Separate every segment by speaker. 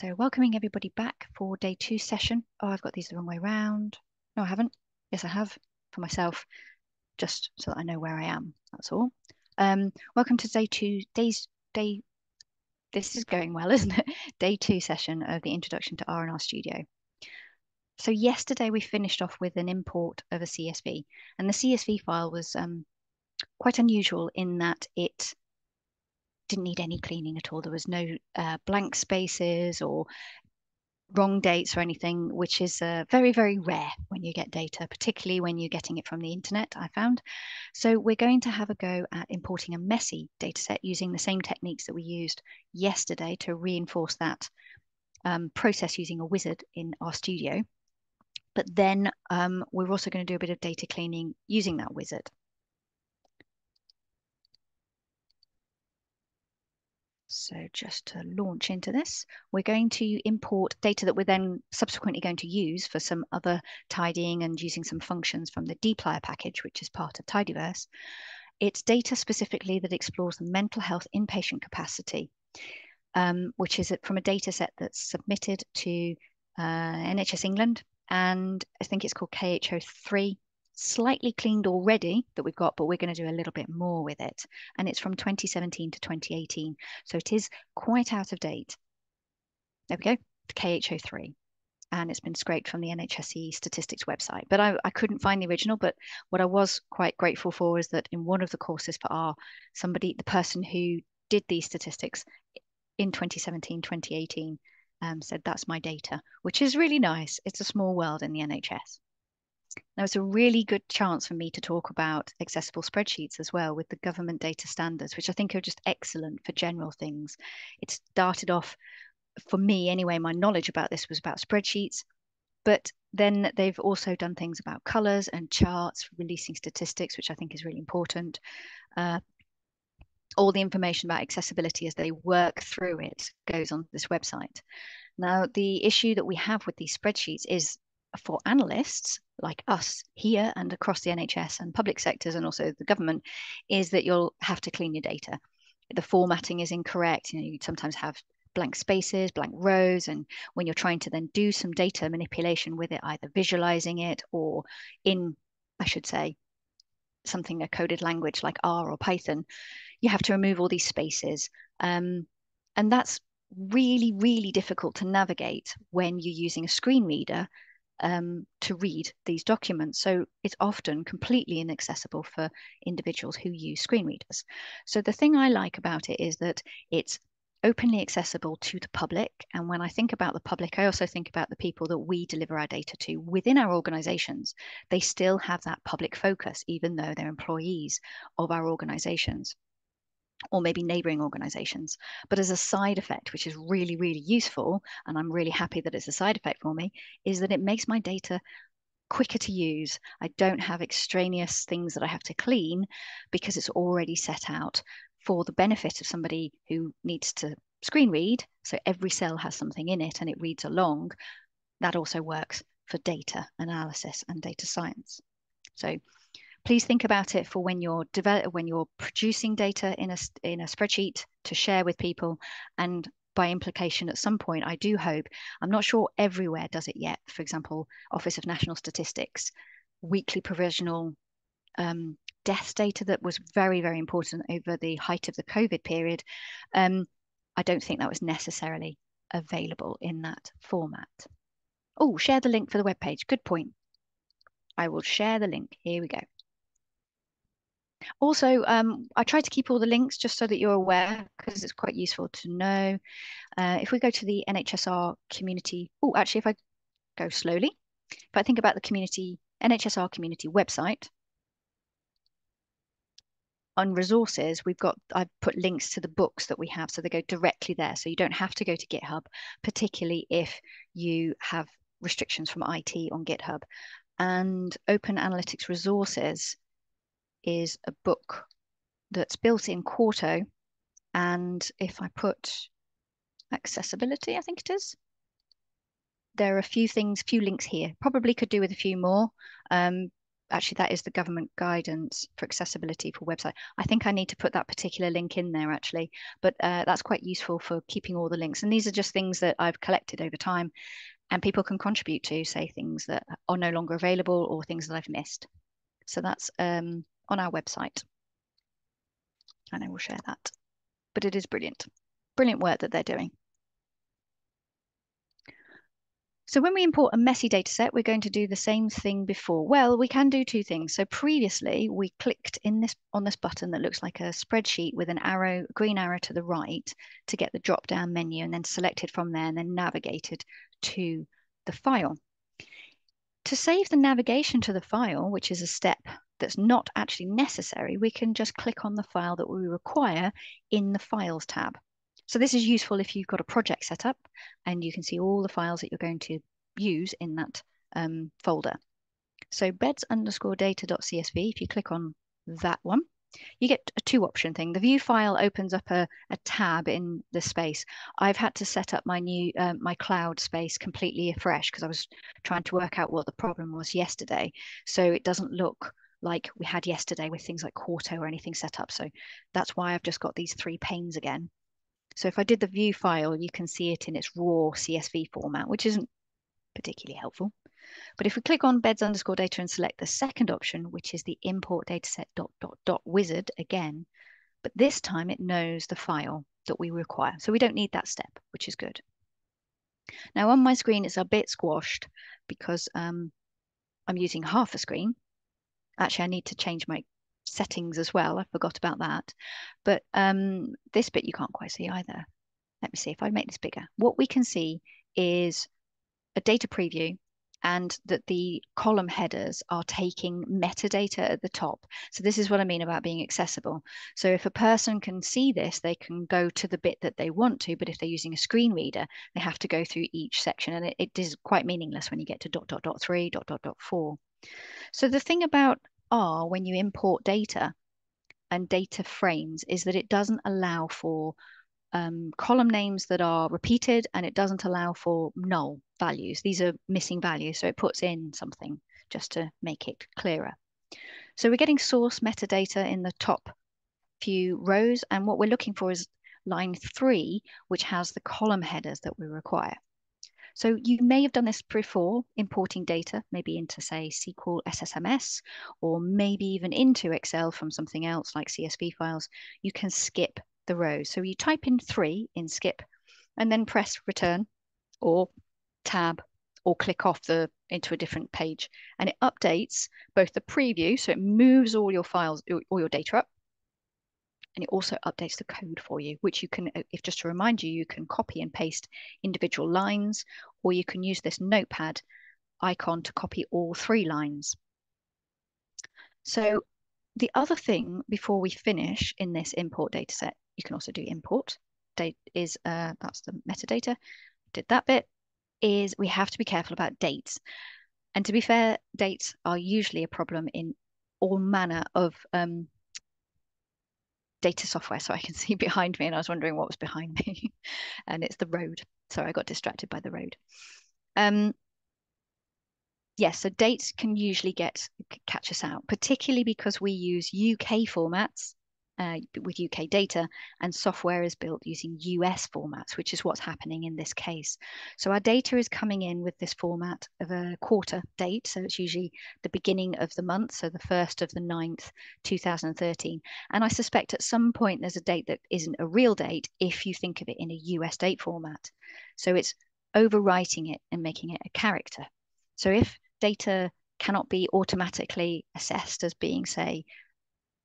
Speaker 1: So welcoming everybody back for day two session. Oh, I've got these the wrong way round. No, I haven't. Yes, I have for myself, just so that I know where I am. That's all. Um, welcome to day two, days, day, this is going well, isn't it? Day two session of the introduction to R&R Studio. So yesterday we finished off with an import of a CSV and the CSV file was um, quite unusual in that it didn't need any cleaning at all. There was no uh, blank spaces or wrong dates or anything, which is uh, very, very rare when you get data, particularly when you're getting it from the internet, I found. So we're going to have a go at importing a messy data set using the same techniques that we used yesterday to reinforce that um, process using a wizard in RStudio. But then um, we're also going to do a bit of data cleaning using that wizard. So just to launch into this, we're going to import data that we're then subsequently going to use for some other tidying and using some functions from the dplyr package, which is part of Tidyverse. It's data specifically that explores the mental health inpatient capacity, um, which is from a data set that's submitted to uh, NHS England, and I think it's called KH03 slightly cleaned already that we've got, but we're going to do a little bit more with it. And it's from 2017 to 2018. So it is quite out of date. There we go, KH03. And it's been scraped from the NHSE statistics website. But I, I couldn't find the original. But what I was quite grateful for is that in one of the courses for R, somebody, the person who did these statistics in 2017, 2018, um, said that's my data, which is really nice. It's a small world in the NHS. Now, it's a really good chance for me to talk about accessible spreadsheets as well with the government data standards, which I think are just excellent for general things. It started off, for me anyway, my knowledge about this was about spreadsheets, but then they've also done things about colors and charts, releasing statistics, which I think is really important. Uh, all the information about accessibility as they work through it goes on this website. Now, the issue that we have with these spreadsheets is for analysts like us here and across the NHS and public sectors and also the government is that you'll have to clean your data. The formatting is incorrect. You know, you sometimes have blank spaces, blank rows, and when you're trying to then do some data manipulation with it, either visualizing it or in, I should say, something a coded language like R or Python, you have to remove all these spaces. Um, and that's really, really difficult to navigate when you're using a screen reader um, to read these documents. So it's often completely inaccessible for individuals who use screen readers. So the thing I like about it is that it's openly accessible to the public. And when I think about the public, I also think about the people that we deliver our data to within our organizations. They still have that public focus, even though they're employees of our organizations or maybe neighboring organizations. But as a side effect, which is really, really useful, and I'm really happy that it's a side effect for me, is that it makes my data quicker to use. I don't have extraneous things that I have to clean because it's already set out for the benefit of somebody who needs to screen read. So every cell has something in it and it reads along. That also works for data analysis and data science. So please think about it for when you're develop when you're producing data in a in a spreadsheet to share with people. And by implication at some point i do hope i'm not sure everywhere does it yet. For example office of national statistics weekly provisional um, death data that was very very important over the height of the covid period. Um, i don't think that was necessarily available in that format. Oh share the link for the web page good point. I will share the link. Here we go also, um, I try to keep all the links just so that you're aware because it's quite useful to know. Uh, if we go to the NHSR community, oh, actually, if I go slowly, if I think about the community, NHSR community website, on resources, we've got, I've put links to the books that we have, so they go directly there. So you don't have to go to GitHub, particularly if you have restrictions from IT on GitHub. And Open Analytics Resources is a book that's built in Quarto. And if I put accessibility, I think it is, there are a few things, few links here. Probably could do with a few more. Um, actually that is the government guidance for accessibility for website. I think I need to put that particular link in there actually, but uh, that's quite useful for keeping all the links. And these are just things that I've collected over time and people can contribute to say things that are no longer available or things that I've missed. So that's um, on our website. And I will share that. But it is brilliant. Brilliant work that they're doing. So when we import a messy data set, we're going to do the same thing before. Well, we can do two things. So previously we clicked in this on this button that looks like a spreadsheet with an arrow, green arrow to the right to get the drop down menu and then selected from there and then navigated to the file. To save the navigation to the file, which is a step that's not actually necessary, we can just click on the file that we require in the Files tab. So this is useful if you've got a project set up and you can see all the files that you're going to use in that um, folder. So beds underscore data.csv, if you click on that one, you get a two option thing. The view file opens up a, a tab in the space. I've had to set up my new uh, my cloud space completely afresh because I was trying to work out what the problem was yesterday. So it doesn't look like we had yesterday with things like Quarto or anything set up. So that's why I've just got these three panes again. So if I did the view file, you can see it in its raw CSV format, which isn't particularly helpful. But if we click on beds underscore data and select the second option, which is the import dataset dot dot dot wizard again, but this time it knows the file that we require. So we don't need that step, which is good. Now on my screen, it's a bit squashed because um, I'm using half a screen. Actually, I need to change my settings as well. I forgot about that. But um, this bit you can't quite see either. Let me see if I make this bigger. What we can see is a data preview and that the column headers are taking metadata at the top. So this is what I mean about being accessible. So if a person can see this, they can go to the bit that they want to, but if they're using a screen reader, they have to go through each section and it, it is quite meaningless when you get to dot, dot, dot three, dot, dot, dot four. So the thing about R when you import data and data frames is that it doesn't allow for um, column names that are repeated and it doesn't allow for null values. These are missing values, so it puts in something just to make it clearer. So we're getting source metadata in the top few rows, and what we're looking for is line three, which has the column headers that we require. So you may have done this before, importing data, maybe into say SQL SSMS, or maybe even into Excel from something else like CSV files. You can skip the rows. So you type in three in skip and then press return or tab or click off the into a different page and it updates both the preview so it moves all your files all your data up and it also updates the code for you which you can if just to remind you you can copy and paste individual lines or you can use this notepad icon to copy all three lines so the other thing before we finish in this import dataset you can also do import. Date is uh, that's the metadata. Did that bit is we have to be careful about dates. And to be fair, dates are usually a problem in all manner of um, data software. So I can see behind me, and I was wondering what was behind me, and it's the road. Sorry, I got distracted by the road. Um, yes, so dates can usually get catch us out, particularly because we use UK formats uh, with UK data, and software is built using US formats, which is what's happening in this case. So our data is coming in with this format of a quarter date. So it's usually the beginning of the month, so the 1st of the 9th, 2013. And I suspect at some point there's a date that isn't a real date if you think of it in a US date format. So it's overwriting it and making it a character. So if data cannot be automatically assessed as being, say,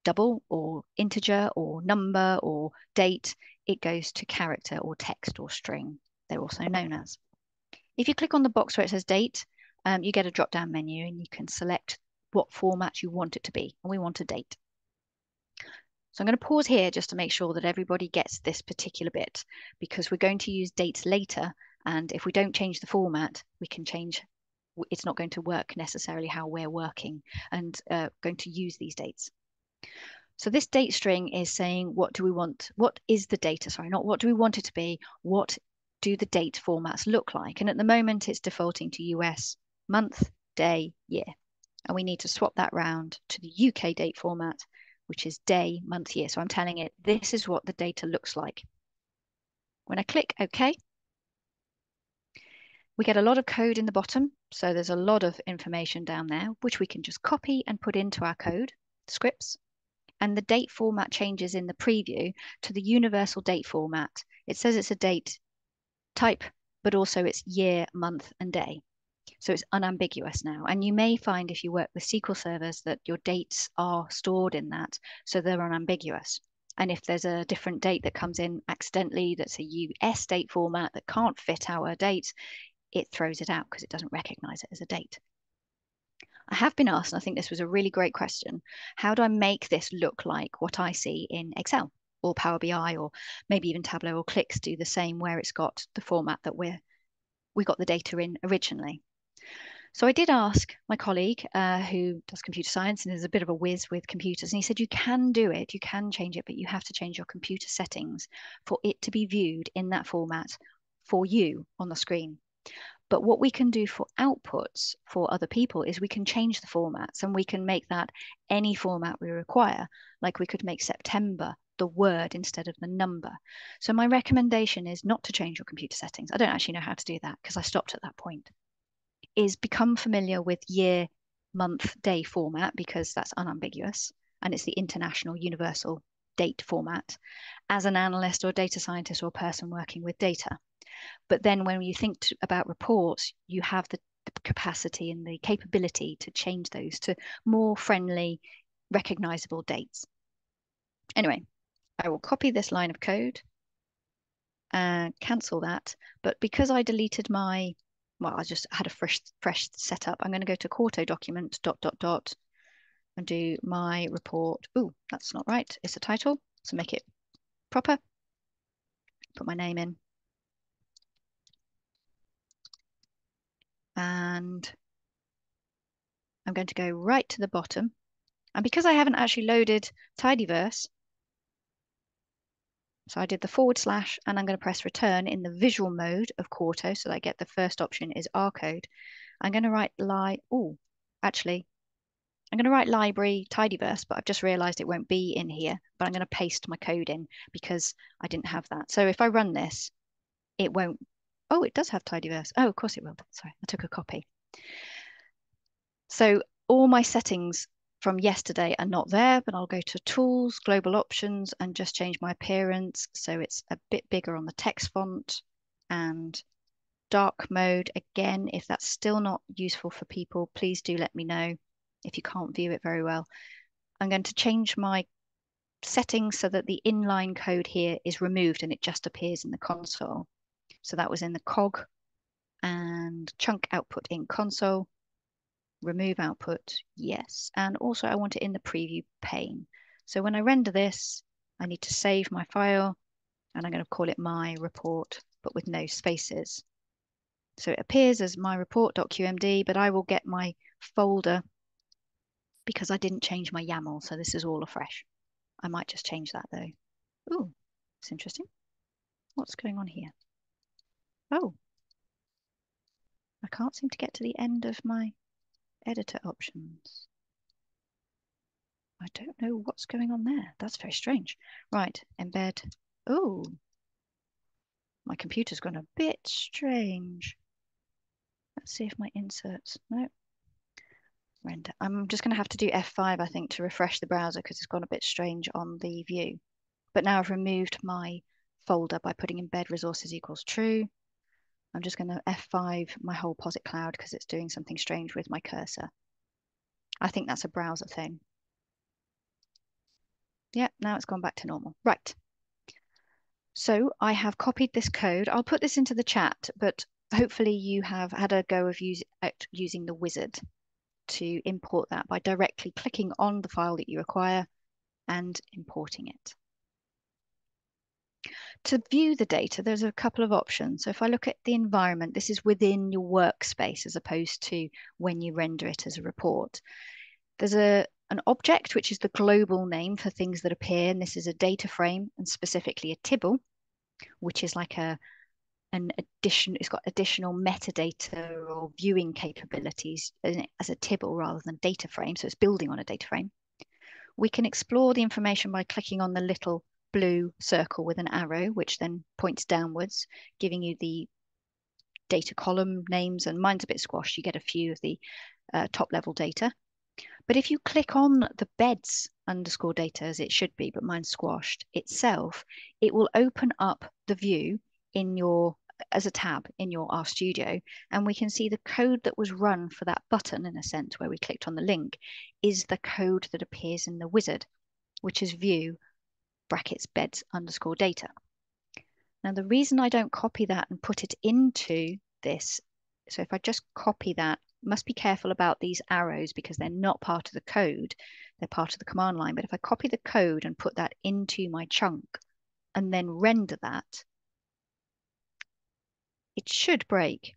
Speaker 1: double or integer or number or date, it goes to character or text or string, they're also known as. If you click on the box where it says date, um, you get a drop down menu and you can select what format you want it to be. And we want a date. So I'm going to pause here just to make sure that everybody gets this particular bit because we're going to use dates later. And if we don't change the format, we can change, it's not going to work necessarily how we're working and uh, going to use these dates. So this date string is saying, what do we want? What is the data? Sorry, not what do we want it to be? What do the date formats look like? And at the moment, it's defaulting to US month, day, year. And we need to swap that round to the UK date format, which is day, month, year. So I'm telling it, this is what the data looks like. When I click OK, we get a lot of code in the bottom. So there's a lot of information down there, which we can just copy and put into our code scripts. And the date format changes in the preview to the universal date format. It says it's a date type, but also it's year, month, and day. So it's unambiguous now. And you may find if you work with SQL servers that your dates are stored in that, so they're unambiguous. And if there's a different date that comes in accidentally that's a US date format that can't fit our date, it throws it out because it doesn't recognize it as a date. I have been asked, and I think this was a really great question, how do I make this look like what I see in Excel or Power BI or maybe even Tableau or Qliks do the same where it's got the format that we're we got the data in originally. So I did ask my colleague uh, who does computer science and is a bit of a whiz with computers, and he said you can do it, you can change it, but you have to change your computer settings for it to be viewed in that format for you on the screen. But what we can do for outputs for other people is we can change the formats and we can make that any format we require. Like we could make September the word instead of the number. So my recommendation is not to change your computer settings. I don't actually know how to do that because I stopped at that point. Is become familiar with year, month, day format because that's unambiguous and it's the international universal date format as an analyst or data scientist or person working with data. But then when you think to, about reports, you have the, capacity and the capability to change those to more friendly, recognizable dates. Anyway, I will copy this line of code and cancel that. But because I deleted my, well, I just had a fresh fresh setup, I'm going to go to Quarto document dot dot dot and do my report. Oh, that's not right. It's a title. So make it proper. Put my name in. And I'm going to go right to the bottom. And because I haven't actually loaded tidyverse, so I did the forward slash and I'm going to press return in the visual mode of Quarto so that I get the first option is R code. I'm going to write li, oh, actually, I'm going to write library tidyverse, but I've just realized it won't be in here, but I'm going to paste my code in because I didn't have that. So if I run this, it won't Oh, it does have tidyverse. Oh, of course it will. Sorry, I took a copy. So all my settings from yesterday are not there, but I'll go to tools, global options, and just change my appearance. So it's a bit bigger on the text font and dark mode. Again, if that's still not useful for people, please do let me know if you can't view it very well. I'm going to change my settings so that the inline code here is removed and it just appears in the console. So that was in the cog and chunk output in console, remove output, yes. And also I want it in the preview pane. So when I render this, I need to save my file and I'm going to call it my report, but with no spaces. So it appears as my report.qmd, but I will get my folder because I didn't change my YAML. So this is all afresh. I might just change that though. Oh, it's interesting. What's going on here? Oh, I can't seem to get to the end of my editor options. I don't know what's going on there. That's very strange. Right, embed. Oh, my computer's gone a bit strange. Let's see if my inserts, no. Render. I'm just going to have to do F5, I think, to refresh the browser because it's gone a bit strange on the view. But now I've removed my folder by putting embed resources equals true. I'm just going to F5 my whole POSIT cloud because it's doing something strange with my cursor. I think that's a browser thing. Yeah, now it's gone back to normal. Right. So I have copied this code. I'll put this into the chat, but hopefully you have had a go of use, uh, using the wizard to import that by directly clicking on the file that you require and importing it. To view the data, there's a couple of options. So if I look at the environment, this is within your workspace as opposed to when you render it as a report. There's a, an object, which is the global name for things that appear. And this is a data frame and specifically a tibble, which is like a, an addition, it's got additional metadata or viewing capabilities as a tibble rather than data frame. So it's building on a data frame. We can explore the information by clicking on the little blue circle with an arrow, which then points downwards, giving you the data column names. And mine's a bit squashed. You get a few of the uh, top level data. But if you click on the beds underscore data as it should be, but mine's squashed itself, it will open up the view in your as a tab in your RStudio, and we can see the code that was run for that button, in a sense, where we clicked on the link, is the code that appears in the wizard, which is view brackets beds underscore data. Now, the reason I don't copy that and put it into this, so if I just copy that, must be careful about these arrows because they're not part of the code, they're part of the command line. But if I copy the code and put that into my chunk and then render that, it should break.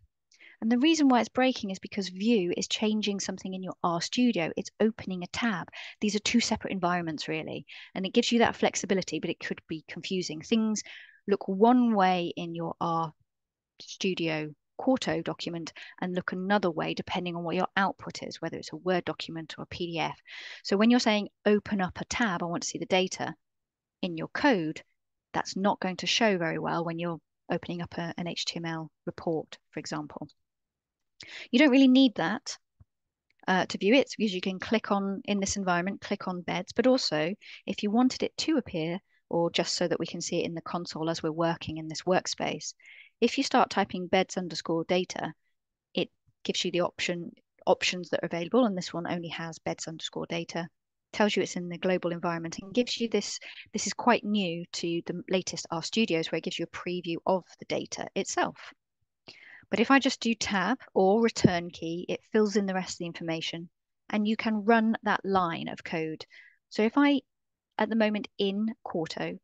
Speaker 1: And the reason why it's breaking is because View is changing something in your RStudio. It's opening a tab. These are two separate environments, really. And it gives you that flexibility, but it could be confusing. Things look one way in your RStudio Quarto document and look another way depending on what your output is, whether it's a Word document or a PDF. So when you're saying open up a tab, I want to see the data in your code, that's not going to show very well when you're opening up a, an HTML report, for example. You don't really need that uh, to view it because you can click on, in this environment, click on beds, but also if you wanted it to appear, or just so that we can see it in the console as we're working in this workspace, if you start typing beds underscore data, it gives you the option options that are available, and this one only has beds underscore data tells you it's in the global environment and gives you this this is quite new to the latest R studios where it gives you a preview of the data itself but if I just do tab or return key it fills in the rest of the information and you can run that line of code so if I at the moment in Quarto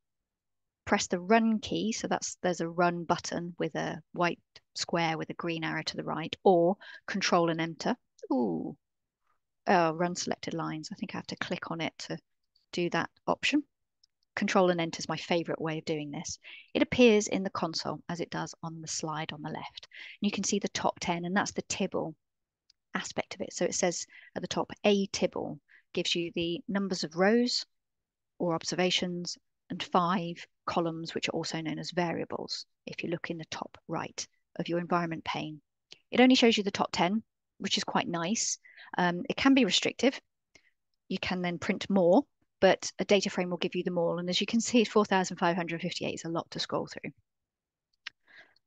Speaker 1: press the run key so that's there's a run button with a white square with a green arrow to the right or control and enter Ooh, uh, run selected lines. I think I have to click on it to do that option. Control and enter is my favorite way of doing this. It appears in the console as it does on the slide on the left. And you can see the top 10 and that's the Tibble aspect of it. So it says at the top, a Tibble gives you the numbers of rows or observations and five columns, which are also known as variables. If you look in the top right of your environment pane, it only shows you the top 10, which is quite nice. Um, it can be restrictive. You can then print more, but a data frame will give you them all. And as you can see, 4,558 is a lot to scroll through.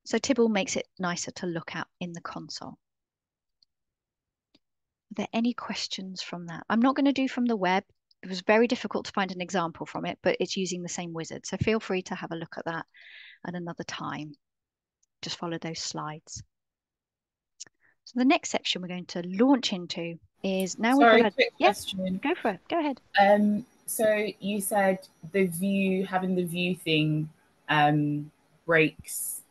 Speaker 1: So Tibble makes it nicer to look at in the console. Are there any questions from that? I'm not going to do from the web. It was very difficult to find an example from it, but it's using the same wizard. So feel free to have a look at that at another time. Just follow those slides. So the next section we're going to launch into is now
Speaker 2: Sorry,
Speaker 1: we've got a
Speaker 2: quick question.
Speaker 1: Go for it. Go ahead.
Speaker 2: Um, so you said the view having the view thing um, breaks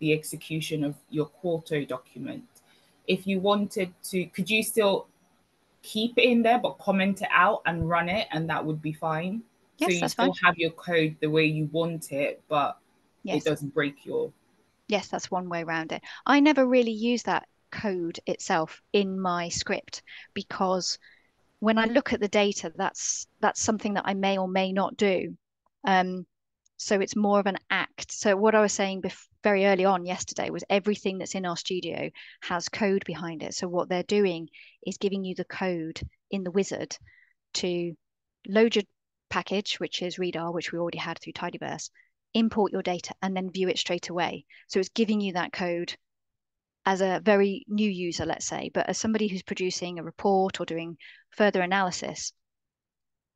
Speaker 2: the execution of your Quarto document. If you wanted to, could you still keep it in there but comment it out and run it, and that would be fine?
Speaker 1: Yes,
Speaker 2: so you
Speaker 1: that's
Speaker 2: still
Speaker 1: fine.
Speaker 2: have your code the way you want it, but
Speaker 1: Yes.
Speaker 2: it doesn't break your
Speaker 1: Yes, that's one way around it. I never really use that code itself in my script because when I look at the data, that's that's something that I may or may not do. Um, so it's more of an act. So what I was saying bef- very early on yesterday was everything that's in RStudio has code behind it. So what they're doing is giving you the code in the wizard to load your package, which is readr, which we already had through Tidyverse, import your data, and then view it straight away. So it's giving you that code as a very new user, let's say, but as somebody who's producing a report or doing further analysis,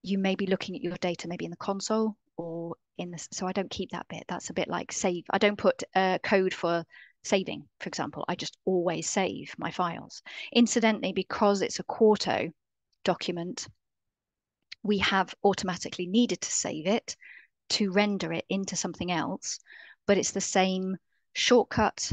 Speaker 1: you may be looking at your data maybe in the console or in the, so I don't keep that bit. That's a bit like save. I don't put uh, code for saving, for example. I just always save my files. Incidentally, because it's a Quarto document, we have automatically needed to save it to render it into something else, but it's the same shortcut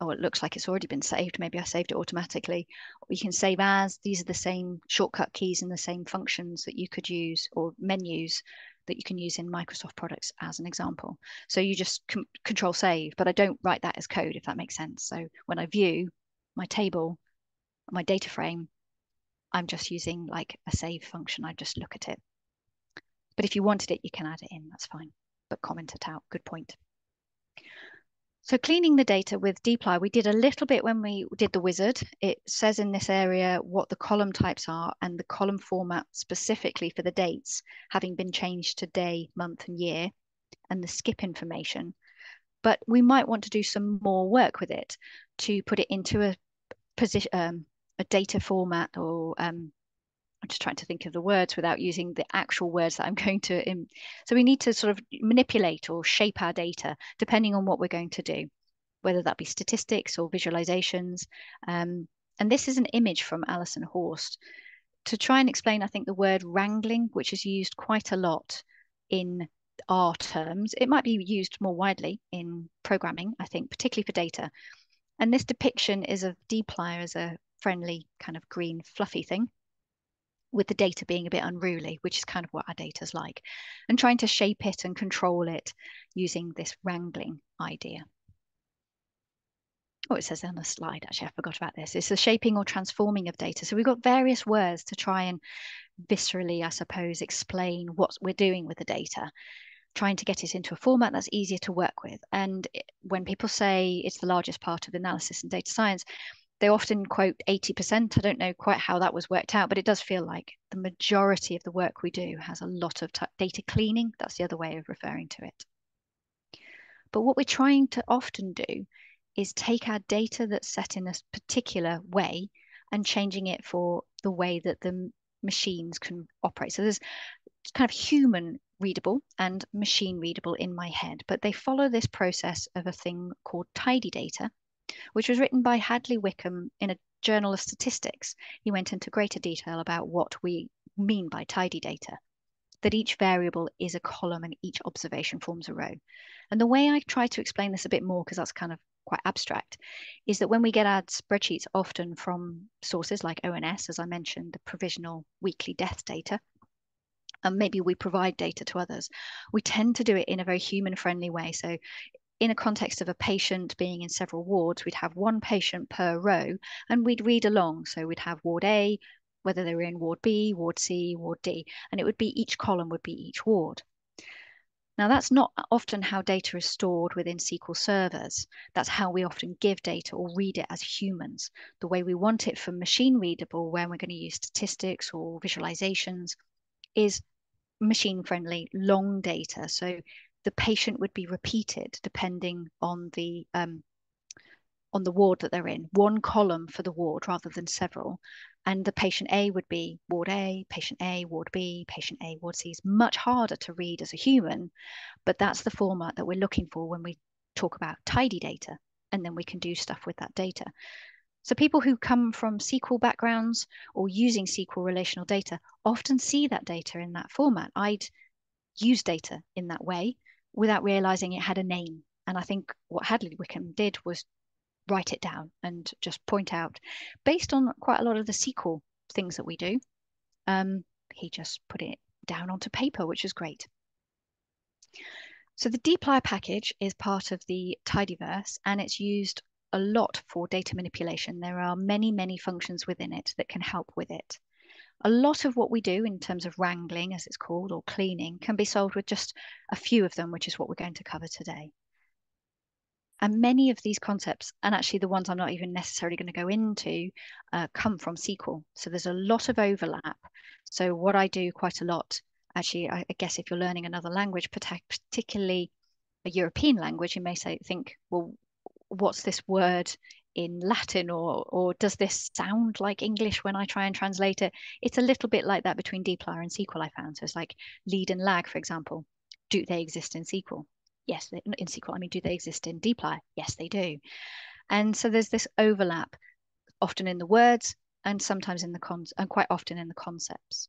Speaker 1: oh, it looks like it's already been saved. Maybe I saved it automatically. You can save as. These are the same shortcut keys and the same functions that you could use or menus that you can use in Microsoft products as an example. So you just control save, but I don't write that as code, if that makes sense. So when I view my table, my data frame, I'm just using like a save function. I just look at it. But if you wanted it, you can add it in, that's fine. But comment it out, good point. So cleaning the data with dplyr, we did a little bit when we did the wizard. It says in this area what the column types are and the column format specifically for the dates having been changed to day, month and year and the skip information. But we might want to do some more work with it to put it into a position, um, a data format or um, I'm just trying to think of the words without using the actual words that I'm going to. In. So we need to sort of manipulate or shape our data depending on what we're going to do, whether that be statistics or visualizations. Um, and this is an image from Alison Horst to try and explain, I think, the word wrangling, which is used quite a lot in R terms. It might be used more widely in programming, I think, particularly for data. And this depiction is of dplyr as a friendly kind of green fluffy thing with the data being a bit unruly, which is kind of what our data is like, and trying to shape it and control it using this wrangling idea. Oh, it says on the slide, actually, I forgot about this. It's the shaping or transforming of data. So we've got various words to try and viscerally, I suppose, explain what we're doing with the data, trying to get it into a format that's easier to work with. And eh, when people say it's the largest part of analysis and data science, they often quote 80%. I don't know quite how that was worked out, but it does feel like the majority of the work we do has a lot of data cleaning. That's the other way of referring to it. But what we're trying to often do is take our data that's set in a particular way and changing it for the way that the machines can operate. So there's kind of human readable and machine readable in my head, but they follow this process of a thing called tidy data, which was written by Hadley Wickham in a Journal of Statistics. He went into greater detail about what we mean by tidy data, that each variable is a column and each observation forms a row. And the way I try to explain this a bit more, because that's kind of quite abstract, is that when we get our spreadsheets often from sources like ONS, as I mentioned, the provisional weekly death data, and maybe we provide data to others, we tend to do it in a very human friendly way. So in a context of a patient being in several wards, we'd have one patient per row and we'd read along. So we'd have ward A, whether they were in ward B, ward C, ward D, and it would be each column would be each ward. Now, that's not often how data is stored within SQL servers. That's how we often give data or read it as humans. The way we want it for machine readable, when we're going to use statistics or visualizations, is machine friendly long data. So the patient would be repeated depending on the um, on the ward that they're in, one column for the ward rather than several. And the patient A would be ward A, patient A, ward B, patient A, ward C is much harder to read as a human, but that's the format that we're looking for when we talk about tidy data, and then we can do stuff with that data. So people who come from SQL backgrounds or using SQL relational data often see that data in that format. I'd use data in that way without realizing it had a name. And I think what Hadley Wickham did was write it down and just point out, based on quite a lot of the SQL things that we do, um, he just put it down onto paper, which is great. So the dplyr package is part of the tidyverse and it's used a lot for data manipulation. There are many, many functions within it that can help with it. A lot of what we do in terms of wrangling, as it's called, or cleaning, can be solved with just a few of them, which is what we're going to cover today. And many of these concepts, and actually the ones I'm not even necessarily going to go into, uh, come from SQL. So there's a lot of overlap. So what I do quite a lot, actually, I, I guess if you're learning another language, particularly a European language, you may say, think, well, what's this word in Latin or or does this sound like English when I try and translate it? It's a little bit like that between dplyr and SQL I found. So it's like lead and lag, for example. Do they exist in SQL? Yes, they, in SQL. I mean, do they exist in dplyr? Yes, they do. And so there's this overlap, often in the words and sometimes in the cons and quite often in the concepts.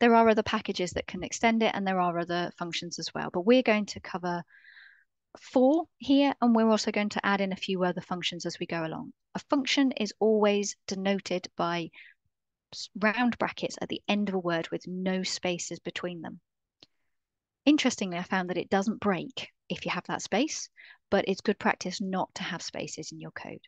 Speaker 1: There are other packages that can extend it and there are other functions as well, but we're going to cover four here, and we're also going to add in a few other functions as we go along. A function is always denoted by round brackets at the end of a word with no spaces between them. Interestingly, I found that it doesn't break if you have that space, but it's good practice not to have spaces in your code.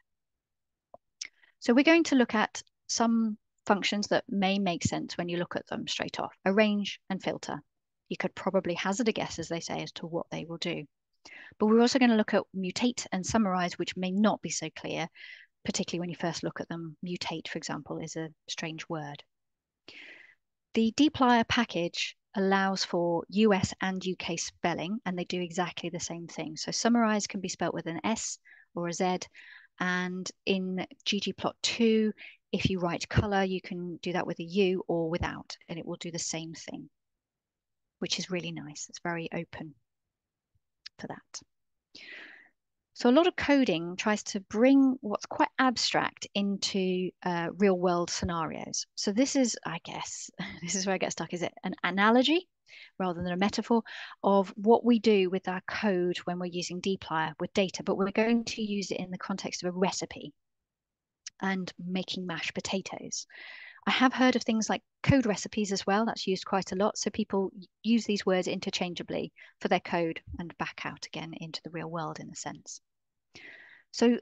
Speaker 1: So we're going to look at some functions that may make sense when you look at them straight off. Arrange and filter. You could probably hazard a guess, as they say, as to what they will do. But we're also going to look at mutate and summarize, which may not be so clear, particularly when you first look at them. Mutate, for example, is a strange word. The dplyr package allows for US and UK spelling, and they do exactly the same thing. So summarize can be spelt with an S or a Z. And in ggplot2, if you write color, you can do that with a U or without, and it will do the same thing, which is really nice. It's very open for that. So a lot of coding tries to bring what's quite abstract into uh, real world scenarios. So this is, I guess, this is where I get stuck. Is it an analogy rather than a metaphor of what we do with our code when we're using dplyr with data, but we're going to use it in the context of a recipe and making mashed potatoes. I have heard of things like code recipes as well. That's used quite a lot. So people use these words interchangeably for their code and back out again into the real world in a sense. So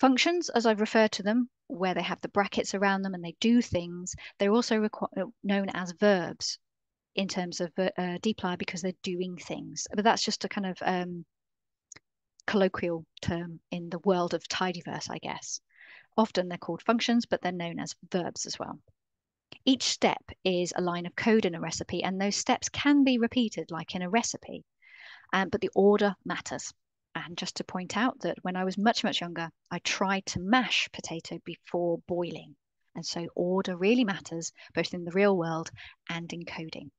Speaker 1: functions, as I've referred to them, where they have the brackets around them and they do things, they're also known as verbs in terms of uh, dplyr because they're doing things. But that's just a kind of um, colloquial term in the world of tidyverse, I guess. Often they're called functions, but they're known as verbs as well. Each step is a line of code in a recipe, and those steps can be repeated like in a recipe, um, but the order matters. And just to point out that when I was much, much younger, I tried to mash potato before boiling. And so order really matters both in the real world and in coding.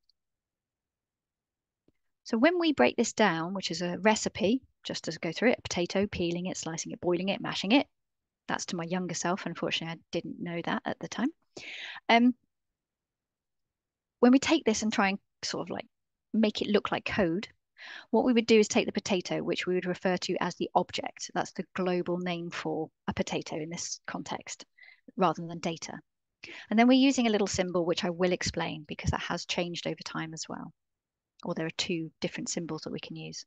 Speaker 1: So when we break this down, which is a recipe, just to go through it, potato, peeling it, slicing it, boiling it, mashing it, that's to my younger self. Unfortunately, I didn't know that at the time. Um, when we take this and try and sort of like make it look like code, what we would do is take the potato, which we would refer to as the object. That's the global name for a potato in this context, rather than data. And then we're using a little symbol, which I will explain because that has changed over time as well. Or there are two different symbols that we can use.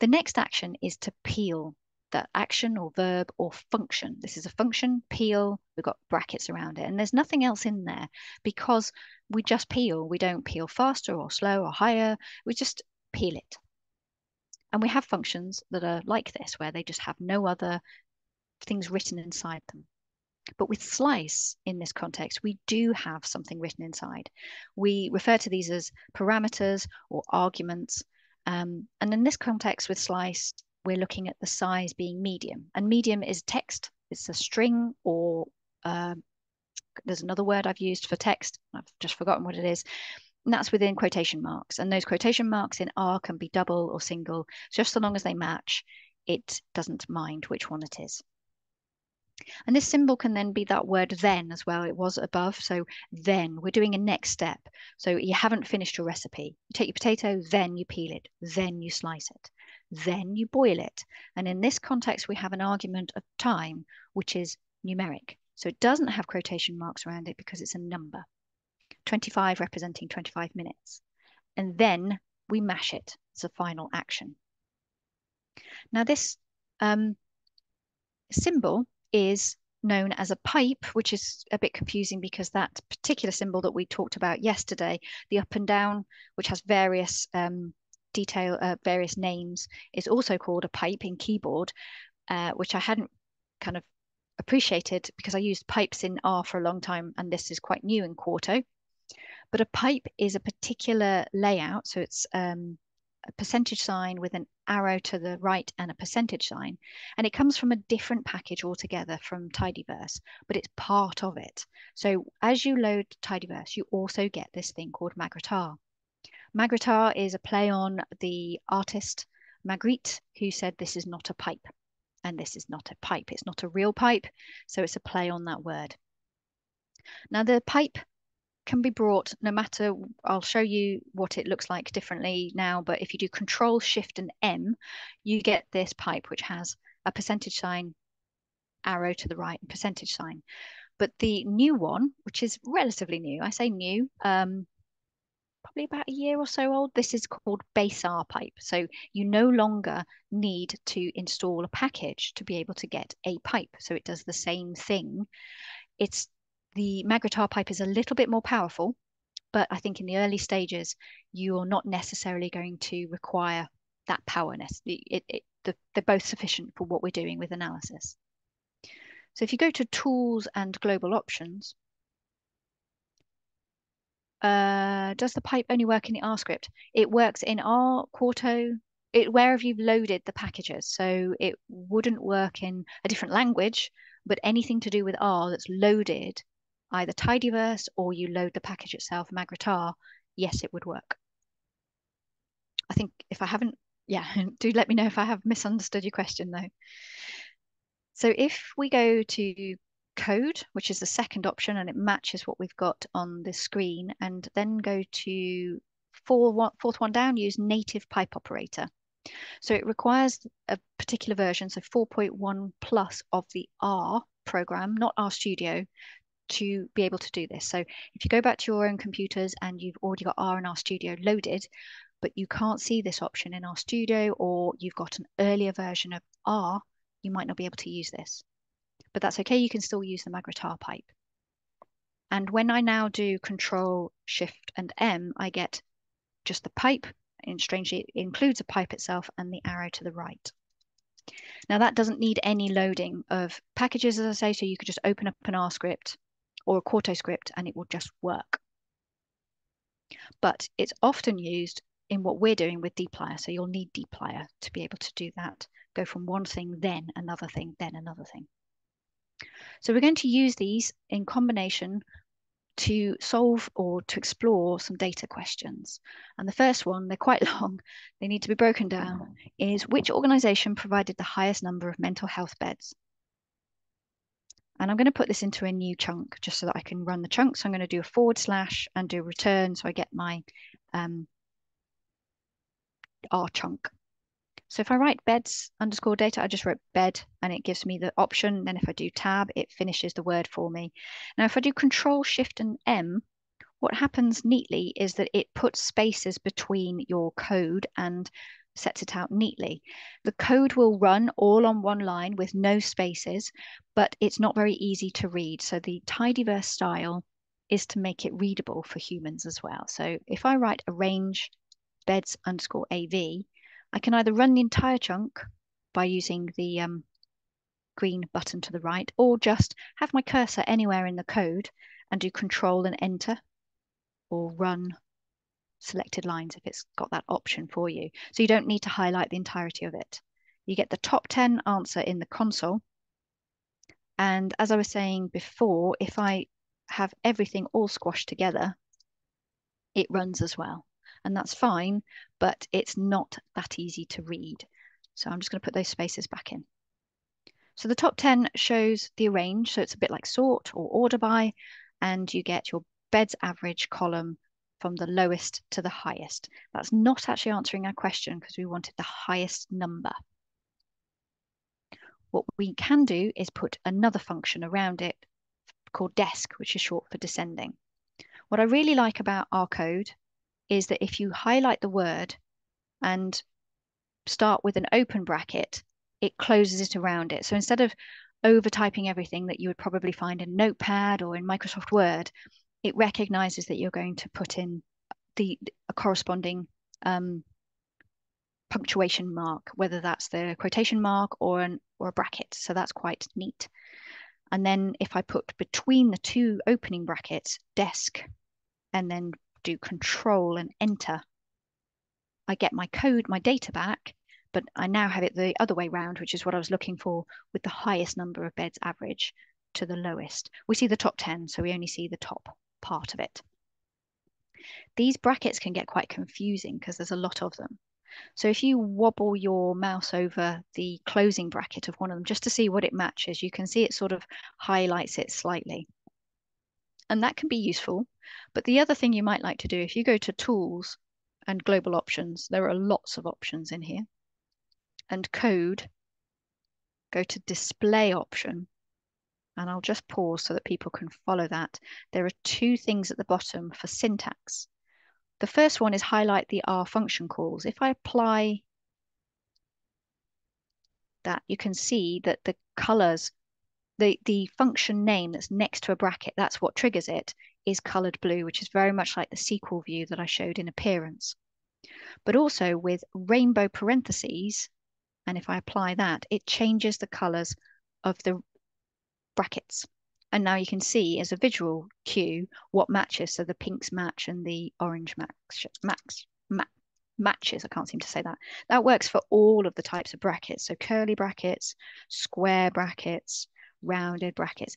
Speaker 1: The next action is to peel that action or verb or function. This is a function, peel, we've got brackets around it, and there's nothing else in there because we just peel. We don't peel faster or slow or higher, we just peel it. And we have functions that are like this, where they just have no other things written inside them. But with slice in this context, we do have something written inside. We refer to these as parameters or arguments. Um, and in this context with slice, we're looking at the size being medium. And medium is text, it's a string or uh, there's another word I've used for text. I've just forgotten what it is. And that's within quotation marks. And those quotation marks in R can be double or single. Just so long as they match, it doesn't mind which one it is. And this symbol can then be that word then as well. It was above. So then we're doing a next step. So you haven't finished your recipe. You take your potato, then you peel it, then you slice it then you boil it. And in this context, we have an argument of time, which is numeric. So it doesn't have quotation marks around it because it's a number. 25 representing 25 minutes. And then we mash it as a final action. Now this um, symbol is known as a pipe, which is a bit confusing because that particular symbol that we talked about yesterday, the up and down, which has various um, detail uh, various names is also called a pipe in keyboard, uh, which I hadn't kind of appreciated because I used pipes in R for a long time, and this is quite new in Quarto. But a pipe is a particular layout, so it's um, a percentage sign with an arrow to the right and a percentage sign. And it comes from a different package altogether from Tidyverse, but it's part of it. So as you load Tidyverse, you also get this thing called Magritte. Magritte is a play on the artist Magritte, who said this is not a pipe. And this is not a pipe. It's not a real pipe. So it's a play on that word. Now, the pipe can be brought no matter, I'll show you what it looks like differently now, but if you do Control, Shift, and M, you get this pipe, which has a percentage sign, arrow to the right, and percentage sign. But the new one, which is relatively new, I say new, um, probably about a year or so old. This is called base R pipe. So you no longer need to install a package to be able to get a pipe. So it does the same thing. It's the magrittr pipe is a little bit more powerful, but I think in the early stages, you're not necessarily going to require that powerness. It, it, the, they're both sufficient for what we're doing with analysis. So if you go to tools and global options, uh, does the pipe only work in the R script? It works in R, Quarto, it wherever you've loaded the packages. So it wouldn't work in a different language, but anything to do with R that's loaded, either Tidyverse or you load the package itself, magrittr, yes, it would work. I think if I haven't, yeah, do let me know if I have misunderstood your question though. So if we go to code, which is the second option, and it matches what we've got on the screen, and then go to four, one, fourth one down, use native pipe operator. So it requires a particular version, so 4.1 plus of the R program, not R Studio, to be able to do this. So if you go back to your own computers and you've already got R and R Studio loaded, but you can't see this option in R Studio or you've got an earlier version of R, you might not be able to use this but that's okay. You can still use the magrittr pipe. And when I now do Control, Shift, and M, I get just the pipe. And strangely, it includes a pipe itself and the arrow to the right. Now that doesn't need any loading of packages, as I say, so you could just open up an R script or a Quarto script and it will just work. But it's often used in what we're doing with dplyr. So you'll need dplyr to be able to do that. Go from one thing, then another thing, then another thing. So we're going to use these in combination to solve or to explore some data questions. And the first one, they're quite long, they need to be broken down, is which organization provided the highest number of mental health beds? And I'm going to put this into a new chunk just so that I can run the chunk. So I'm going to do a forward slash and do return so I get my um, R chunk. So if I write beds underscore data, I just wrote bed and it gives me the option. Then if I do tab, it finishes the word for me. Now, if I do control shift and M, what happens neatly is that it puts spaces between your code and sets it out neatly. The code will run all on one line with no spaces, but it's not very easy to read. So the tidyverse style is to make it readable for humans as well. So if I write arrange beds underscore AV, I can either run the entire chunk by using the um, green button to the right, or just have my cursor anywhere in the code and do control and enter, or run selected lines if it's got that option for you. So you don't need to highlight the entirety of it. You get the top 10 answer in the console. And as I was saying before, if I have everything all squashed together, it runs as well and that's fine, but it's not that easy to read. So I'm just going to put those spaces back in. So the top 10 shows the arrange, so it's a bit like sort or order by, and you get your beds average column from the lowest to the highest. That's not actually answering our question because we wanted the highest number. What we can do is put another function around it called desc, which is short for descending. What I really like about our code is that if you highlight the word and start with an open bracket, it closes it around it. So instead of over typing everything that you would probably find in Notepad or in Microsoft Word, it recognizes that you're going to put in the corresponding um, punctuation mark, whether that's the quotation mark or an or a bracket. So that's quite neat. And then if I put between the two opening brackets, desc, and then do control and enter, I get my code, my data back, but I now have it the other way around, which is what I was looking for with the highest number of beds average to the lowest. We see the top 10, so we only see the top part of it. These brackets can get quite confusing because there's a lot of them. So if you wobble your mouse over the closing bracket of one of them just to see what it matches, you can see it sort of highlights it slightly and that can be useful. But the other thing you might like to do, if you go to tools and global options, there are lots of options in here. And code, go to display option. And I'll just pause so that people can follow that. There are two things at the bottom for syntax. The first one is highlight the R function calls. If I apply that, you can see that the colors, the, the function name that's next to a bracket, that's what triggers it, is colored blue, which is very much like the SQL view that I showed in appearance. But also with rainbow parentheses, and if I apply that, it changes the colors of the brackets. And now you can see as a visual cue what matches. So the pinks match and the orange match, max, ma matches. I can't seem to say that. That works for all of the types of brackets. So curly brackets, square brackets, rounded brackets.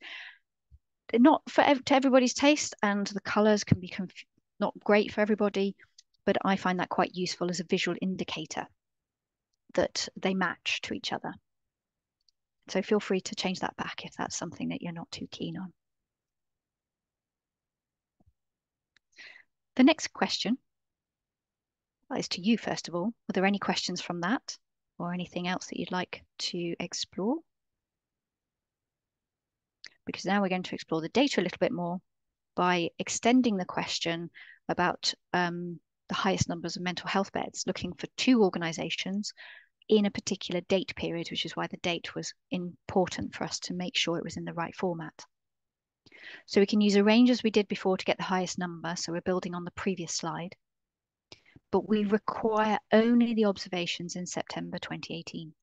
Speaker 1: They're not for to everybody's taste, and the colors can be not great for everybody. But I find that quite useful as a visual indicator that they match to each other. So feel free to change that back if that's something that you're not too keen on. The next question is to you, first of all. Are there any questions from that or anything else that you'd like to explore? Because now we're going to explore the data a little bit more by extending the question about um, the highest numbers of mental health beds, looking for two organizations in a particular date period, which is why the date was important for us to make sure it was in the right format. So we can use arrange as we did before to get the highest number. So we're building on the previous slide. But we require only the observations in September 2018.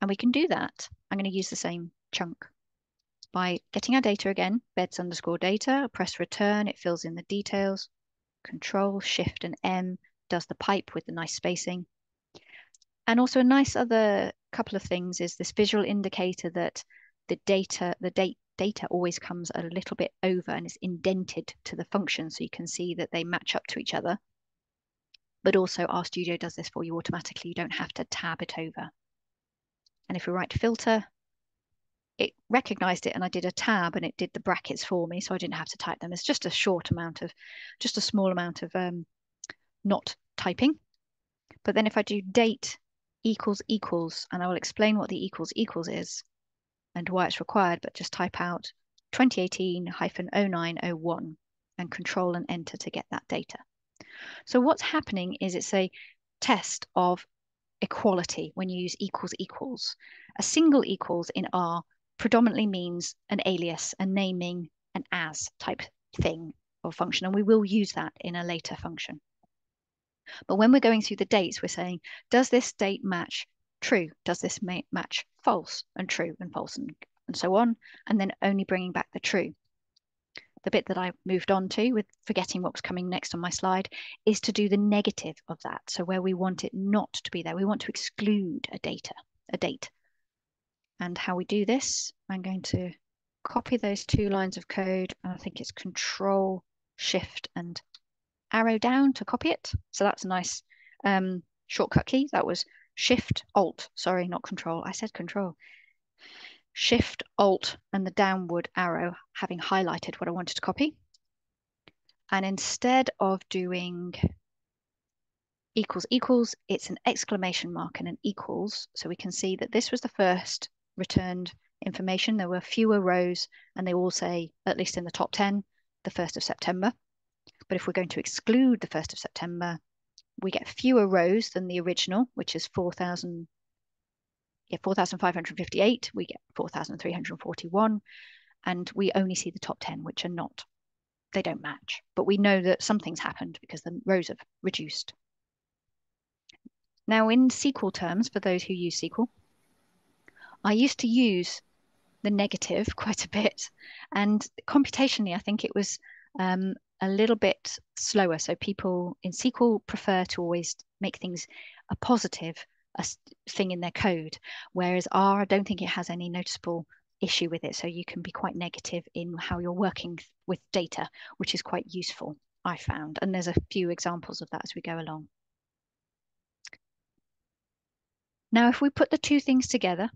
Speaker 1: And we can do that. I'm going to use the same chunk by getting our data again, beds underscore data, press return, it fills in the details, control, shift and M does the pipe with the nice spacing. And also a nice other couple of things is this visual indicator that the data, the date data always comes a little bit over and is indented to the function. So you can see that they match up to each other. But also RStudio does this for you automatically. You don't have to tab it over. And if we write filter, it recognized it and I did a tab and it did the brackets for me. So I didn't have to type them. It's just a short amount of, just a small amount of um, not typing. But then if I do date equals equals, and I will explain what the equals equals is and why it's required, but just type out 2018-0901 and control and enter to get that data. So what's happening is it's a test of equality when you use equals equals. A single equals in R predominantly means an alias, a naming, an as type thing or function, and we will use that in a later function. But when we're going through the dates, we're saying, does this date match true? Does this match false and true and false and, and so on? And then only bringing back the true. The bit that I moved on to with forgetting what was coming next on my slide is to do the negative of that. So where we want it not to be there, we want to exclude a data, a date. And how we do this, I'm going to copy those two lines of code. And I think it's control, shift and arrow down to copy it. So that's a nice um, shortcut key. That was Shift Alt, sorry, not Control. I said Control. Shift Alt and the downward arrow having highlighted what I wanted to copy. And instead of doing equals equals, it's an exclamation mark and an equals. So we can see that this was the first returned information. There were fewer rows and they all say, at least in the top 10, the 1st of September. But if we're going to exclude the 1st of September, we get fewer rows than the original, which is 4,000, yeah, 4,558. We get 4,341. And we only see the top 10, which are not, they don't match. But we know that something's happened because the rows have reduced. Now in SQL terms, for those who use SQL, I used to use the negative quite a bit. And computationally, I think it was um, a little bit slower. So people in SQL prefer to always make things a positive a thing in their code, whereas R, I don't think it has any noticeable issue with it. So you can be quite negative in how you're working with data, which is quite useful, I found. And there's a few examples of that as we go along. Now, if we put the two things together,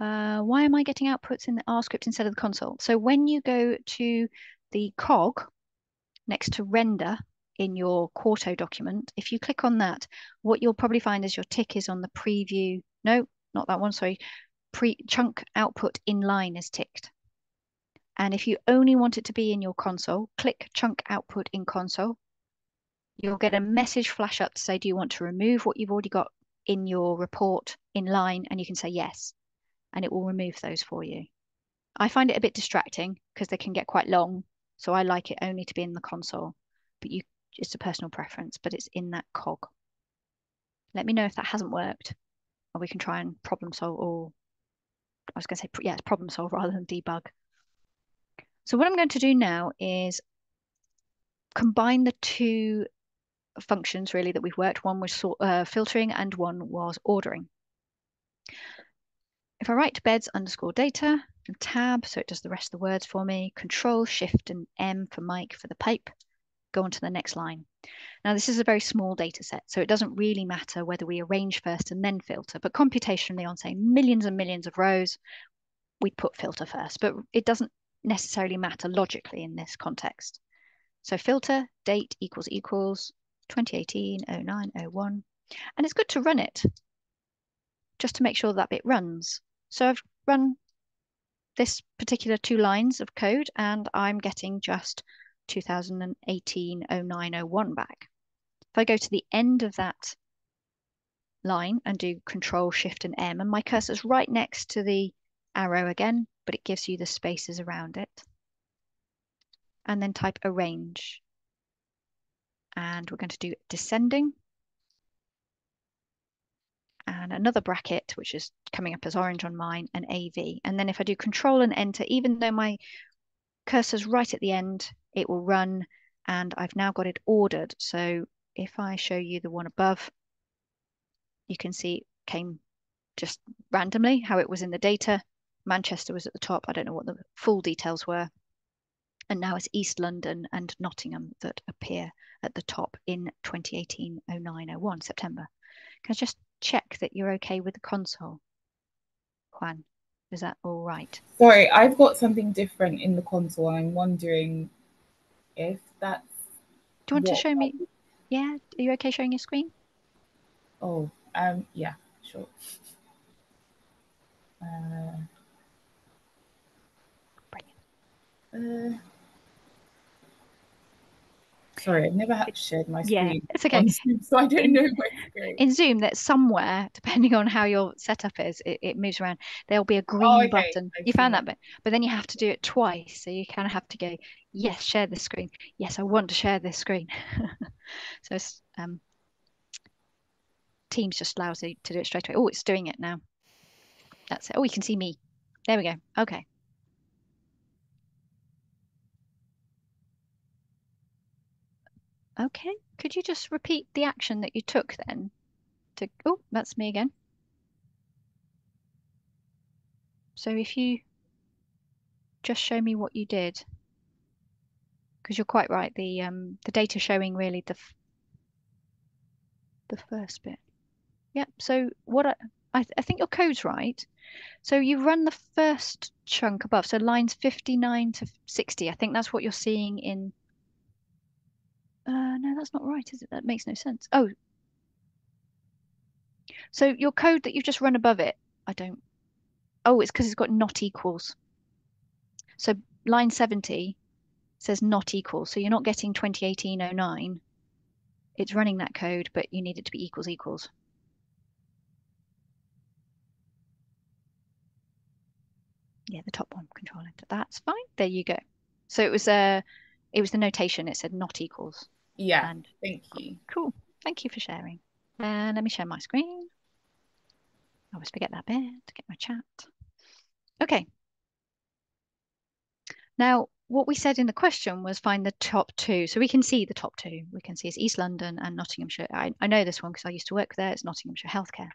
Speaker 1: uh, why am I getting outputs in the R script instead of the console? So when you go to the cog next to render in your Quarto document, if you click on that, what you'll probably find is your tick is on the preview. No, not that one, sorry. Pre chunk output inline is ticked. And if you only want it to be in your console, click chunk output in console. You'll get a message flash up to say, do you want to remove what you've already got in your report in line? And you can say yes, and it will remove those for you. I find it a bit distracting because they can get quite long. So I like it only to be in the console, but you, it's a personal preference, but it's in that cog. Let me know if that hasn't worked, or we can try and problem solve, or I was going to say, yeah, it's problem solve rather than debug. So what I'm going to do now is combine the two functions really that we've worked. One was sort, uh, filtering and one was ordering. If I write beds underscore data and tab, so it does the rest of the words for me, control, shift and M for Mike for the pipe, go on to the next line. Now this is a very small data set, so it doesn't really matter whether we arrange first and then filter, but computationally on say millions and millions of rows, we'd put filter first, but it doesn't necessarily matter logically in this context. So filter date equals equals 2018 09 01 and it's good to run it just to make sure that bit runs. So I've run this particular two lines of code and I'm getting just 2018 09 01 back. If I go to the end of that line and do control shift and M and my cursor's right next to the arrow again, but it gives you the spaces around it. And then type arrange. And we're going to do descending. And another bracket, which is coming up as orange on mine, and AV. And then if I do control and enter, even though my cursor's right at the end, it will run and I've now got it ordered. So if I show you the one above, you can see it came just randomly how it was in the data Manchester was at the top. I don't know what the full details were. And now it's East London and Nottingham that appear at the top in 2018 09 01 September. Can I just check that you're okay with the console? Juan, is that all right?
Speaker 2: Sorry, I've got something different in the console. I'm wondering if that's.
Speaker 1: Do you want to show me? Yeah, are you okay showing your screen?
Speaker 2: Oh, um, yeah, sure. Uh, Uh, sorry, I've never had shared my screen.
Speaker 1: Yeah, it's okay.
Speaker 2: Zoom, so I don't
Speaker 1: in,
Speaker 2: know where to go.
Speaker 1: In Zoom, that somewhere, depending on how your setup is, it, it moves around. There'll be a green
Speaker 2: oh, okay.
Speaker 1: button. You found that bit, but then you have to do it twice. So you kind of have to go, yes, share this screen. Yes, I want to share this screen. so um, Teams just allows you to do it straight away. Oh, it's doing it now. That's it. Oh, you can see me. There we go. Okay. Okay, could you just repeat the action that you took then? To oh, that's me again. So if you just show me what you did, because you're quite right. The um the data showing really the the first bit. Yep. So what I I, th I think your code's right. So you run the first chunk above, so lines 59 to 60. I think that's what you're seeing in uh, no, that's not right, is it? That makes no sense. Oh. So your code that you've just run above it, I don't. Oh, it's because it's got not equals. So line 70 says not equal. So you're not getting 201809. It's running that code, but you need it to be equals equals. Yeah, the top one, control enter. That's fine. There you go. So it was uh it was the notation. It said not equals.
Speaker 2: Yeah. And thank you.
Speaker 1: Cool. Thank you for sharing. And let me share my screen. I always forget that bit to get my chat. Okay. Now, what we said in the question was find the top two. So we can see the top two. We can see it's East London and Nottinghamshire. I, I know this one because I used to work there. It's Nottinghamshire Healthcare.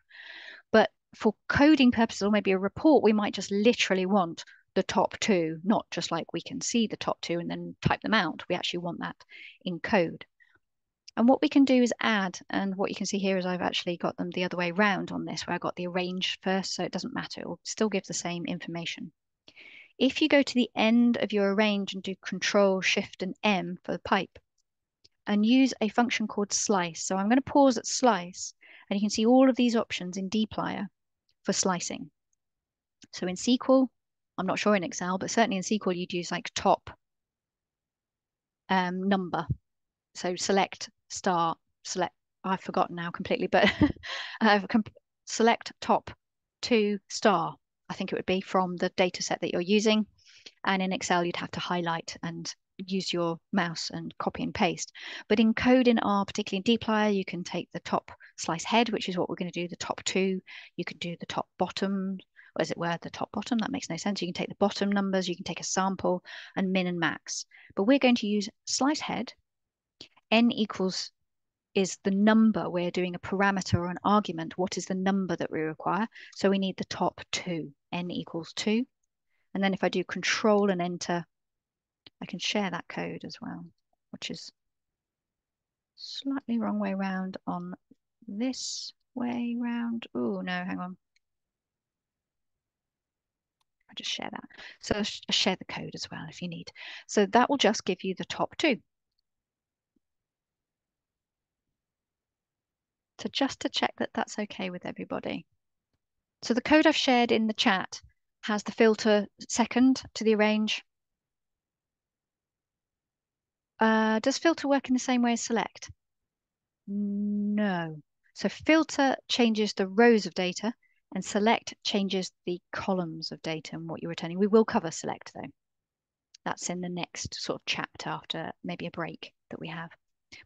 Speaker 1: But for coding purposes or maybe a report, we might just literally want the top two, not just like we can see the top two and then type them out. We actually want that in code. And what we can do is add, and what you can see here is I've actually got them the other way round on this, where I got the arrange first, so it doesn't matter, it will still give the same information. If you go to the end of your arrange and do Control, Shift, and M for the pipe, and use a function called slice. So I'm going to pause at slice, and you can see all of these options in dplyr for slicing. So in SQL, I'm not sure in Excel, but certainly in SQL, you'd use like top um, number. So select star, select, I've forgotten now completely, but uh, select top two star, I think it would be from the data set that you're using. And in Excel, you'd have to highlight and use your mouse and copy and paste. But in code in R, particularly in dplyr, you can take the top slice head, which is what we're going to do, the top two. You can do the top bottom, as it were, the top bottom. That makes no sense. You can take the bottom numbers, you can take a sample and min and max. But we're going to use slice head. N equals is the number. We're doing a parameter or an argument. What is the number that we require? So we need the top two, N equals two. And then if I do control and enter, I can share that code as well, which is slightly wrong way round on this way round. Oh, no, hang on. Just share that. So share the code as well if you need. So that will just give you the top two. So just to check that that's okay with everybody. So the code I've shared in the chat has the filter second to the arrange. Uh, does filter work in the same way as select? No. So filter changes the rows of data and select changes the columns of data and what you're returning. We will cover select though. That's in the next sort of chapter after maybe a break that we have.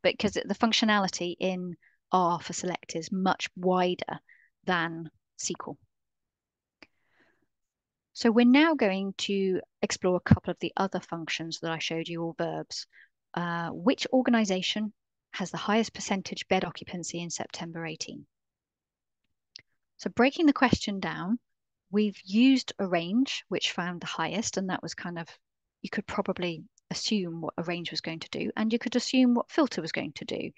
Speaker 1: But because the functionality in R for select is much wider than SQL. So we're now going to explore a couple of the other functions that I showed you, all verbs. Uh, which organization has the highest percentage bed occupancy in September 18? So breaking the question down, we've used arrange which found the highest, and that was kind of, you could probably assume what arrange was going to do, and you could assume what filter was going to do,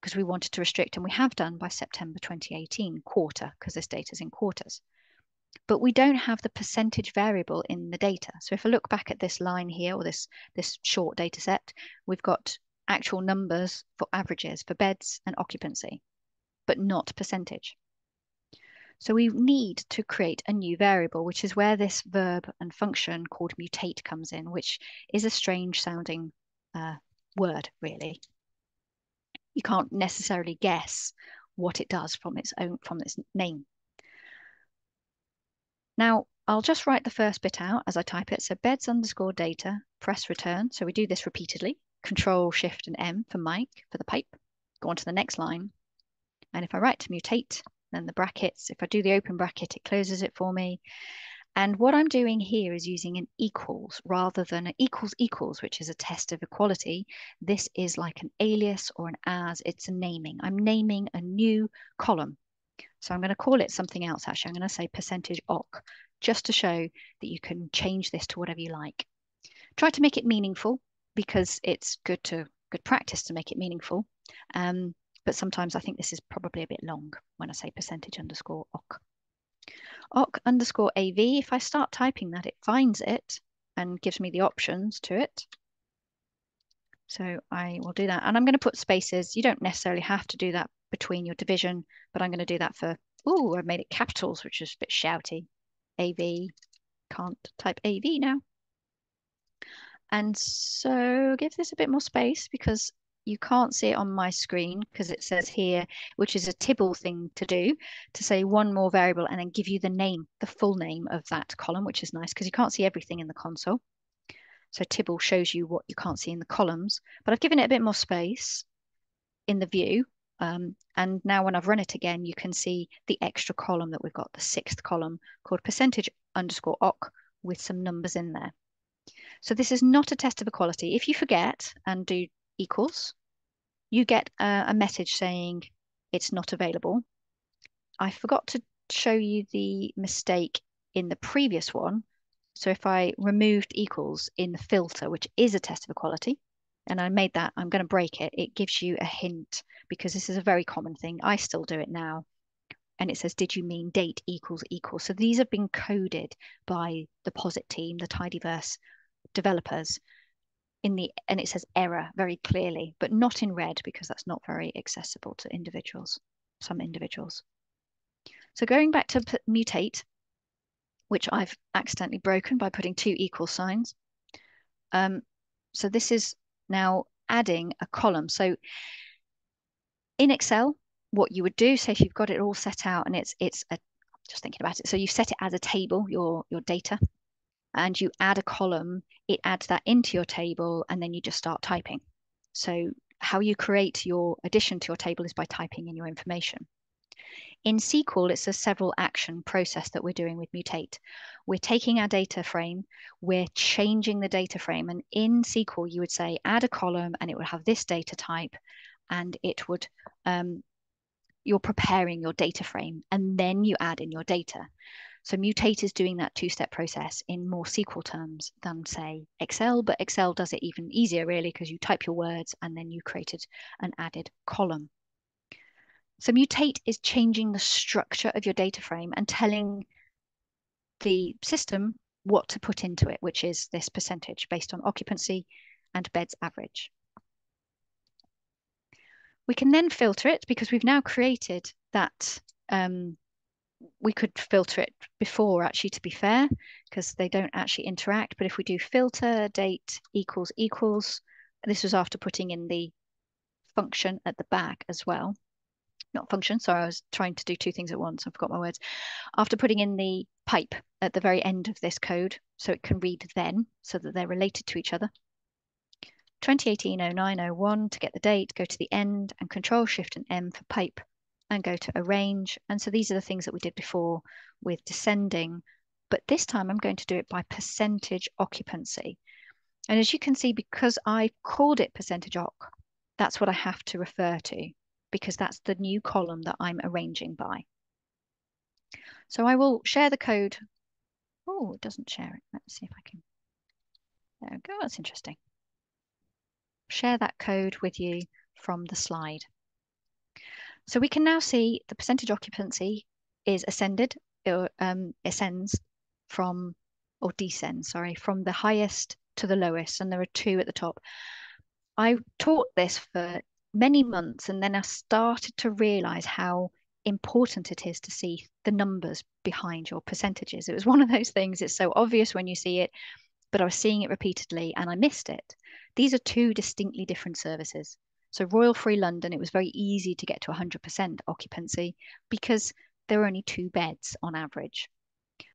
Speaker 1: because we wanted to restrict, and we have done by September 2018 quarter, because this data is in quarters but we don't have the percentage variable in the data. So if I look back at this line here, or this, this short data set, we've got actual numbers for averages for beds and occupancy, but not percentage. So we need to create a new variable, which is where this verb and function called mutate comes in, which is a strange sounding uh, word, really. You can't necessarily guess what it does from its own from its name. Now, I'll just write the first bit out as I type it. So beds underscore data, press return. So we do this repeatedly. Control, Shift, and M for Mike, for the pipe. Go on to the next line. And if I write to mutate, then the brackets, if I do the open bracket, it closes it for me. And what I'm doing here is using an equals rather than an equals equals, which is a test of equality. This is like an alias or an as, it's a naming. I'm naming a new column. So I'm going to call it something else, actually. I'm going to say percentage OC, just to show that you can change this to whatever you like. Try to make it meaningful because it's good to good practice to make it meaningful. Um, but sometimes I think this is probably a bit long when I say percentage underscore OC. OC underscore AV, if I start typing that, it finds it and gives me the options to it. So I will do that. And I'm going to put spaces. You don't necessarily have to do that between your division, but I'm going to do that for, oh, I've made it capitals, which is a bit shouty. AV, can't type AV now. And so give this a bit more space because you can't see it on my screen because it says here, which is a Tibble thing to do, to say one more variable and then give you the name, the full name of that column, which is nice because you can't see everything in the console. So Tibble shows you what you can't see in the columns, but I've given it a bit more space in the view um, and now when I've run it again, you can see the extra column that we've got, the sixth column called percentage underscore OC with some numbers in there. So this is not a test of equality. If you forget and do equals, you get a, a message saying it's not available. I forgot to show you the mistake in the previous one. So if I removed equals in the filter, which is a test of equality, and I made that, I'm going to break it. It gives you a hint because this is a very common thing. I still do it now. And it says, did you mean date equals equal? So these have been coded by the POSIT team, the Tidyverse developers in the, and it says error very clearly, but not in red because that's not very accessible to individuals, some individuals. So going back to mutate, which I've accidentally broken by putting two equal signs. Um, so this is now adding a column. So in Excel, what you would do, say if you've got it all set out and it's it's a just thinking about it. So you set it as a table, your your data, and you add a column, it adds that into your table, and then you just start typing. So how you create your addition to your table is by typing in your information. In SQL, it's a several action process that we're doing with Mutate. We're taking our data frame, we're changing the data frame, and in SQL, you would say add a column and it would have this data type, and it would, um, you're preparing your data frame, and then you add in your data. So Mutate is doing that two-step process in more SQL terms than say Excel, but Excel does it even easier really because you type your words and then you created an added column. So mutate is changing the structure of your data frame and telling the system what to put into it, which is this percentage based on occupancy and beds average. We can then filter it because we've now created that um, we could filter it before actually to be fair because they don't actually interact but if we do filter date equals equals this was after putting in the function at the back as well not function. Sorry, I was trying to do two things at once. I forgot my words. After putting in the pipe at the very end of this code, so it can read then, so that they're related to each other. 2018-09-01 to get the date, go to the end and Control Shift and M for pipe and go to arrange. And so these are the things that we did before with descending, but this time I'm going to do it by percentage occupancy. And as you can see, because I called it percentage occ, that's what I have to refer to because that's the new column that I'm arranging by. So I will share the code. Oh, it doesn't share it. Let's see if I can. There we go. That's interesting. Share that code with you from the slide. So we can now see the percentage occupancy is ascended, or um, ascends from, or descends, sorry, from the highest to the lowest, and there are two at the top. I taught this for many months. And then I started to realize how important it is to see the numbers behind your percentages. It was one of those things, it's so obvious when you see it, but I was seeing it repeatedly and I missed it. These are two distinctly different services. So Royal Free London, it was very easy to get to 100% occupancy because there were only two beds on average.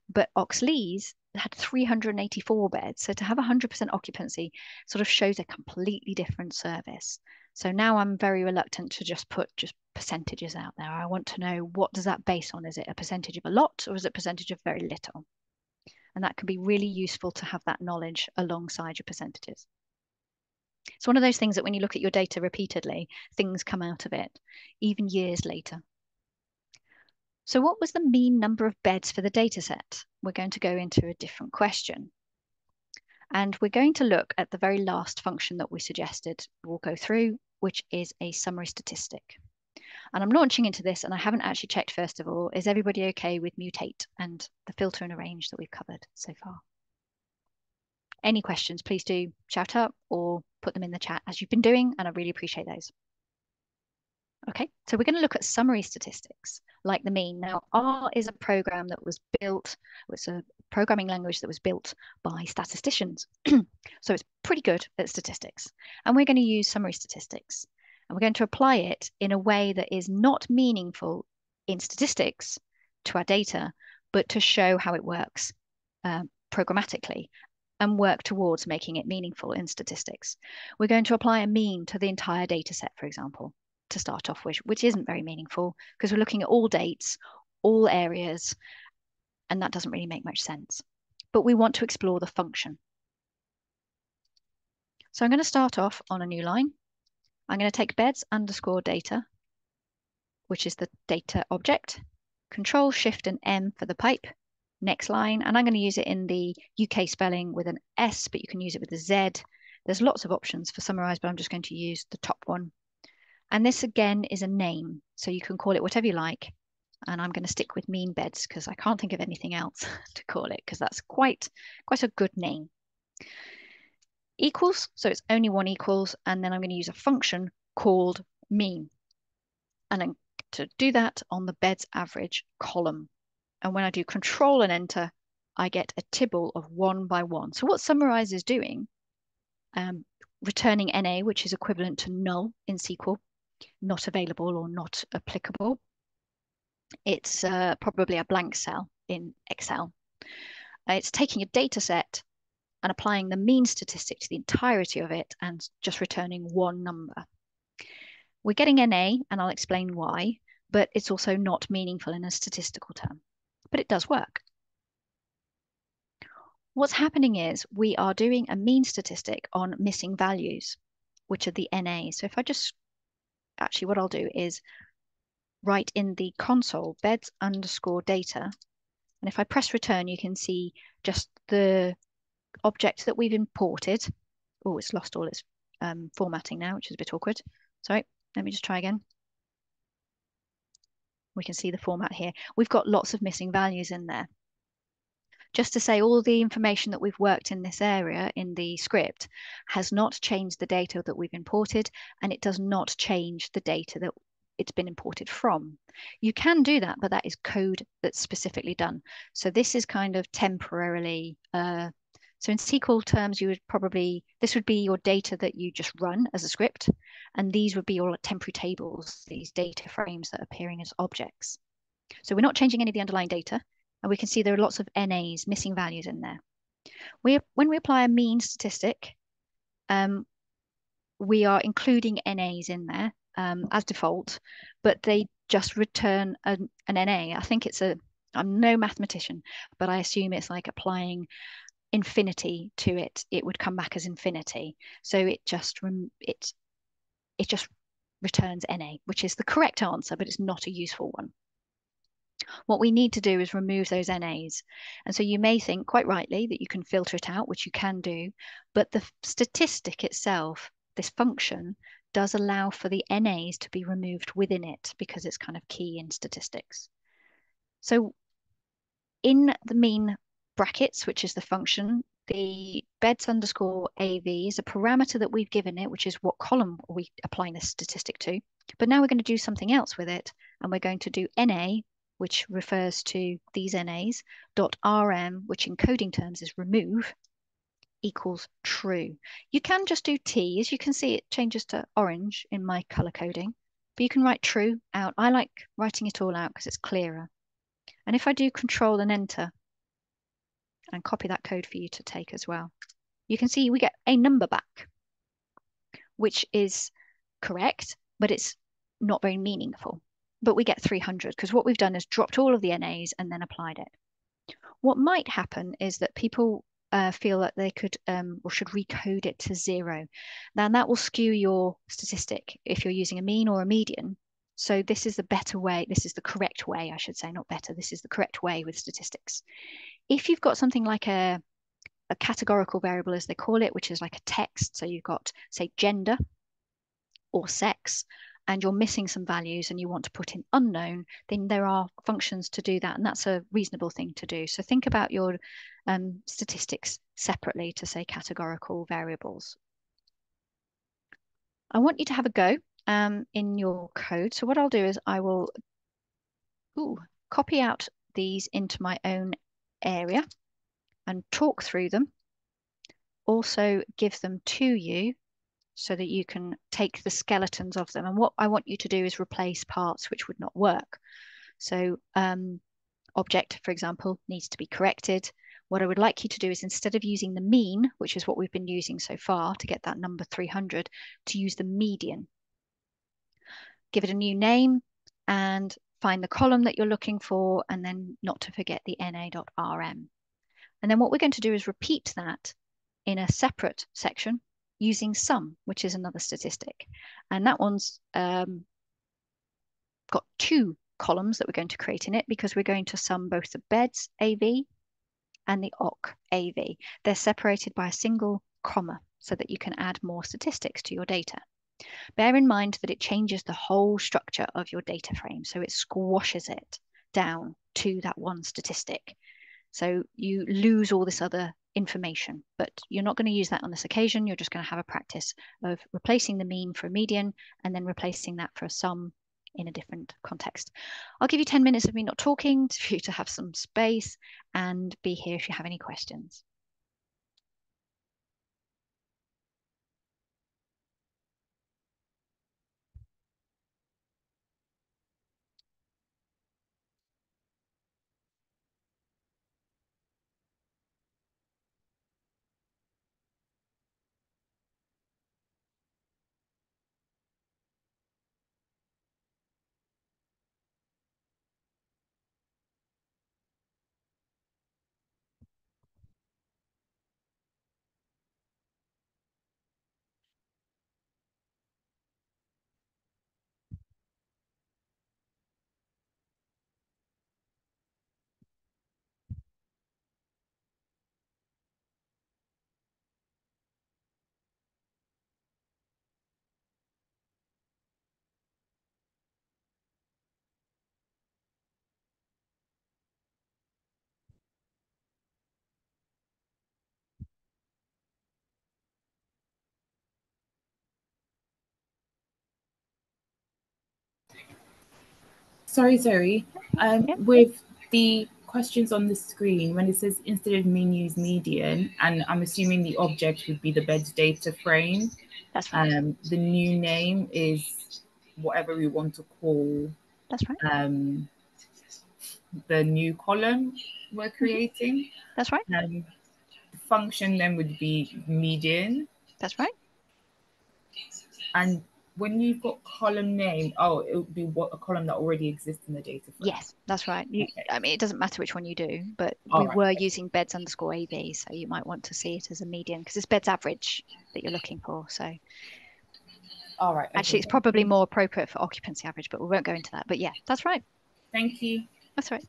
Speaker 1: But Oxleas had 384 beds. So to have 100% occupancy sort of shows a completely different service. So now I'm very reluctant to just put just percentages out there. I want to know what does that base on? Is it a percentage of a lot or is it a percentage of very little? And that can be really useful to have that knowledge alongside your percentages. It's one of those things that when you look at your data repeatedly, things come out of it, even years later. So what was the mean number of beds for the data set? We're going to go into a different question. And we're going to look at the very last function that we suggested we'll go through, which is a summary statistic. And I'm launching into this and I haven't actually checked first of all, is everybody okay with mutate and the filter and arrange that we've covered so far? Any questions, please do shout up or put them in the chat as you've been doing, and I really appreciate those. Okay, so we're going to look at summary statistics like the mean. Now, R is a program that was built, it's a programming language that was built by statisticians. so it's pretty good at statistics. And we're going to use summary statistics. And we're going to apply it in a way that is not meaningful in statistics to our data, but to show how it works uh, programmatically and work towards making it meaningful in statistics. We're going to apply a mean to the entire data set, for example to start off with, which isn't very meaningful because we're looking at all dates, all areas, and that doesn't really make much sense. But we want to explore the function. So I'm going to start off on a new line. I'm going to take beds underscore data, which is the data object, control shift and M for the pipe, next line, and I'm going to use it in the UK spelling with an S, but you can use it with a Z. There's lots of options for summarize, but I'm just going to use the top one and this again is a name, so you can call it whatever you like. And I'm going to stick with mean beds because I can't think of anything else to call it because that's quite, quite a good name. Equals, so it's only one equals, and then I'm going to use a function called mean. And then to do that on the beds average column. And when I do control and enter, I get a tibble of one by one. So what summarize is doing, um, returning NA, which is equivalent to null in SQL, not available or not applicable. It's uh, probably a blank cell in Excel. Uh, it's taking a data set and applying the mean statistic to the entirety of it and just returning one number. We're getting NA, and I'll explain why, but it's also not meaningful in a statistical term, but it does work. What's happening is we are doing a mean statistic on missing values, which are the NA. So if I just, actually what I'll do is write in the console beds underscore data. And if I press return, you can see just the object that we've imported. Oh, it's lost all its um, formatting now, which is a bit awkward. Sorry, let me just try again. We can see the format here. We've got lots of missing values in there. Just to say all the information that we've worked in this area in the script has not changed the data that we've imported, and it does not change the data that it's been imported from. You can do that, but that is code that's specifically done. So this is kind of temporarily uh, so in SQL terms, you would probably, this would be your data that you just run as a script. And these would be your temporary tables, these data frames that are appearing as objects. So we're not changing any of the underlying data. And we can see there are lots of NAs, missing values in there. We, when we apply a mean statistic, um, we are including NAs in there um, as default, but they just return an, an NA. I think it's a, I'm no mathematician, but I assume it's like applying infinity to it, it would come back as infinity. So it just it it just returns NA, which is the correct answer, but it's not a useful one. What we need to do is remove those NAs. And so you may think quite rightly that you can filter it out, which you can do, but the statistic itself, this function, does allow for the NAs to be removed within it because it's kind of key in statistics. So in the mean brackets, which is the function. The beds underscore AV is a parameter that we've given it, which is what column are we applying this statistic to. But now we're going to do something else with it, and we're going to do NA, which refers to these NAs, dot RM, which in coding terms is remove, equals true. You can just do T. As you can see, it changes to orange in my color coding, but you can write true out. I like writing it all out because it's clearer. And if I do control and enter, and copy that code for you to take as well. You can see we get a number back, which is correct, but it's not very meaningful. But we get 300 because what we've done is dropped all of the NAs and then applied it. What might happen is that people uh, feel that they could um, or should recode it to zero. Then that will skew your statistic if you're using a mean or a median. So this is the better way, this is the correct way, I should say, not better, this is the correct way with statistics if you've got something like a, a categorical variable, as they call it, which is like a text, so you've got, say, gender or sex, and you're missing some values and you want to put in unknown, then there are functions to do that. And that's a reasonable thing to do. So think about your um, statistics separately to say categorical variables. I want you to have a go um, in your code. So what I'll do is I will ooh, copy out these into my own area and talk through them. Also give them to you so that you can take the skeletons of them. And what I want you to do is replace parts which would not work. So um, object, for example, needs to be corrected. What I would like you to do is instead of using the mean, which is what we've been using so far to get that number 300, to use the median. Give it a new name and find the column that you're looking for, and then not to forget the na.rm. And then what we're going to do is repeat that in a separate section using sum, which is another statistic. And that one's um, got two columns that we're going to create in it because we're going to sum both the beds AV and the OC AV. They're separated by a single comma so that you can add more statistics to your data. Bear in mind that it changes the whole structure of your data frame. So it squashes it down to that one statistic. So you lose all this other information, but you're not going to use that on this occasion. You're just going to have a practice of replacing the mean for a median and then replacing that for a sum in a different context. I'll give you 10 minutes of me not talking for you to have some space and be here if you have any questions.
Speaker 2: Sorry, Zoe. Um, yeah. With the questions on the screen, when it says instead of menus median, and I'm assuming the object would be the bed data frame.
Speaker 1: That's right.
Speaker 2: Um, the new name is whatever we want to call.
Speaker 1: That's right.
Speaker 2: Um, the new column we're mm-hmm. creating.
Speaker 1: That's right.
Speaker 2: Um, function then would be median.
Speaker 1: That's right.
Speaker 2: And when you've got column name, oh, it would be what a column that already exists in the data frame.
Speaker 1: Yes, that's right. You, okay. I mean, it doesn't matter which one you do, but All we right. were using beds underscore AV, so you might want to see it as a median because it's beds average that you're looking for. So,
Speaker 2: all right.
Speaker 1: Okay. Actually, it's probably more appropriate for occupancy average, but we won't go into that. But yeah, that's right.
Speaker 2: Thank you.
Speaker 1: That's right.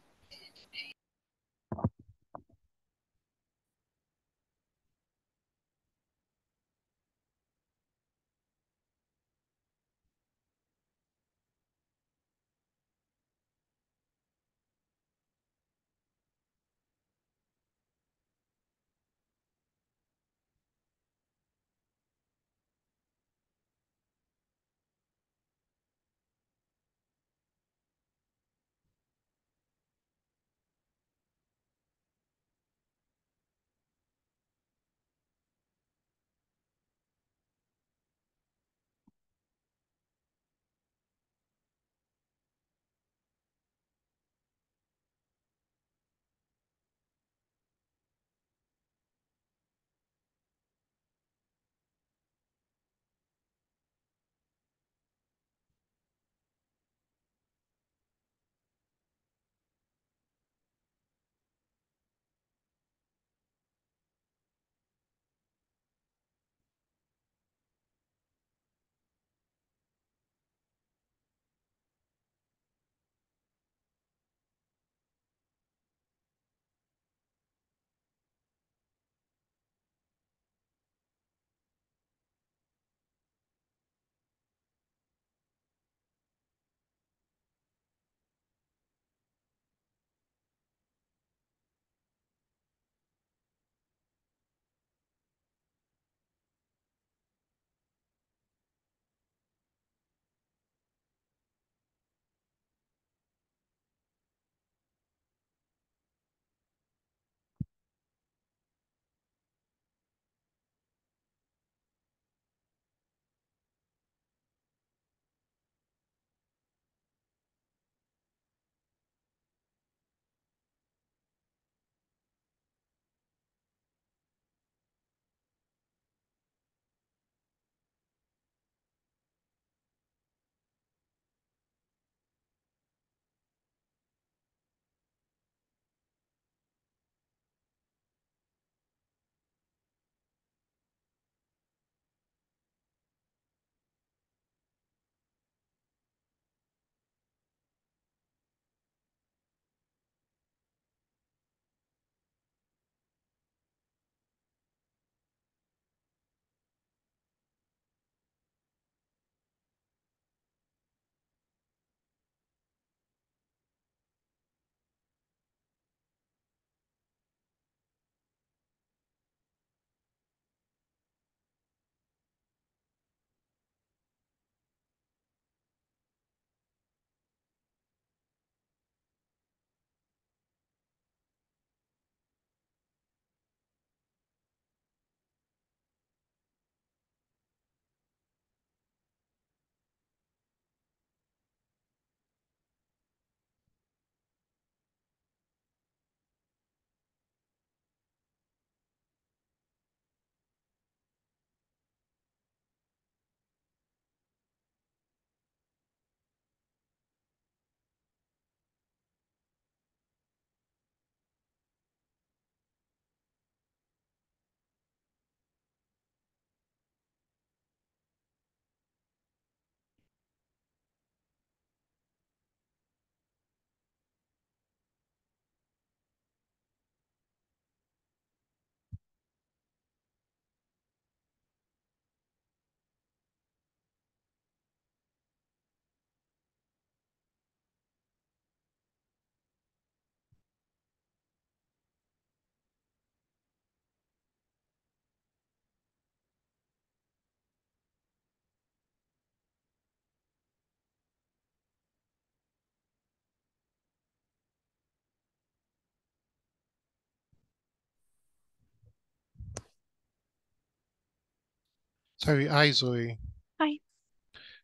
Speaker 3: Sorry, hi Zoe.
Speaker 1: Hi.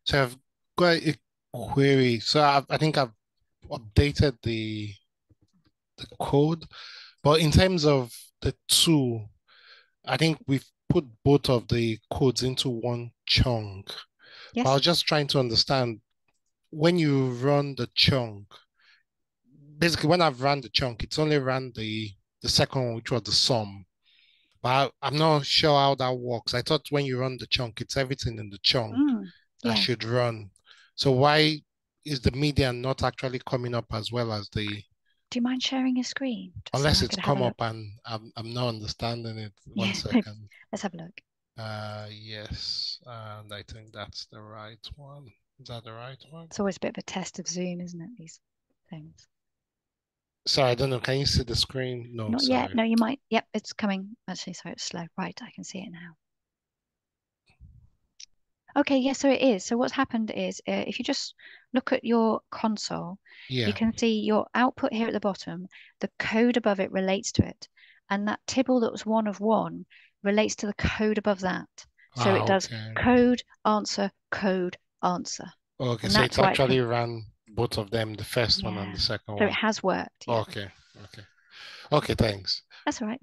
Speaker 3: So I've got a query. So I've, I think I've updated the the code, but in terms of the two, I think we've put both of the codes into one chunk.
Speaker 1: Yes.
Speaker 3: But I was just trying to understand when you run the chunk, basically when I've run the chunk, it's only run the the second one, which was the sum. But I, am not sure how that works. I thought when you run the chunk, it's everything in the chunk
Speaker 1: Mm,
Speaker 3: that
Speaker 1: yeah.
Speaker 3: should run. So why is the median not actually coming up as well as the
Speaker 1: Do you mind sharing your screen? so
Speaker 3: unless
Speaker 1: I
Speaker 3: it's come up and I'm I'm not understanding it. One
Speaker 1: Yeah.
Speaker 3: second.
Speaker 1: Let's have a look.
Speaker 3: Uh yes, and I think that's the right one. Is that the right one?
Speaker 1: It's always a bit of a test of Zoom, isn't it? These things.
Speaker 3: Sorry, I don't know. Can you see the screen? No,
Speaker 1: Not
Speaker 3: sorry.
Speaker 1: yet. No, you might. Yep, it's coming. Actually, sorry, it's slow. Right, I can see it now. Okay, yes, so it is. So what's happened is uh, if you just look at your console,
Speaker 3: Yeah.
Speaker 1: you can see your output here at the bottom, the code above it relates to it. And that tibble that was one of one relates to the code above that. So
Speaker 3: Ah,
Speaker 1: it does
Speaker 3: okay.
Speaker 1: code, answer, code, answer.
Speaker 3: Okay,
Speaker 1: and
Speaker 3: so it's
Speaker 1: why it can-
Speaker 3: actually ran both of them, the first one and the second
Speaker 1: So it has worked. Yeah,
Speaker 3: Okay, okay. Okay, thanks.
Speaker 1: that's all right.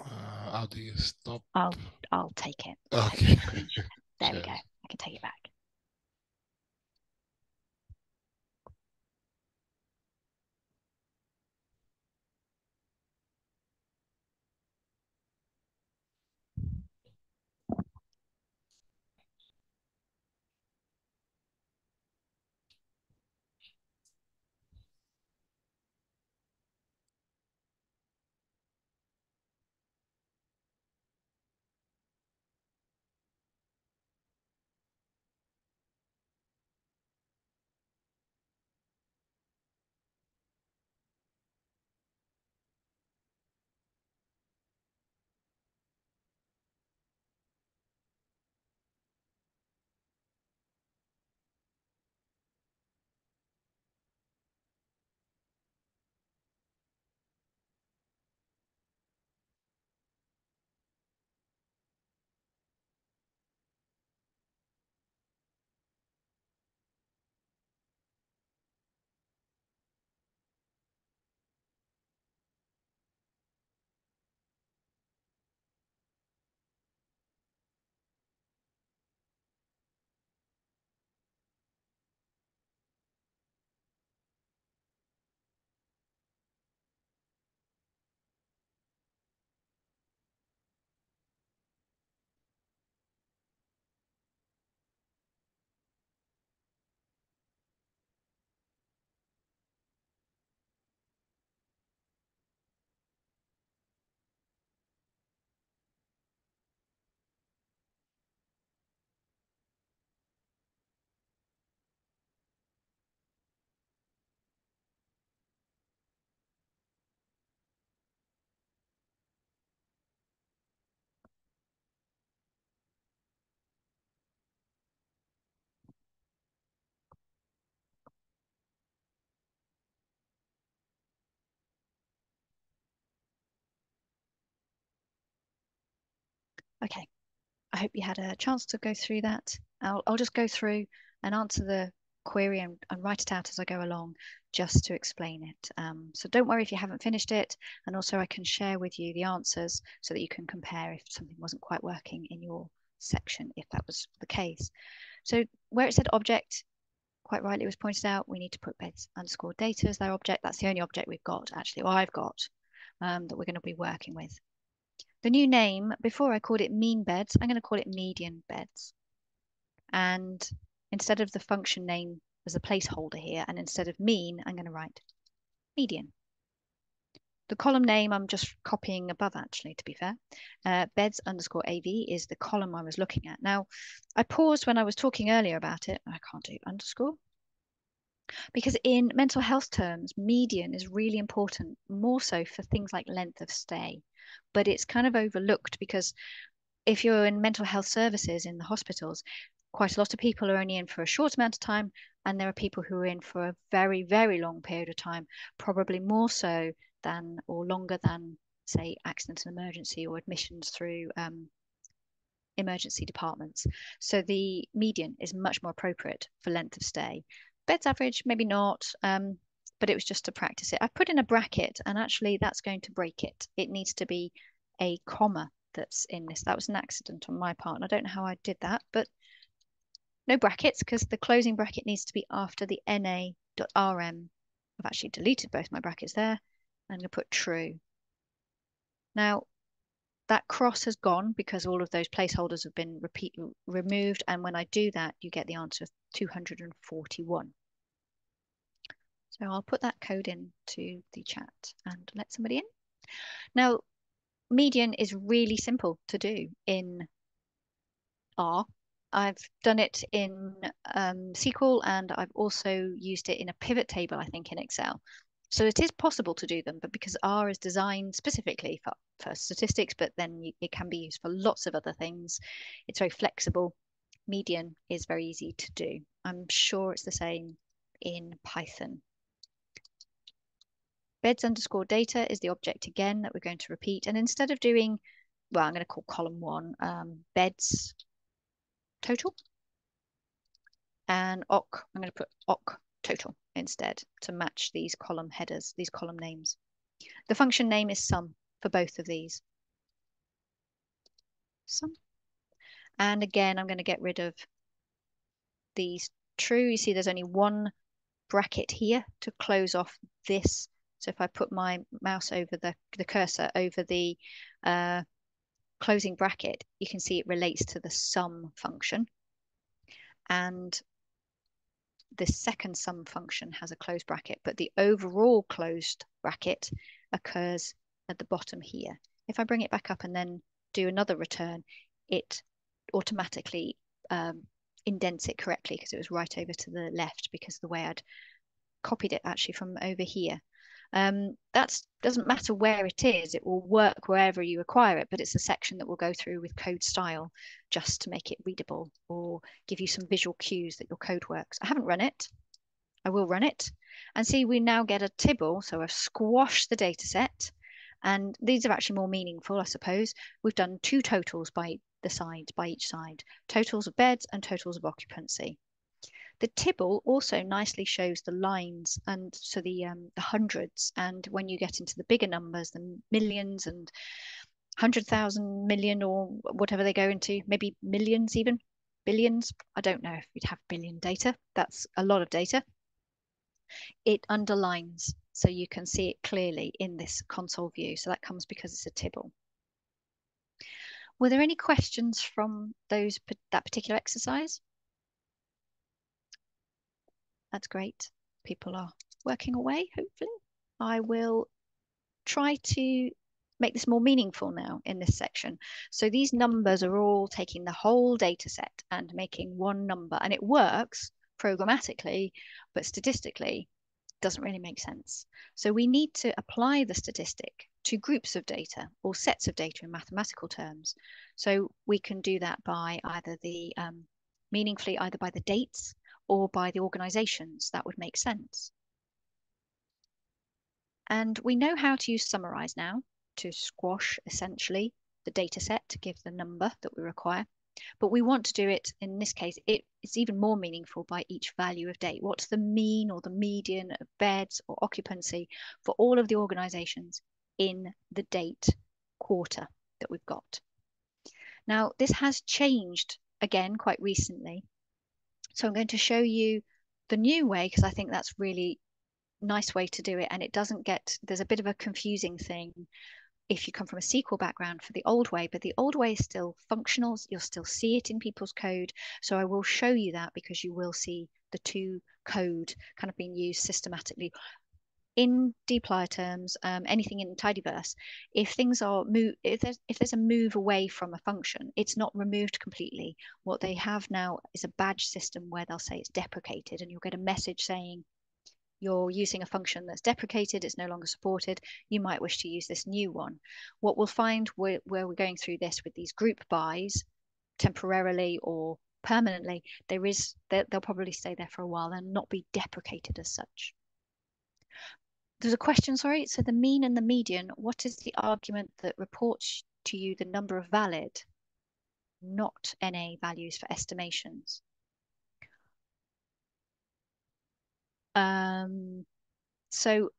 Speaker 3: Uh, how do you stop?
Speaker 1: I'll I'll take it.
Speaker 3: Okay.
Speaker 1: the screen share. There we go. I can take it back. Okay. I hope you had a chance to go through that. I'll, I'll just go through and answer the query and, and write it out as I go along just to explain it. Um, so don't worry if you haven't finished it. And also I can share with you the answers so that you can compare if something wasn't quite working in your section, if that was the case. So where it said object, quite rightly was pointed out, we need to put beds underscore data as their object. That's the only object we've got actually, or I've got, um, that we're going to be working with. The new name, before I called it mean beds, I'm going to call it median beds. And instead of the function name as a placeholder here, and instead of mean, I'm going to write median. The column name I'm just copying above actually, to be fair. Uh, beds underscore AV is the column I was looking at. Now, I paused when I was talking earlier about it. I can't do underscore. Because in mental health terms, median is really important, more so for things like length of stay. But it's kind of overlooked because if you're in mental health services in the hospitals, quite a lot of people are only in for a short amount of time, and there are people who are in for a very, very long period of time, probably more so than or longer than, say, accident and emergency or admissions through um, emergency departments. So the median is much more appropriate for length of stay. Beds average, maybe not, um, but it was just to practice it. I put in a bracket and actually that's going to break it. It needs to be a comma that's in this. That was an accident on my part. And I don't know how I did that, but no brackets because the closing bracket needs to be after the na.rm. I've actually deleted both my brackets there. I'm going to put true. Now, that cross has gone because all of those placeholders have been repeat, removed. And when I do that, you get the answer 241. So I'll put that code into the chat and let somebody in. Now, median is really simple to do in R. I've done it in um, SQL and I've also used it in a pivot table, I think, in Excel. So it is possible to do them, but because R is designed specifically for, for statistics, but then you, it can be used for lots of other things. It's very flexible. Median is very easy to do. I'm sure it's the same in Python. Beds underscore data is the object again that we're going to repeat. And instead of doing, well, I'm going to call column one um, beds total. And OC, I'm going to put OC total instead to match these column headers, these column names. The function name is sum for both of these. Sum. And again, I'm going to get rid of these true. You see there's only one bracket here to close off this. So if I put my mouse over the, the cursor over the uh, closing bracket, you can see it relates to the sum function. And the second sum function has a closed bracket, but the overall closed bracket occurs at the bottom here. If I bring it back up and then do another return, it automatically um, indents it correctly because it was right over to the left because the way I'd copied it actually from over here. Um, that doesn't matter where it is, it will work wherever you require it, but it's a section that will go through with code style just to make it readable or give you some visual cues that your code works. I haven't run it. I will run it and see we now get a tibble. So I've squashed the data set and these are actually more meaningful, I suppose. We've done two totals by the side, by each side, totals of beds and totals of occupancy. The tibble also nicely shows the lines and so the um, the hundreds. And when you get into the bigger numbers, the millions and hundred thousand million or whatever they go into, maybe millions even, billions. I don't know if we'd have billion data. That's a lot of data. It underlines so you can see it clearly in this console view. So that comes because it's a tibble. Were there any questions from those that particular exercise? That's great. People are working away, hopefully. I will try to make this more meaningful now in this section. So these numbers are all taking the whole data set and making one number and it works programmatically, but statistically doesn't really make sense. So we need to apply the statistic to groups of data or sets of data in mathematical terms. So we can do that by either the um, meaningfully either by the dates or by the organizations, that would make sense. And we know how to use summarize now to squash essentially the data set to give the number that we require. But we want to do it, in this case, it, it's even more meaningful by each value of date. What's the mean or the median of beds or occupancy for all of the organizations in the date quarter that we've got? Now, this has changed again quite recently. So I'm going to show you the new way because I think that's really nice way to do it. And it doesn't get, there's a bit of a confusing thing if you come from a SQL background for the old way, but the old way is still functional. You'll still see it in people's code. So I will show you that because you will see the two code kind of being used systematically in dplyr terms, um, anything in tidyverse, if things are move, if there's if there's a move away from a function, it's not removed completely. What they have now is a badge system where they'll say it's deprecated, and you'll get a message saying you're using a function that's deprecated, it's no longer supported, you might wish to use this new one. What we'll find where, where we're going through this with these group bys, temporarily or permanently, there is they'll probably stay there for a while and not be deprecated as such. There's a question, sorry. So the mean and the median, what is the argument that reports to you the number of valid? not NA values for estimations. Um, so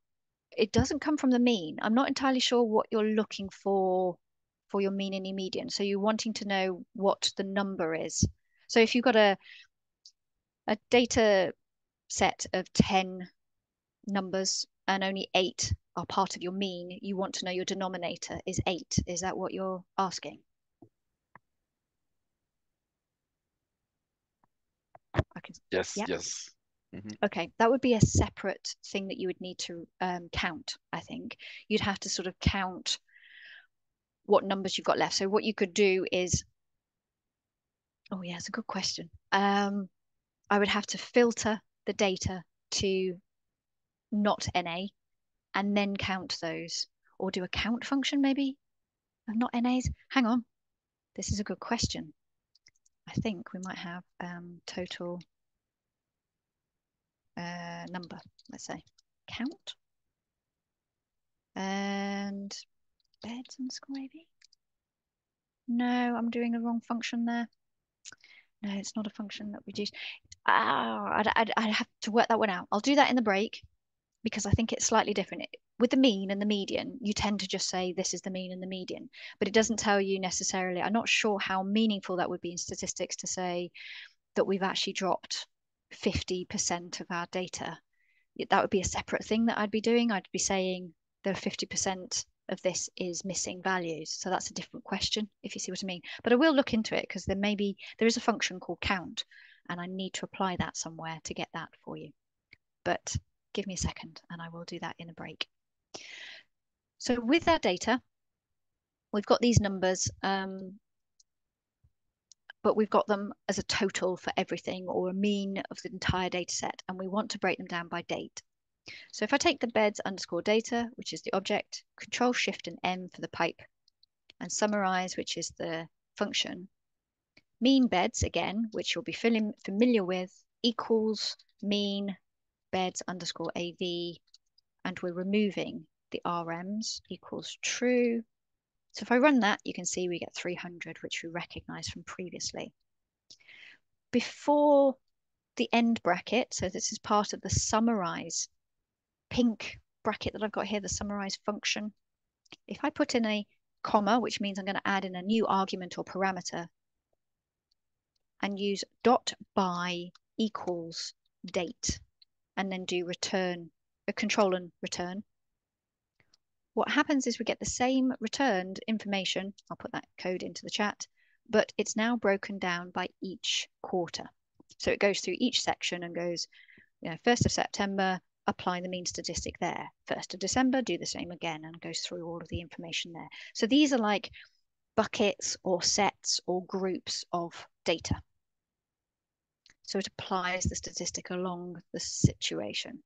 Speaker 1: it doesn't come from the mean. I'm not entirely sure what you're looking for for your mean and your median. So you're wanting to know what the number is. So if you've got a a data set of 10 numbers and only eight are part of your mean, you want to know your denominator is eight. Is that what you're asking?
Speaker 4: I can, yes, yeah. yes.
Speaker 1: Mm -hmm. Okay, that would be a separate thing that you would need to um, count, I think. You'd have to sort of count what numbers you've got left. So what you could do is, oh yeah, it's a good question. Um, I would have to filter the data to not NA and then count those or do a count function maybe of not NAs. Hang on, this is a good question. I think we might have um, total uh, number, let's say, count and beds and maybe. No, I'm doing the wrong function there. No, it's not a function that we do. Ah, I'd, I'd, I'd have to work that one out. I'll do that in the break because I think it's slightly different. With the mean and the median, you tend to just say this is the mean and the median, but it doesn't tell you necessarily. I'm not sure how meaningful that would be in statistics to say that we've actually dropped 50% of our data. That would be a separate thing that I'd be doing. I'd be saying there are 50% of this is missing values. So that's a different question, if you see what I mean. But I will look into it because there may be, there is a function called count, and I need to apply that somewhere to get that for you. But give me a second and I will do that in a break. So with that data, we've got these numbers, um, but we've got them as a total for everything or a mean of the entire data set, and we want to break them down by date. So if I take the beds underscore data, which is the object, control shift and M for the pipe, and summarize, which is the function, mean beds again, which you'll be familiar with, equals mean beds underscore AV, and we're removing the RMs equals true. So if I run that, you can see we get 300, which we recognize from previously. Before the end bracket, so this is part of the summarize pink bracket that I've got here, the summarize function. If I put in a comma, which means I'm going to add in a new argument or parameter, and use dot by equals date, and then do return, a control and return. What happens is we get the same returned information. I'll put that code into the chat, but it's now broken down by each quarter. So it goes through each section and goes, you know, 1st of September, apply the mean statistic there. 1st of December, do the same again and goes through all of the information there. So these are like buckets or sets or groups of data. So it applies the statistic along the situation.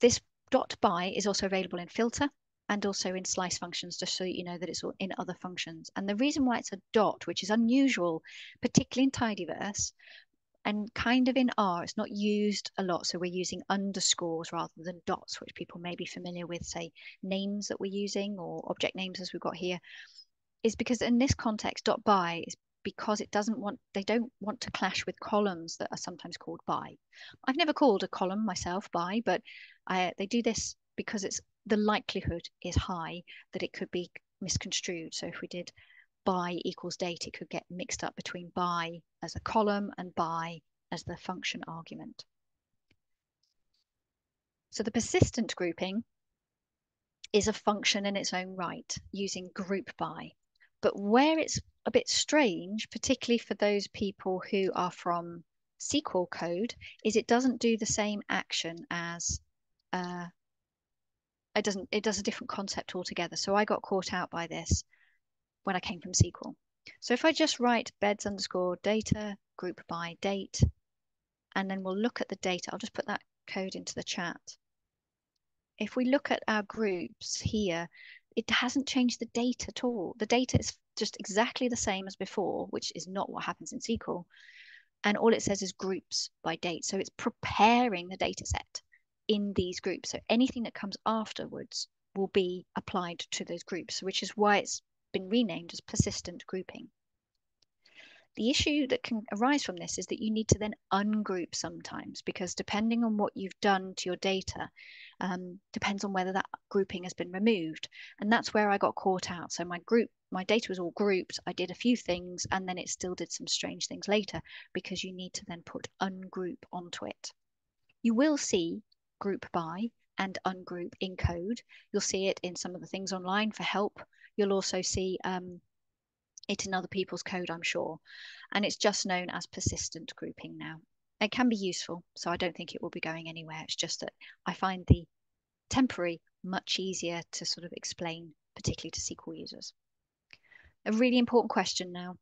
Speaker 1: This dot by is also available in filter and also in slice functions, just so you know that it's in other functions. And the reason why it's a dot, which is unusual, particularly in tidyverse, and kind of in R, it's not used a lot. So we're using underscores rather than dots, which people may be familiar with, say names that we're using or object names as we've got here, is because in this context, dot by is because it doesn't want, they don't want to clash with columns that are sometimes called by. I've never called a column myself by, but I, they do this because it's the likelihood is high that it could be misconstrued. So if we did by equals date, it could get mixed up between by as a column and by as the function argument. So the persistent grouping is a function in its own right using group by. But where it's a bit strange, particularly for those people who are from SQL code, is it doesn't do the same action as uh, it doesn't it does a different concept altogether. So I got caught out by this when I came from SQL. So if I just write beds underscore data, group by date, and then we'll look at the data, I'll just put that code into the chat. If we look at our groups here, it hasn't changed the data at all. The data is just exactly the same as before, which is not what happens in SQL. And all it says is groups by date. So it's preparing the data set in these groups. So anything that comes afterwards will be applied to those groups, which is why it's been renamed as persistent grouping. The issue that can arise from this is that you need to then ungroup sometimes because depending on what you've done to your data, um, depends on whether that grouping has been removed. And that's where I got caught out. So my group, my data was all grouped. I did a few things and then it still did some strange things later because you need to then put ungroup onto it. You will see group by and ungroup in code. You'll see it in some of the things online for help. You'll also see um, it in other people's code, I'm sure. And it's just known as persistent grouping now. It can be useful, so I don't think it will be going anywhere. It's just that I find the temporary much easier to sort of explain, particularly to SQL users. A really important question now.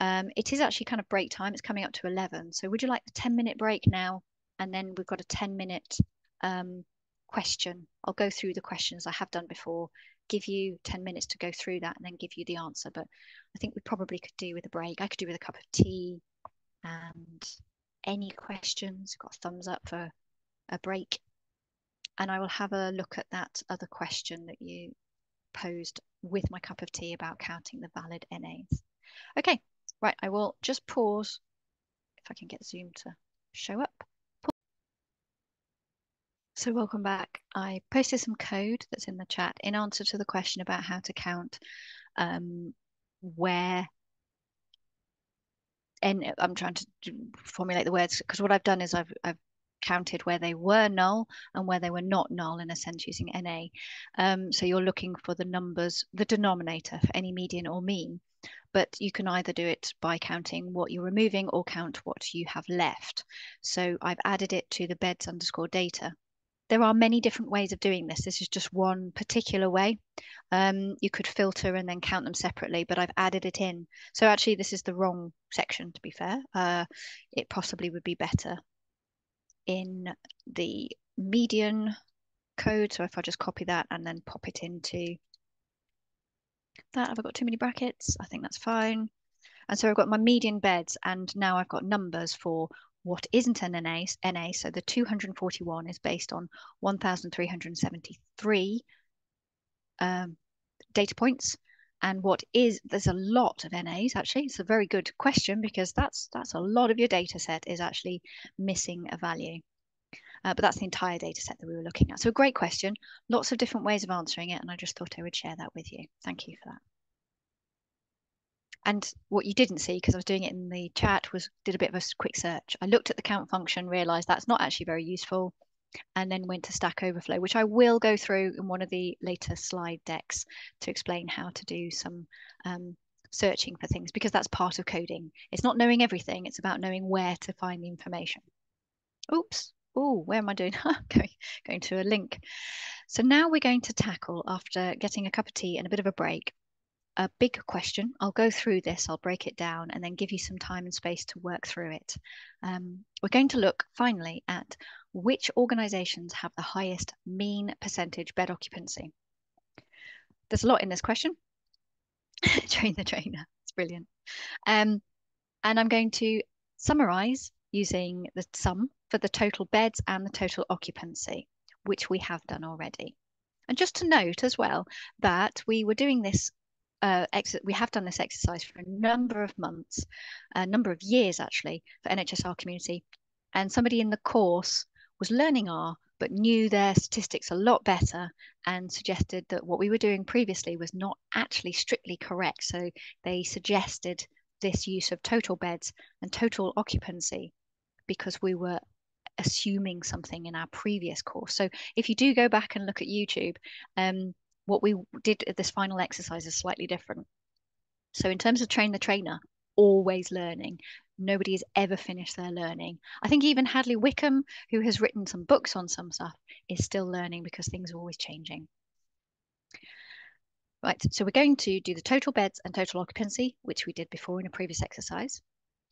Speaker 1: Um, it is actually kind of break time. It's coming up to 11. So would you like the 10 minute break now? And then we've got a 10 minute um, question. I'll go through the questions I have done before give you 10 minutes to go through that and then give you the answer. But I think we probably could do with a break. I could do with a cup of tea and any questions. Got a thumbs up for a break. And I will have a look at that other question that you posed with my cup of tea about counting the valid NAs. Okay, right, I will just pause if I can get Zoom to show up. So welcome back. I posted some code that's in the chat in answer to the question about how to count um, where and I'm trying to formulate the words because what I've done is I've I've counted where they were null and where they were not null in a sense using NA. Um, so you're looking for the numbers, the denominator for any median or mean, but you can either do it by counting what you're removing or count what you have left. So I've added it to the beds underscore data there are many different ways of doing this. This is just one particular way. Um, you could filter and then count them separately, but I've added it in. So actually, this is the wrong section, to be fair. Uh, it possibly would be better in the median code. So if I just copy that and then pop it into that, have I got too many brackets? I think that's fine. And so I've got my median beds and now I've got numbers for what isn't an NA, NA, so the 241 is based on 1,373 um, data points. And what is, there's a lot of NAs actually. It's a very good question because that's that's a lot of your data set is actually missing a value. Uh, but that's the entire data set that we were looking at. So a great question, lots of different ways of answering it. And I just thought I would share that with you. Thank you for that. And what you didn't see, because I was doing it in the chat, was did a bit of a quick search. I looked at the count function, realized that's not actually very useful, and then went to Stack Overflow, which I will go through in one of the later slide decks to explain how to do some um, searching for things, because that's part of coding. It's not knowing everything, it's about knowing where to find the information. Oops. Oh, where am I doing? going, going to a link. So now we're going to tackle, after getting a cup of tea and a bit of a break, a big question. I'll go through this, I'll break it down, and then give you some time and space to work through it. Um, we're going to look finally at which organizations have the highest mean percentage bed occupancy. There's a lot in this question. Train the trainer, it's brilliant. Um, and I'm going to summarize using the sum for the total beds and the total occupancy, which we have done already. And just to note as well that we were doing this uh, we have done this exercise for a number of months, a number of years actually, for NHS-R community. And somebody in the course was learning R, but knew their statistics a lot better and suggested that what we were doing previously was not actually strictly correct. So they suggested this use of total beds and total occupancy because we were assuming something in our previous course. So if you do go back and look at YouTube, um, what we did at this final exercise is slightly different. So in terms of train the trainer, always learning. Nobody has ever finished their learning. I think even Hadley Wickham, who has written some books on some stuff, is still learning because things are always changing. Right, so we're going to do the total beds and total occupancy, which we did before in a previous exercise.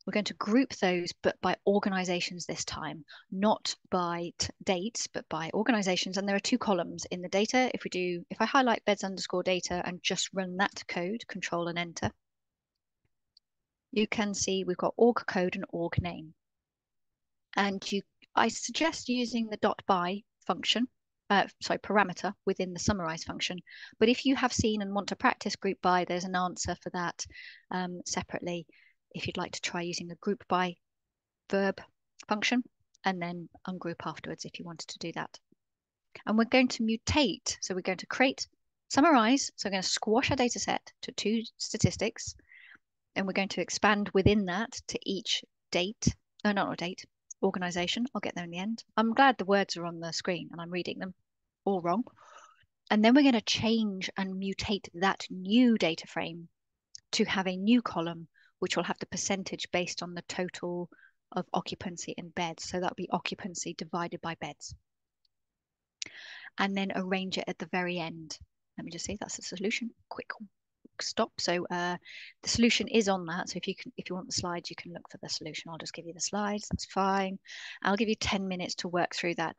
Speaker 1: We're going to group those, but by organizations this time, not by dates, but by organizations. And there are two columns in the data. If we do, if I highlight beds underscore data and just run that code, control and enter, you can see we've got org code and org name. And you, I suggest using the dot by function, uh, sorry, parameter within the summarize function. But if you have seen and want to practice group by, there's an answer for that um, separately if you'd like to try using the group by verb function and then ungroup afterwards if you wanted to do that. And we're going to mutate. So we're going to create, summarize. So we're going to squash our data set to two statistics. And we're going to expand within that to each date. No, not a date, organization. I'll get there in the end. I'm glad the words are on the screen and I'm reading them all wrong. And then we're going to change and mutate that new data frame to have a new column, which will have the percentage based on the total of occupancy in beds. So that'll be occupancy divided by beds. And then arrange it at the very end. Let me just see, that's the solution. Quick stop. So uh, the solution is on that. So if you can, if you want the slides, you can look for the solution. I'll just give you the slides. That's fine. I'll give you 10 minutes to work through that.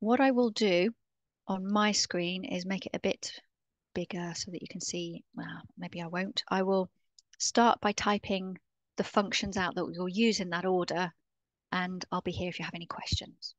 Speaker 1: What I will do on my screen is make it a bit bigger so that you can see, well, maybe I won't. I will start by typing the functions out that we'll use in that order, and I'll be here if you have any questions.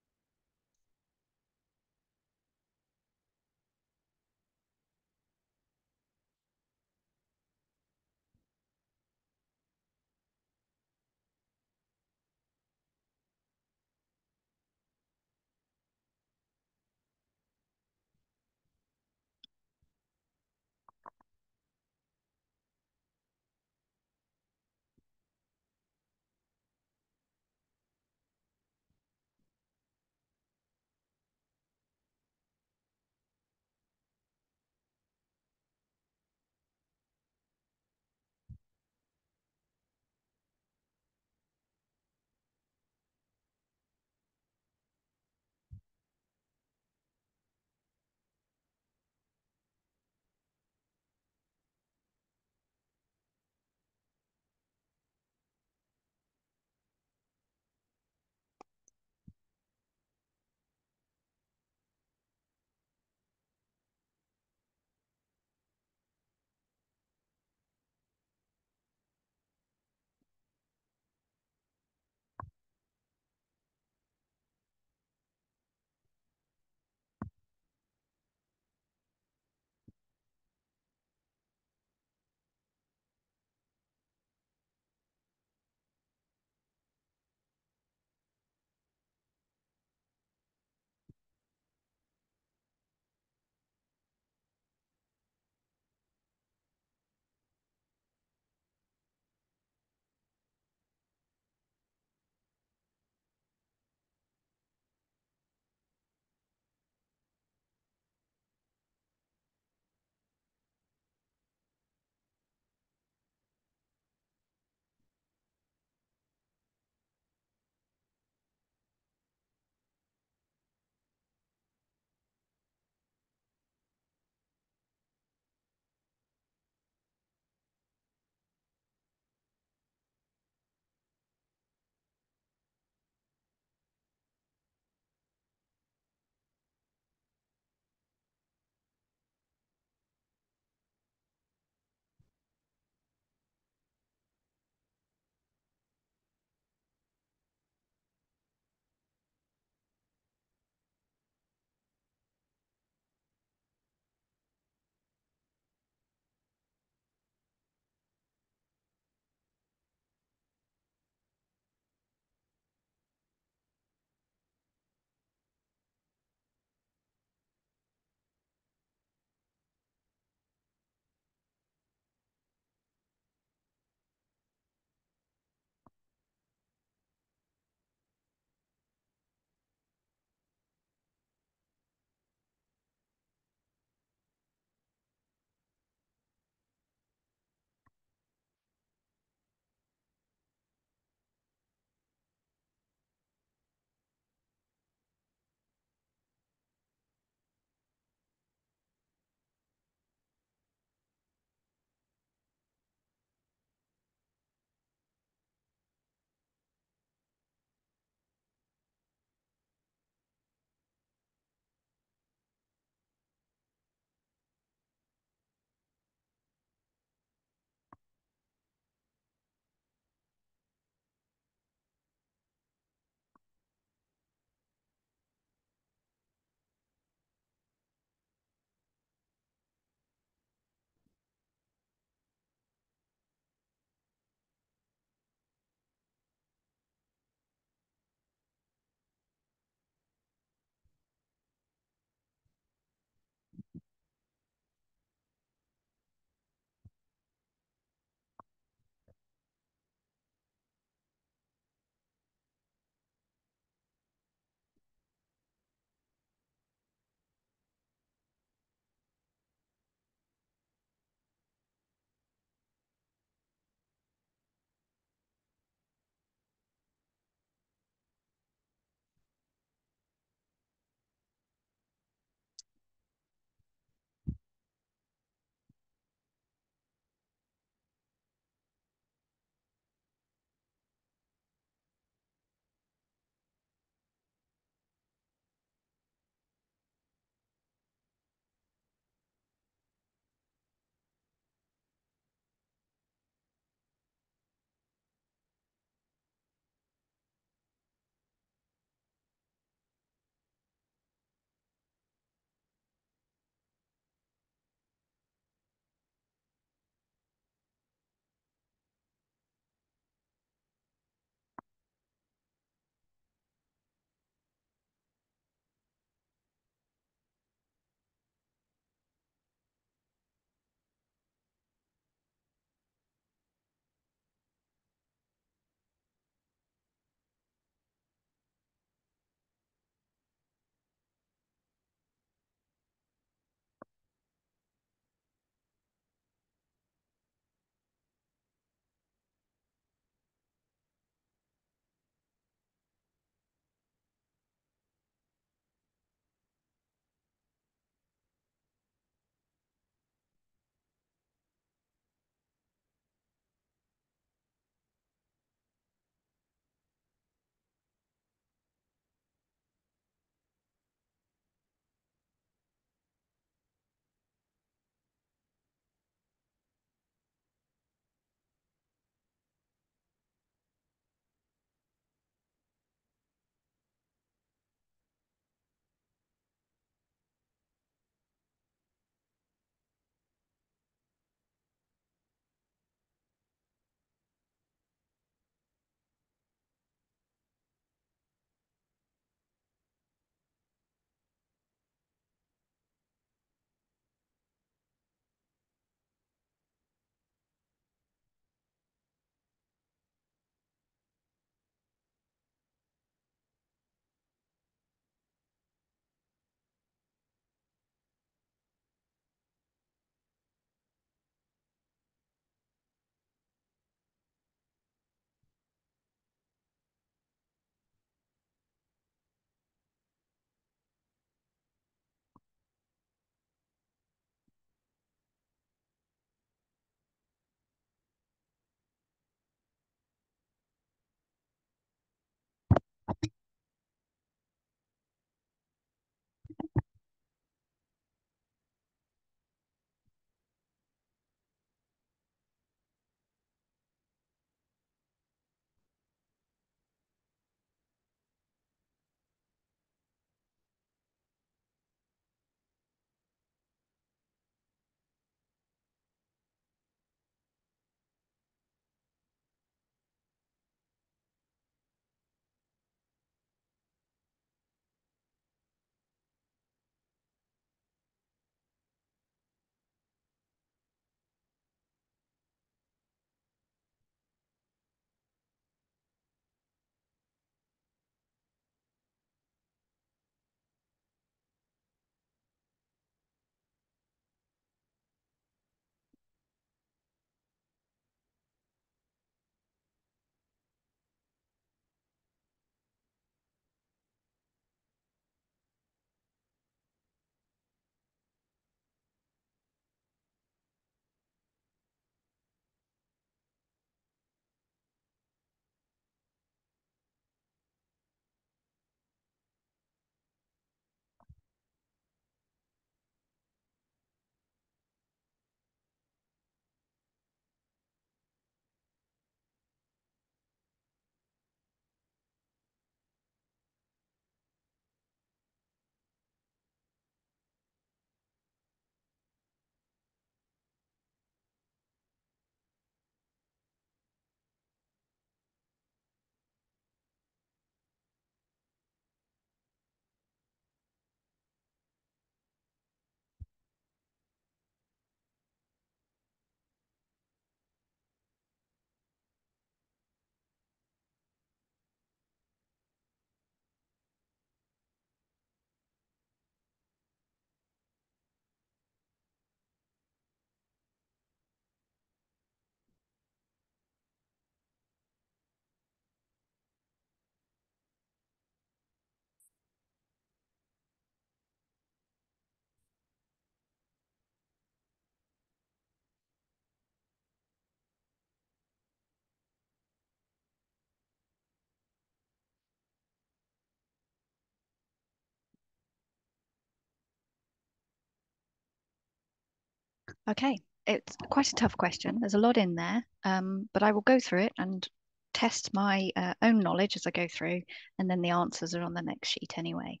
Speaker 1: Okay, it's quite a tough question. There's a lot in there, um, but I will go through it and test my uh, own knowledge as I go through, and then the answers are on the next sheet anyway.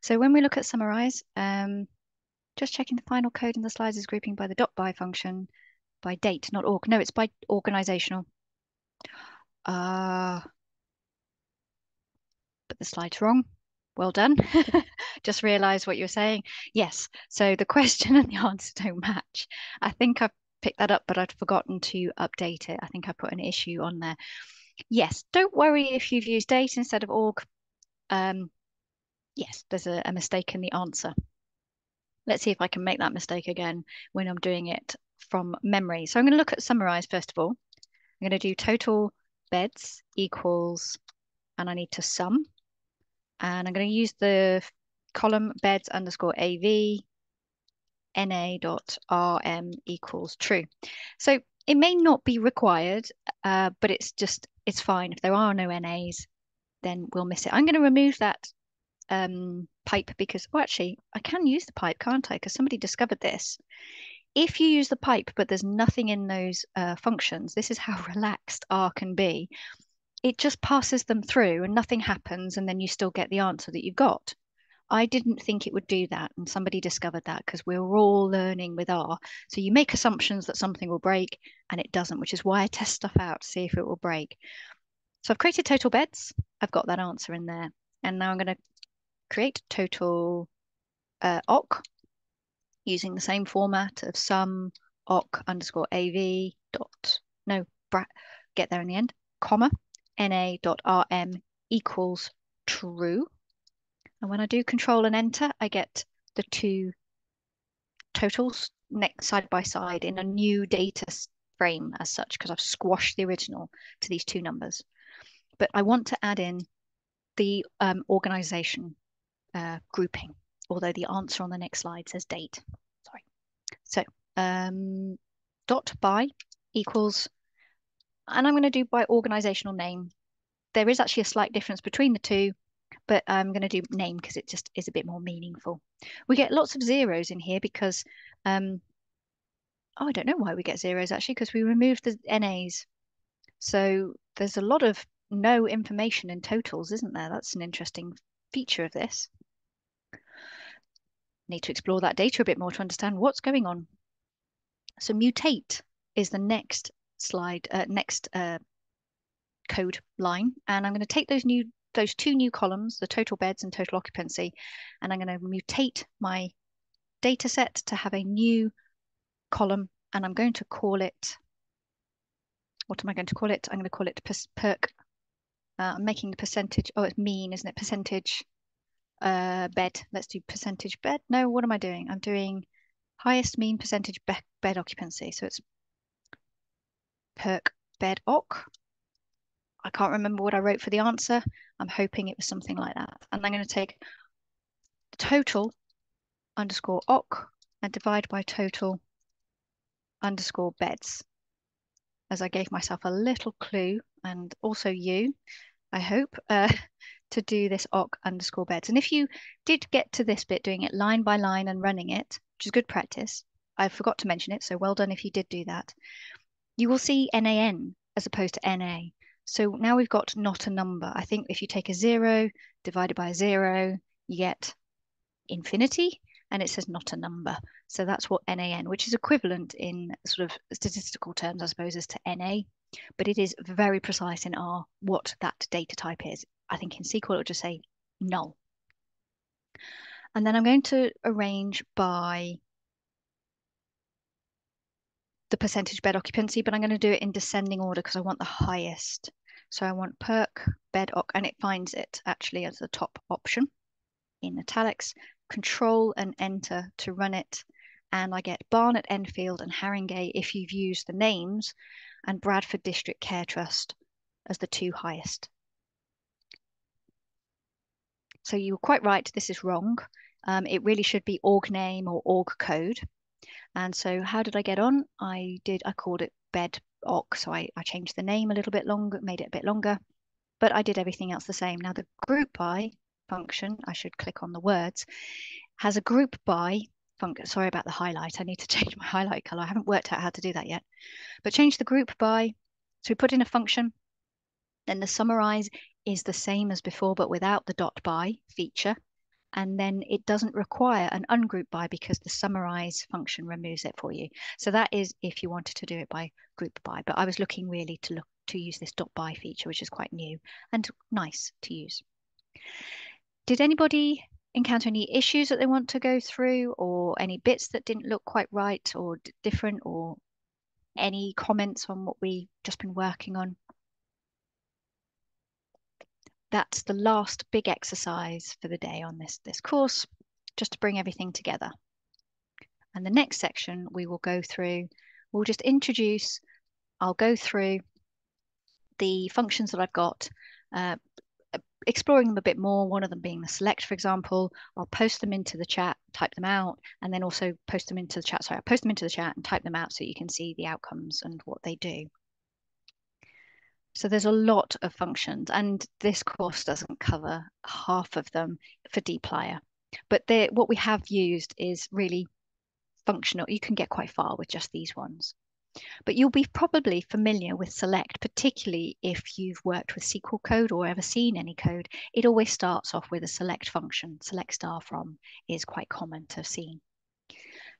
Speaker 1: So when we look at summarize, um, just checking the final code in the slides is grouping by the dot by function by date, not org. No, it's by organizational. Uh, but the slide's wrong. Well done. Just realized what you're saying. Yes. So the question and the answer don't match. I think I've picked that up, but I'd forgotten to update it. I think I put an issue on there. Yes. Don't worry if you've used date instead of org. Um, yes, there's a, a mistake in the answer. Let's see if I can make that mistake again when I'm doing it from memory. So I'm going to look at summarize first of all. I'm going to do total beds equals, and I need to sum and I'm going to use the column beds underscore AV na dot rm equals true. So it may not be required, uh, but it's just, it's fine. If there are no NAs, then we'll miss it. I'm going to remove that um, pipe because, well, actually, I can use the pipe, can't I? Because somebody discovered this. If you use the pipe, but there's nothing in those uh, functions, this is how relaxed R can be it just passes them through and nothing happens and then you still get the answer that you've got. I didn't think it would do that and somebody discovered that because we are all learning with r. So you make assumptions that something will break and it doesn't which is why i test stuff out to see if it will break. So i've created total beds. I've got that answer in there. And now i'm going to create total uh, using the same format of sum awk underscore av dot no bra- get there in the end comma na.rm equals true. And when I do control and enter, I get the two totals next side by side in a new data frame as such, because I've squashed the original to these two numbers. But I want to add in the um, organization uh, grouping, although the answer on the next slide says date. Sorry. So um, dot by equals and I'm going to do by organizational name. There is actually a slight difference between the two, but I'm going to do name because it just is a bit more meaningful. We get lots of zeros in here because, um, oh, I don't know why we get zeros actually, because we removed the NAs. So there's a lot of no information in totals, isn't there? That's an interesting feature of this. Need to explore that data a bit more to understand what's going on. So mutate is the next slide, uh, next uh, code line. And I'm going to take those new those two new columns, the total beds and total occupancy, and I'm going to mutate my data set to have a new column and I'm going to call it, what am I going to call it? I'm going to call it perk. Uh, I'm making the percentage, oh, it's mean, isn't it? Percentage uh, bed. Let's do percentage bed. No, what am I doing? I'm doing highest mean percentage be bed occupancy. So it's perk bed oc. I can't remember what I wrote for the answer. I'm hoping it was something like that. And I'm going to take total underscore oc and divide by total underscore beds. As I gave myself a little clue and also you, I hope, uh, to do this oc underscore beds. And if you did get to this bit, doing it line by line and running it, which is good practice, I forgot to mention it, so well done if you did do that you will see NaN as opposed to Na. So now we've got not a number. I think if you take a zero divided by a zero, you get infinity and it says not a number. So that's what NaN, which is equivalent in sort of statistical terms, I suppose, as to Na, but it is very precise in R what that data type is. I think in SQL, it'll just say null. And then I'm going to arrange by the percentage bed occupancy, but I'm going to do it in descending order because I want the highest. So I want perk bed oc, and it finds it actually as the top option in italics. Control and enter to run it. And I get Barnet Enfield and Haringey if you've used the names, and Bradford District Care Trust as the two highest. So you were quite right, this is wrong. Um, it really should be org name or org code. And so how did I get on? I did, I called it bed oc. So I, I changed the name a little bit longer, made it a bit longer, but I did everything else the same. Now the group by function, I should click on the words, has a group by function. Sorry about the highlight. I need to change my highlight color. I haven't worked out how to do that yet. But change the group by, so we put in a function, then the summarize is the same as before, but without the dot by feature. And then it doesn't require an ungroup by because the summarize function removes it for you. So that is if you wanted to do it by group by, but I was looking really to look to use this dot by feature, which is quite new and nice to use. Did anybody encounter any issues that they want to go through or any bits that didn't look quite right or different or any comments on what we've just been working on? That's the last big exercise for the day on this, this course, just to bring everything together. And the next section we will go through, we'll just introduce, I'll go through the functions that I've got, uh, exploring them a bit more, one of them being the select, for example, I'll post them into the chat, type them out, and then also post them into the chat. Sorry, I'll post them into the chat and type them out so you can see the outcomes and what they do. So there's a lot of functions and this course doesn't cover half of them for dplyr. But what we have used is really functional. You can get quite far with just these ones. But you'll be probably familiar with select, particularly if you've worked with SQL code or ever seen any code. It always starts off with a select function. Select star from is quite common to have seen.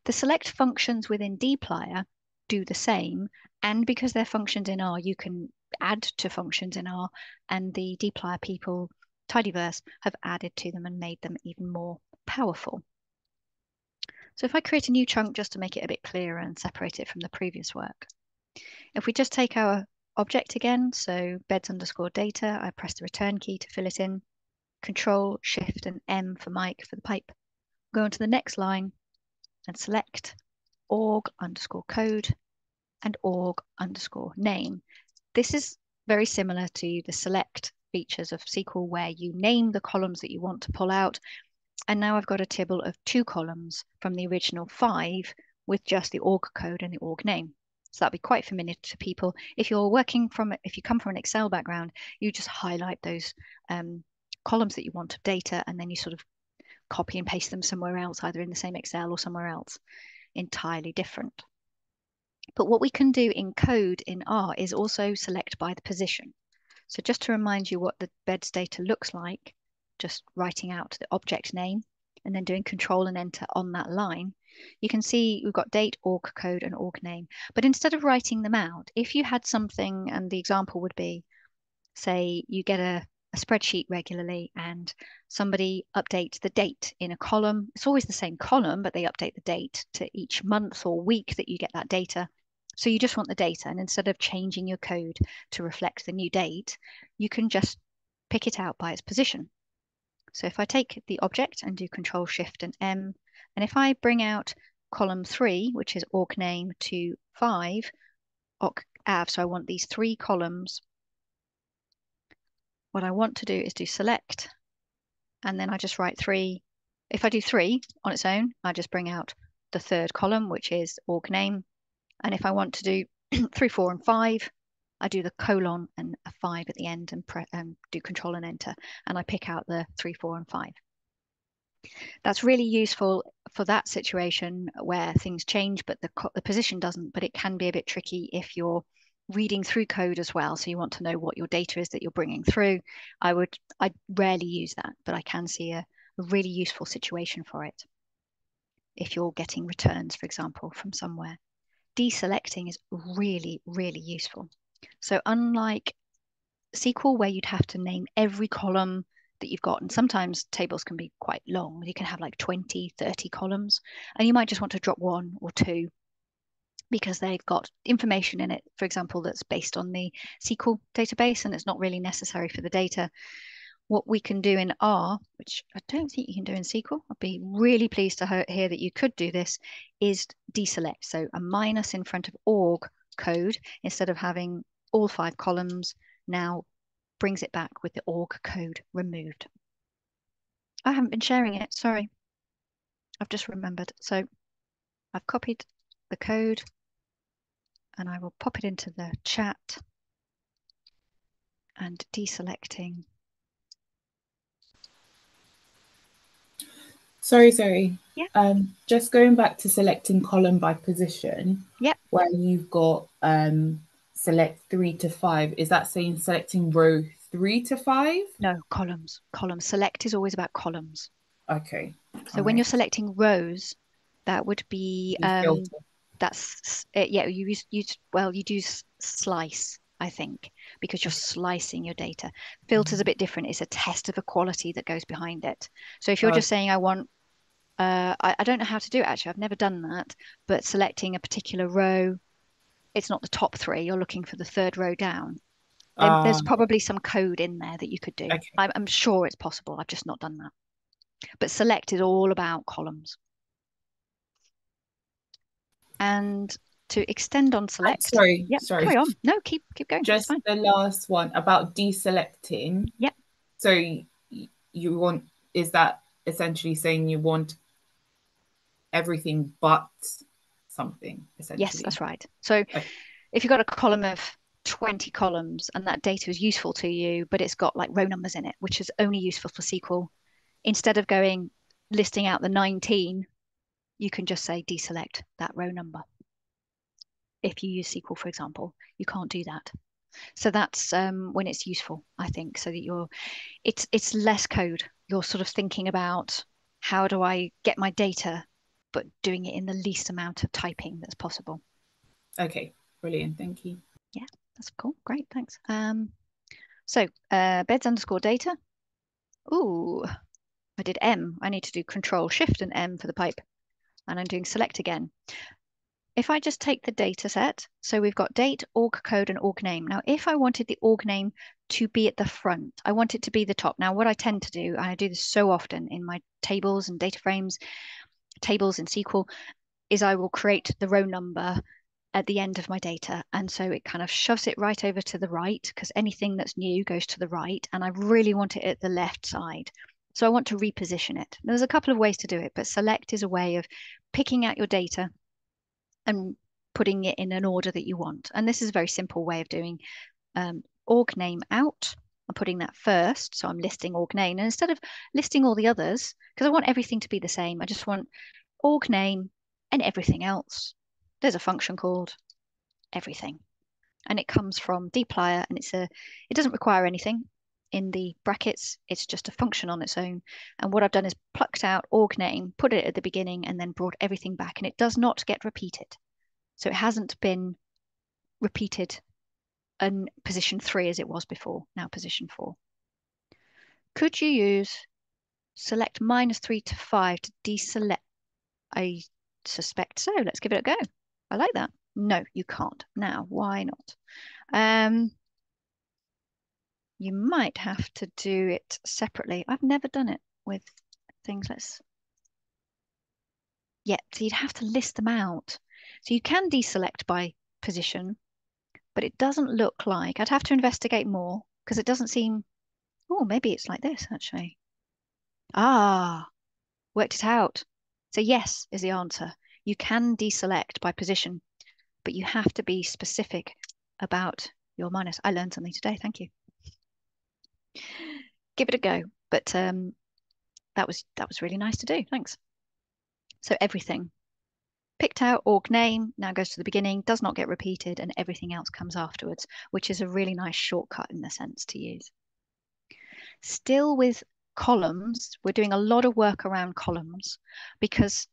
Speaker 1: The select functions within dplyr do the same. And because they're functions in R, you can add to functions in R. And the dplyr people, tidyverse, have added to them and made them even more powerful. So if I create a new chunk just to make it a bit clearer and separate it from the previous work. If we just take our object again, so beds underscore data, I press the return key to fill it in, control, shift and M for Mike for the pipe. Go on to the next line and select org underscore code and org underscore name. This is very similar to the select features of SQL where you name the columns that you want to pull out and now I've got a table of two columns from the original five with just the org code and the org name. So that'll be quite familiar to people. If you're working from, if you come from an Excel background, you just highlight those um, columns that you want of data, and then you sort of copy and paste them somewhere else, either in the same Excel or somewhere else, entirely different. But what we can do in code in R is also select by the position. So just to remind you what the beds data looks like, just writing out the object name and then doing control and enter on that line, you can see we've got date, org code, and org name. But instead of writing them out, if you had something, and the example would be, say, you get a, a spreadsheet regularly and somebody updates the date in a column. It's always the same column, but they update the date to each month or week that you get that data. So you just want the data. And instead of changing your code to reflect the new date, you can just pick it out by its position. So if I take the object and do Control Shift and M, and if I bring out column three, which is org name to five, org av, so I want these three columns. What I want to do is do select, and then I just write three. If I do three on its own, I just bring out the third column, which is org name. And if I want to do three, four, and five, I do the colon and a five at the end and, and um, do control and enter, and I pick out the three, four, and five. That's really useful for that situation where things change, but the, the position doesn't. But it can be a bit tricky if you're reading through code as well. So you want to know what your data is that you're bringing through. I would, I rarely use that, but I can see a, a really useful situation for it. If you're getting returns, for example, from somewhere, deselecting is really, really useful. So unlike SQL, where you'd have to name every column that you've got, and sometimes tables can be quite long, you can have like 20, 30 columns, and you might just want to drop one or two because they've got information in it, for example, that's based on the SQL database and it's not really necessary for the data. What we can do in R, which I don't think you can do in SQL, I'd be really pleased to hear that you could do this, is deselect. So a minus in front of org code instead of having all five columns now brings it back with the org code removed. I haven't been sharing it, sorry. I've just remembered. So I've copied the code and I will pop it into the chat and deselecting.
Speaker 2: Sorry, sorry.
Speaker 1: Yeah.
Speaker 2: Um, just going back to selecting column by position.
Speaker 1: Yep.
Speaker 2: Where you've got um, select three to five. Is that saying selecting row three to five?
Speaker 1: No, columns. Columns. Select is always about columns.
Speaker 2: Okay.
Speaker 1: So All when right. you're selecting rows, that would be um, that's uh, yeah. You use use well. You do slice. I think because you're slicing your data. Filter's a mm-hmm. bit different. It's a test of a quality that goes behind it. So if you're just saying I want uh, I, I, don't know how to do it actually. I've never done that. But selecting a particular row, it's not the top three. You're looking for the third row down. Uh, there's probably some code in there that you could do. Okay. I'm, I'm sure it's possible. I've just not done that. But select is all about columns. And to extend on select.
Speaker 2: sorry, yeah, sorry.
Speaker 1: Carry on. No, keep keep going.
Speaker 2: Just the last one about deselecting.
Speaker 1: Yeah.
Speaker 2: So you want is that essentially saying you want everything but something essentially.
Speaker 1: Yes, that's right. So okay. if you've got a column of 20 columns and that data is useful to you, but it's got like row numbers in it, which is only useful for SQL, instead of going listing out the 19, you can just say deselect that row number. If you use SQL, for example, you can't do that. So that's um, when it's useful, I think, so that you're, it's it's less code. You're sort of thinking about how do I get my data but doing it in the least amount of typing that's possible.
Speaker 2: Okay, brilliant. Thank you.
Speaker 1: Yeah, that's cool. Great, thanks. Um, so uh, beds underscore data. Ooh, I did M. I need to do Control Shift and M for the pipe. And I'm doing select again. If I just take the data set, so we've got date, org code, and org name. Now, if I wanted the org name to be at the front, I want it to be the top. Now, what I tend to do, and I do this so often in my tables and data frames, tables in SQL is I will create the row number at the end of my data. And so it kind of shoves it right over to the right because anything that's new goes to the right. And I really want it at the left side. So I want to reposition it. There's a couple of ways to do it, but select is a way of picking out your data and putting it in an order that you want. And this is a very simple way of doing um, org name out. I'm putting that first. So I'm listing org name. And instead of listing all the others, because I want everything to be the same, I just want org name and everything else. There's a function called everything. And it comes from dplyr and it's a it doesn't require anything in the brackets. It's just a function on its own. And what I've done is plucked out org name, put it at the beginning, and then brought everything back. And it does not get repeated. So it hasn't been repeated in position three as it was before, now position four. Could you use select minus three to five to deselect? I suspect so. Let's give it a go. I like that. No, you can't. Now, why not? Um, you might have to do it separately. I've never done it with things. Let's, yeah, so you'd have to list them out. So you can deselect by position, but it doesn't look like, I'd have to investigate more because it doesn't seem, oh, maybe it's like this actually. Ah, worked it out. So yes is the answer. You can deselect by position, but you have to be specific about your minus. I learned something today. Thank you. Give it a go. But um, that was that was really nice to do. Thanks. So everything picked out org name now goes to the beginning, does not get repeated, and everything else comes afterwards, which is a really nice shortcut in the sense to use. Still with columns, we're doing a lot of work around columns because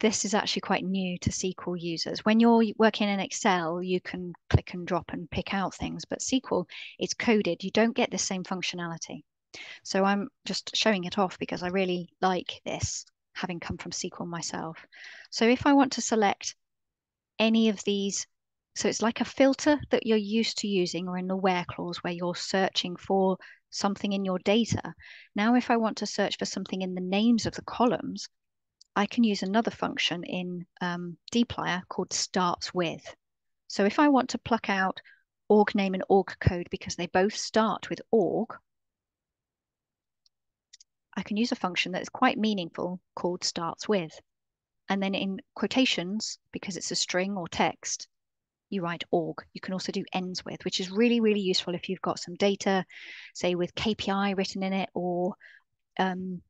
Speaker 1: this is actually quite new to SQL users. When you're working in Excel, you can click and drop and pick out things, but SQL, it's coded. You don't get the same functionality. So I'm just showing it off because I really like this, having come from SQL myself. So if I want to select any of these, so it's like a filter that you're used to using or in the where clause where you're searching for something in your data. Now, if I want to search for something in the names of the columns, I can use another function in um, dplyr called starts with. So if I want to pluck out org name and org code because they both start with org, I can use a function that is quite meaningful called starts with. And then in quotations, because it's a string or text, you write org. You can also do ends with, which is really, really useful if you've got some data, say with KPI written in it or um,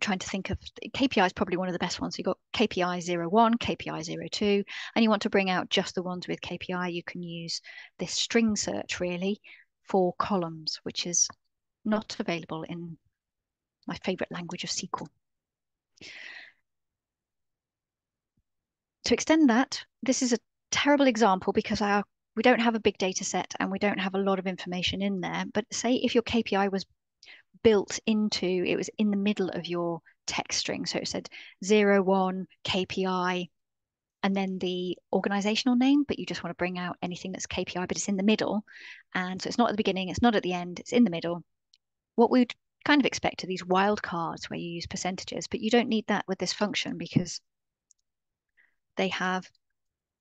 Speaker 1: trying to think of KPI is probably one of the best ones. You've got KPI 01, KPI 02, and you want to bring out just the ones with KPI, you can use this string search really for columns, which is not available in my favorite language of SQL. To extend that, this is a terrible example because our we don't have a big data set and we don't have a lot of information in there. But say if your KPI was built into, it was in the middle of your text string. So it said zero, one, KPI, and then the organizational name, but you just want to bring out anything that's KPI, but it's in the middle. And so it's not at the beginning, it's not at the end, it's in the middle. What we'd kind of expect are these wildcards where you use percentages, but you don't need that with this function because they have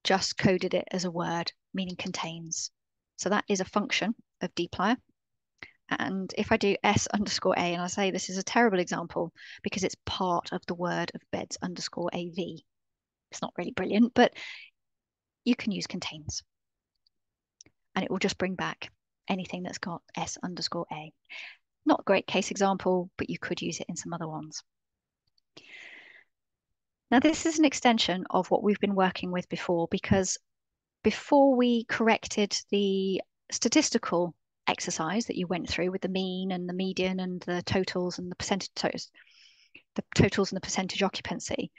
Speaker 1: just coded it as a word, meaning contains. So that is a function of dplyr. And if I do s underscore a, and I say this is a terrible example because it's part of the word of beds underscore av. It's not really brilliant, but you can use contains. And it will just bring back anything that's got s underscore a. Not a great case example, but you could use it in some other ones. Now, this is an extension of what we've been working with before because before we corrected the statistical exercise that you went through with the mean and the median and the totals and the percentage totals, the totals and the percentage occupancy,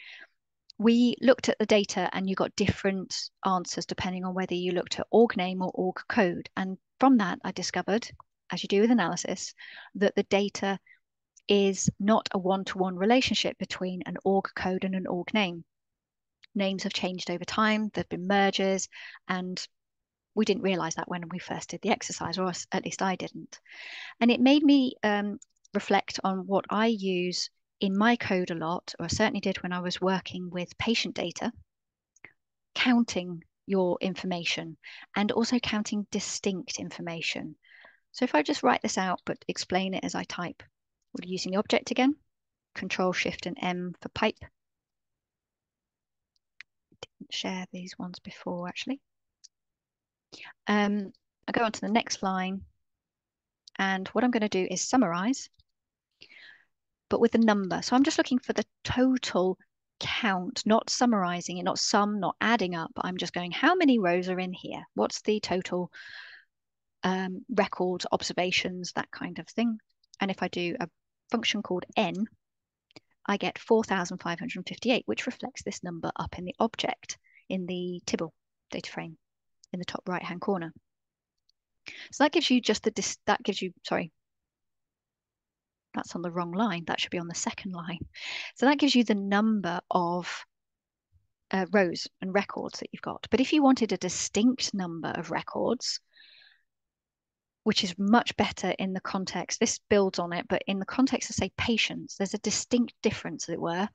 Speaker 1: we looked at the data and you got different answers depending on whether you looked at org name or org code. And from that, I discovered, as you do with analysis, that the data is not a one-to-one relationship between an org code and an org name. Names have changed over time, there've been mergers, and we didn't realize that when we first did the exercise, or at least I didn't. And it made me um, reflect on what I use in my code a lot, or certainly did when I was working with patient data, counting your information and also counting distinct information. So if I just write this out, but explain it as I type, we're using the object again, Control Shift and M for pipe. Didn't share these ones before actually. Um, I go on to the next line and what I'm going to do is summarize, but with the number. So I'm just looking for the total count, not summarizing it, not sum, not adding up. I'm just going, how many rows are in here? What's the total um, records, observations, that kind of thing. And if I do a function called n, I get 4,558, which reflects this number up in the object in the Tibble data frame in the top right hand corner. So that gives you just the, that gives you, sorry, that's on the wrong line. That should be on the second line. So that gives you the number of uh, rows and records that you've got. But if you wanted a distinct number of records, which is much better in the context. This builds on it, but in the context of, say, patients, there's a distinct difference, as it were,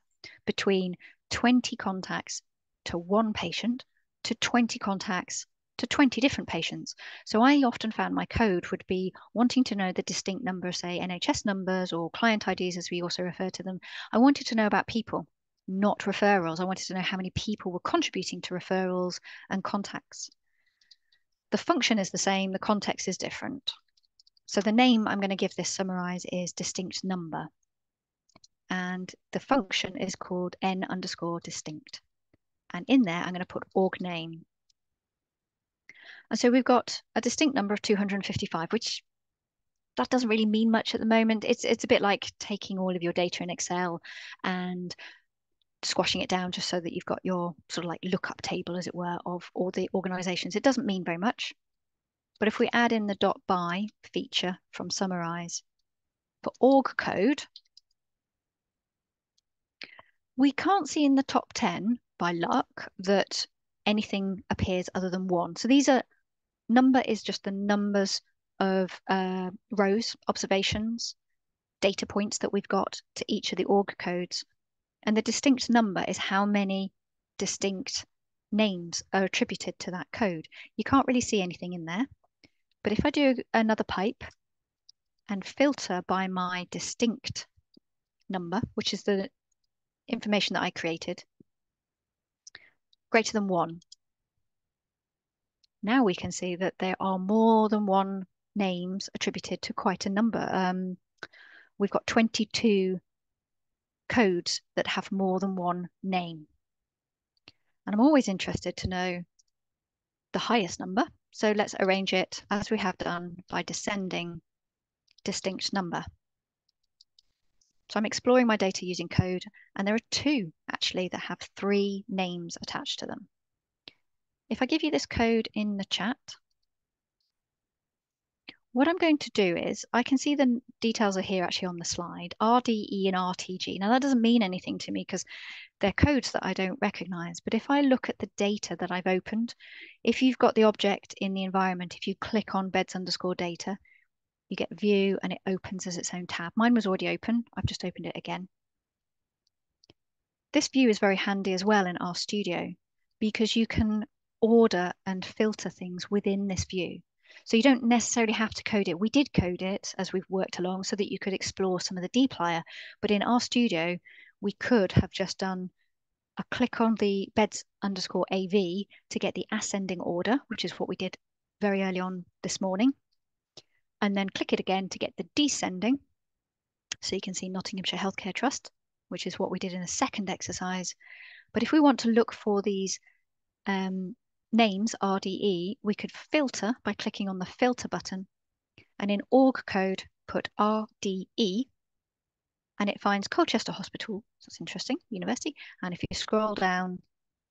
Speaker 1: between 20 contacts to one patient to 20 contacts to 20 different patients. So I often found my code would be wanting to know the distinct number, say NHS numbers or client IDs, as we also refer to them. I wanted to know about people, not referrals. I wanted to know how many people were contributing to referrals and contacts. The function is the same, the context is different. So the name I'm going to give this summarize is distinct number. And the function is called n underscore distinct. And in there, I'm going to put org name. And so we've got a distinct number of 255, which that doesn't really mean much at the moment. It's it's a bit like taking all of your data in Excel and squashing it down just so that you've got your sort of like lookup table, as it were, of all the organizations. It doesn't mean very much. But if we add in the dot by feature from summarize for org code, we can't see in the top 10 by luck that anything appears other than one. So these are number is just the numbers of uh, rows, observations, data points that we've got to each of the org codes and the distinct number is how many distinct names are attributed to that code. You can't really see anything in there. But if I do another pipe and filter by my distinct number, which is the information that I created, greater than one. Now we can see that there are more than one names attributed to quite a number. Um, we've got 22 codes that have more than one name. And I'm always interested to know the highest number. So let's arrange it as we have done by descending distinct number. So I'm exploring my data using code, and there are two actually that have three names attached to them. If I give you this code in the chat, what I'm going to do is I can see the details are here actually on the slide, RDE and RTG. Now that doesn't mean anything to me because they're codes that I don't recognize. But if I look at the data that I've opened, if you've got the object in the environment, if you click on beds underscore data, you get view and it opens as its own tab. Mine was already open. I've just opened it again. This view is very handy as well in RStudio because you can order and filter things within this view. So you don't necessarily have to code it. We did code it as we've worked along so that you could explore some of the dplyr. But in RStudio, we could have just done a click on the beds underscore AV to get the ascending order, which is what we did very early on this morning. And then click it again to get the descending. So you can see Nottinghamshire Healthcare Trust, which is what we did in the second exercise. But if we want to look for these um, names RDE, we could filter by clicking on the filter button and in org code put RDE and it finds Colchester Hospital. So that's interesting, university. And if you scroll down,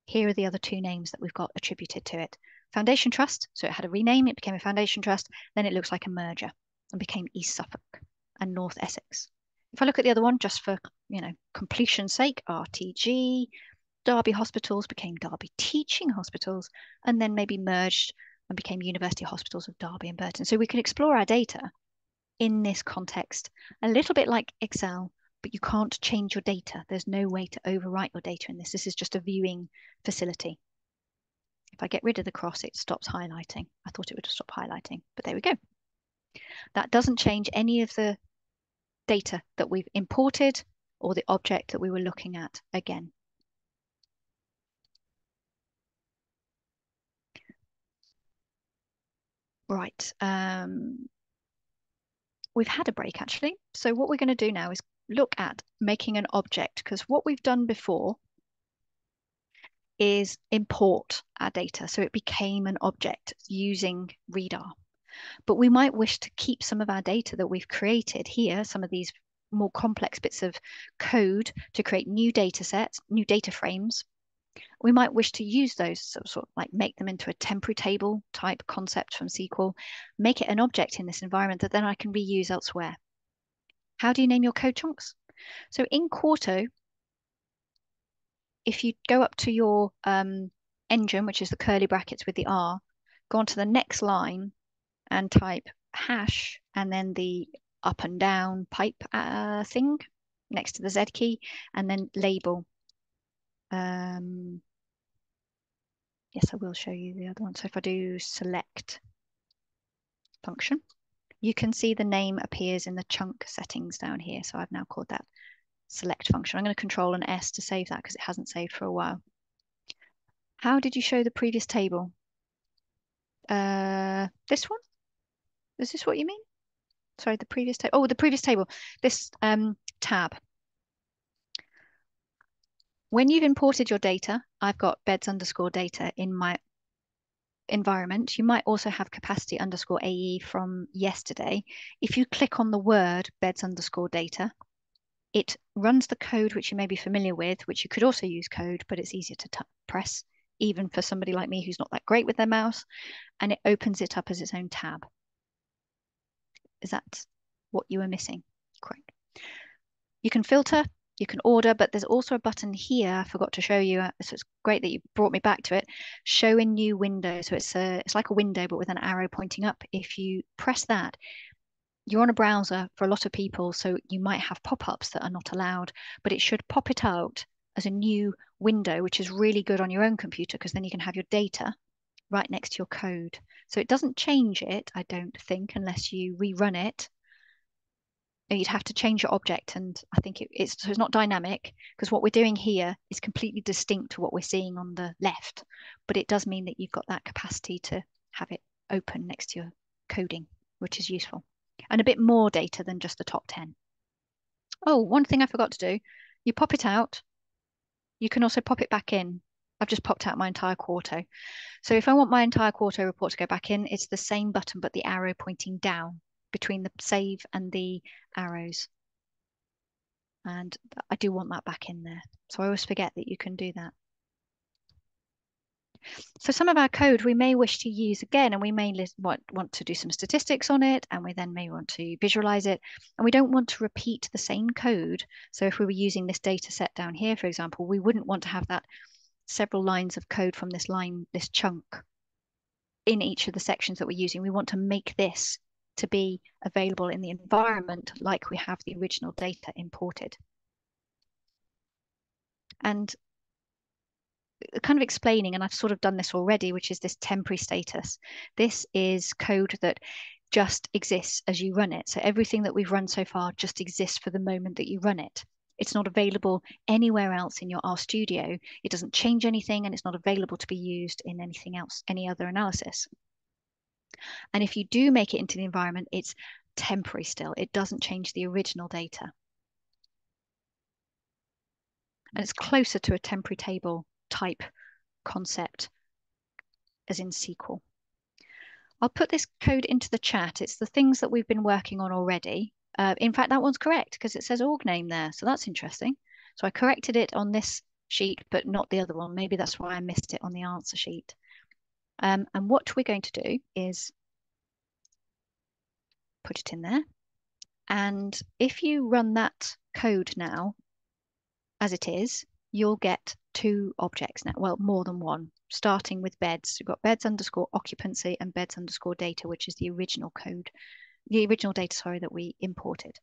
Speaker 1: here are the other two names that we've got attributed to it. Foundation Trust, so it had a rename, it became a Foundation Trust, then it looks like a merger and became East Suffolk and North Essex. If I look at the other one, just for you know completion's sake, RTG, Derby hospitals became Derby teaching hospitals, and then maybe merged and became University Hospitals of Derby and Burton. So we can explore our data in this context, a little bit like Excel, but you can't change your data. There's no way to overwrite your data in this. This is just a viewing facility. If I get rid of the cross, it stops highlighting. I thought it would stop highlighting, but there we go. That doesn't change any of the data that we've imported or the object that we were looking at again. Right. Um, we've had a break actually. So what we're going to do now is look at making an object because what we've done before is import our data. So it became an object using readr. But we might wish to keep some of our data that we've created here, some of these more complex bits of code to create new data sets, new data frames we might wish to use those sort of, sort of like make them into a temporary table type concept from SQL, make it an object in this environment that then I can reuse elsewhere. How do you name your code chunks? So in Quarto, if you go up to your um, engine, which is the curly brackets with the R, go on to the next line and type hash and then the up and down pipe uh, thing next to the Z key and then label. Um, yes, I will show you the other one. So if I do select function, you can see the name appears in the chunk settings down here. So I've now called that select function. I'm going to control an S to save that because it hasn't saved for a while. How did you show the previous table? Uh, this one? Is this what you mean? Sorry, the previous table. Oh, the previous table. This um, tab. When you've imported your data, I've got beds underscore data in my environment. You might also have capacity underscore AE from yesterday. If you click on the word beds underscore data, it runs the code which you may be familiar with, which you could also use code, but it's easier to press, even for somebody like me who's not that great with their mouse, and it opens it up as its own tab. Is that what you were missing? Correct. You can filter you can order, but there's also a button here I forgot to show you. Uh, so it's great that you brought me back to it. Show in new window. So it's a, it's like a window, but with an arrow pointing up. If you press that, you're on a browser for a lot of people, so you might have pop-ups that are not allowed, but it should pop it out as a new window, which is really good on your own computer because then you can have your data right next to your code. So it doesn't change it, I don't think, unless you rerun it you'd have to change your object and I think it, it's, so it's not dynamic because what we're doing here is completely distinct to what we're seeing on the left but it does mean that you've got that capacity to have it open next to your coding which is useful and a bit more data than just the top 10 oh one thing I forgot to do You pop it out. You can also pop it back in. I've just popped out my entire quarto. So if I want my entire quarto report to go back in, it's the same button, but the arrow pointing down between the save and the arrows. And I do want that back in there. So I always forget that you can do that. So some of our code we may wish to use again, and we may want, want to do some statistics on it, and we then may want to visualize it. And we don't want to repeat the same code. So if we were using this data set down here, for example, we wouldn't want to have that several lines of code from this line, this chunk in each of the sections that we're using. We want to make this to be available in the environment like we have the original data imported. And kind of explaining, and I've sort of done this already, which is this temporary status. This is code that just exists as you run it. So everything that we've run so far just exists for the moment that you run it. It's not available anywhere else in your RStudio. It doesn't change anything and it's not available to be used in anything else, any other analysis. And if you do make it into the environment, it's temporary still. It doesn't change the original data. And it's closer to a temporary table type concept as in SQL. I'll put this code into the chat. It's the things that we've been working on already. Uh, in fact, that one's correct because it says org name there. So that's interesting. So I corrected it on this sheet, but not the other one. Maybe that's why I missed it on the answer sheet. Um, and what we're going to do is put it in there. And if you run that code now, as it is, you'll get two objects now, well, more than one, starting with beds. You've got beds underscore occupancy and beds underscore data, which is the original code, the original data, sorry, that we imported.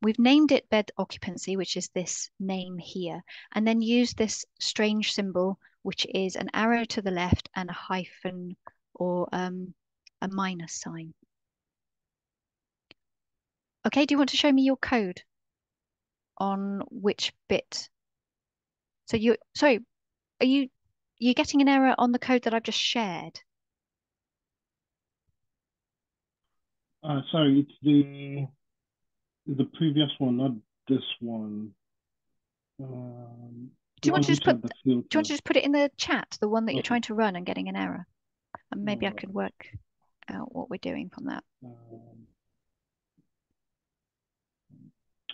Speaker 1: We've named it bed occupancy, which is this name here, and then used this strange symbol, which is an arrow to the left and a hyphen or um, a minus sign. Okay, do you want to show me your code on which bit? So you, sorry, are you, you getting an error on the code that I've just shared?
Speaker 5: Uh, sorry, it's the the previous one, not this one. Um,
Speaker 1: do you want to just put? Do you want to just put it in the chat, the one that okay. you're trying to run and getting an error, and maybe uh, I could work out what we're doing from that. Um,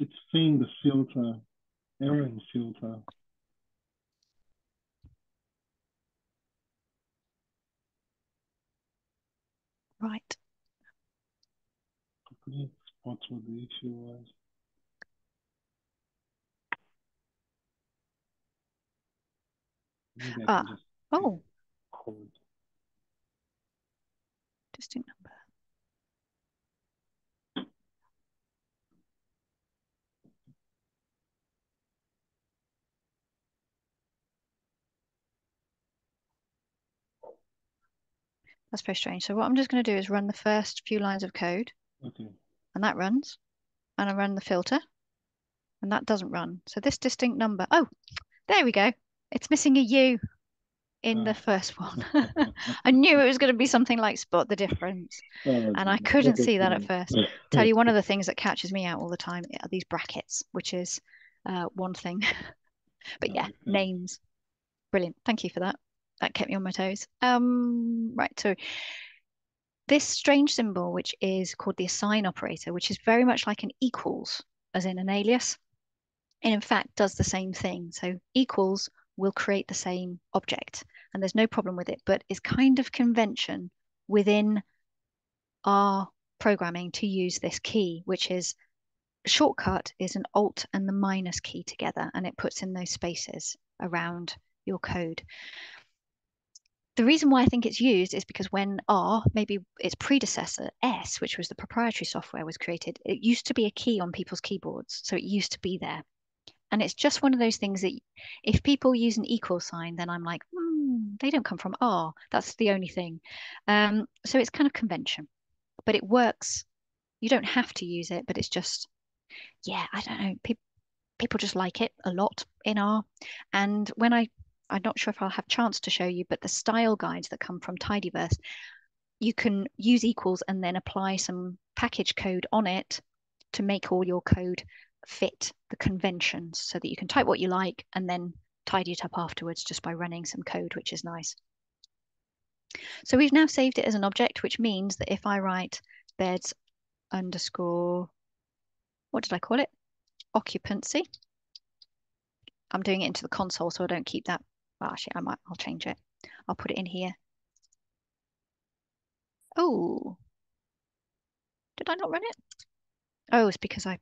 Speaker 5: it's seeing the filter, error in filter.
Speaker 1: Right.
Speaker 5: What the issue was.
Speaker 1: Ah, oh. Code. Distinct number. That's very strange. So what I'm just going to do is run the first few lines of code.
Speaker 5: Okay.
Speaker 1: And that runs. And I run the filter. And that doesn't run. So this distinct number. Oh, there we go. It's missing a U in oh. the first one. I knew it was going to be something like spot the difference. Oh, and I couldn't see that at first. Tell you one of the things that catches me out all the time are these brackets, which is uh, one thing. but yeah, names. Brilliant. Thank you for that that kept me on my toes. Um, right, so this strange symbol, which is called the assign operator, which is very much like an equals, as in an alias, and in fact does the same thing. So equals will create the same object, and there's no problem with it, but it's kind of convention within R programming to use this key, which is shortcut is an alt and the minus key together, and it puts in those spaces around your code the reason why I think it's used is because when R, maybe its predecessor S, which was the proprietary software, was created, it used to be a key on people's keyboards. So it used to be there. And it's just one of those things that if people use an equal sign, then I'm like, hmm, they don't come from R. That's the only thing. Um, so it's kind of convention, but it works. You don't have to use it, but it's just, yeah, I don't know. People, people just like it a lot in R. And when I I'm not sure if I'll have chance to show you, but the style guides that come from Tidyverse, you can use equals and then apply some package code on it to make all your code fit the conventions so that you can type what you like and then tidy it up afterwards just by running some code, which is nice. So we've now saved it as an object, which means that if I write beds underscore, what did I call it? Occupancy. I'm doing it into the console so I don't keep that. Well, actually, I might, I'll change it. I'll put it in here. Oh, did I not run it? Oh, it's because I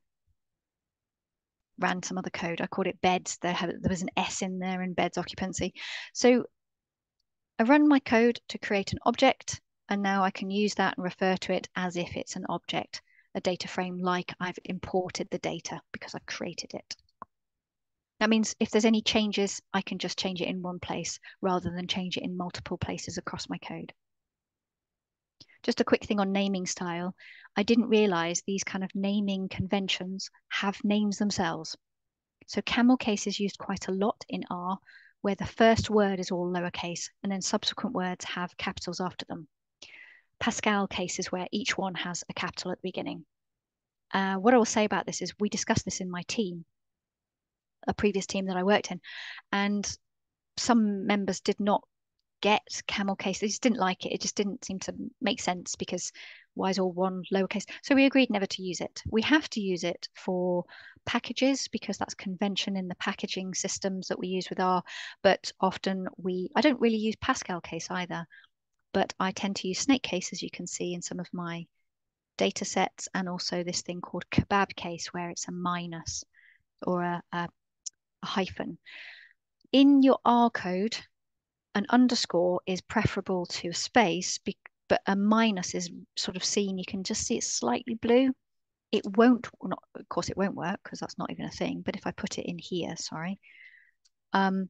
Speaker 1: ran some other code. I called it beds. There, there was an S in there in beds occupancy. So I run my code to create an object, and now I can use that and refer to it as if it's an object, a data frame like I've imported the data because I've created it. That means if there's any changes, I can just change it in one place rather than change it in multiple places across my code. Just a quick thing on naming style. I didn't realize these kind of naming conventions have names themselves. So camel case is used quite a lot in R, where the first word is all lowercase and then subsequent words have capitals after them. Pascal case is where each one has a capital at the beginning. Uh, what I will say about this is we discussed this in my team, a previous team that I worked in, and some members did not get camel case. They just didn't like it. It just didn't seem to make sense because why is all one lowercase? So we agreed never to use it. We have to use it for packages because that's convention in the packaging systems that we use with R. But often we, I don't really use Pascal case either, but I tend to use snake case as you can see in some of my data sets and also this thing called kebab case where it's a minus or a, a, a hyphen. In your R code, an underscore is preferable to a space, but a minus is sort of seen. You can just see it's slightly blue. It won't, not, of course, it won't work because that's not even a thing. But if I put it in here, sorry, um,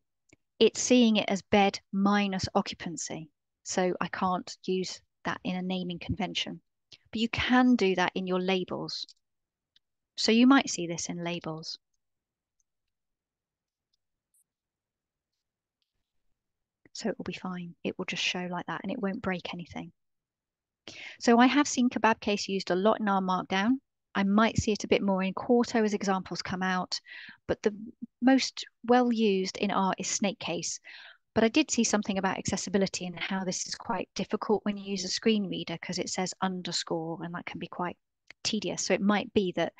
Speaker 1: it's seeing it as bed minus occupancy. So I can't use that in a naming convention. But you can do that in your labels. So you might see this in labels. So it will be fine. It will just show like that and it won't break anything. So I have seen kebab case used a lot in R Markdown. I might see it a bit more in Quarto as examples come out, but the most well used in R is snake case. But I did see something about accessibility and how this is quite difficult when you use a screen reader because it says underscore and that can be quite tedious. So it might be that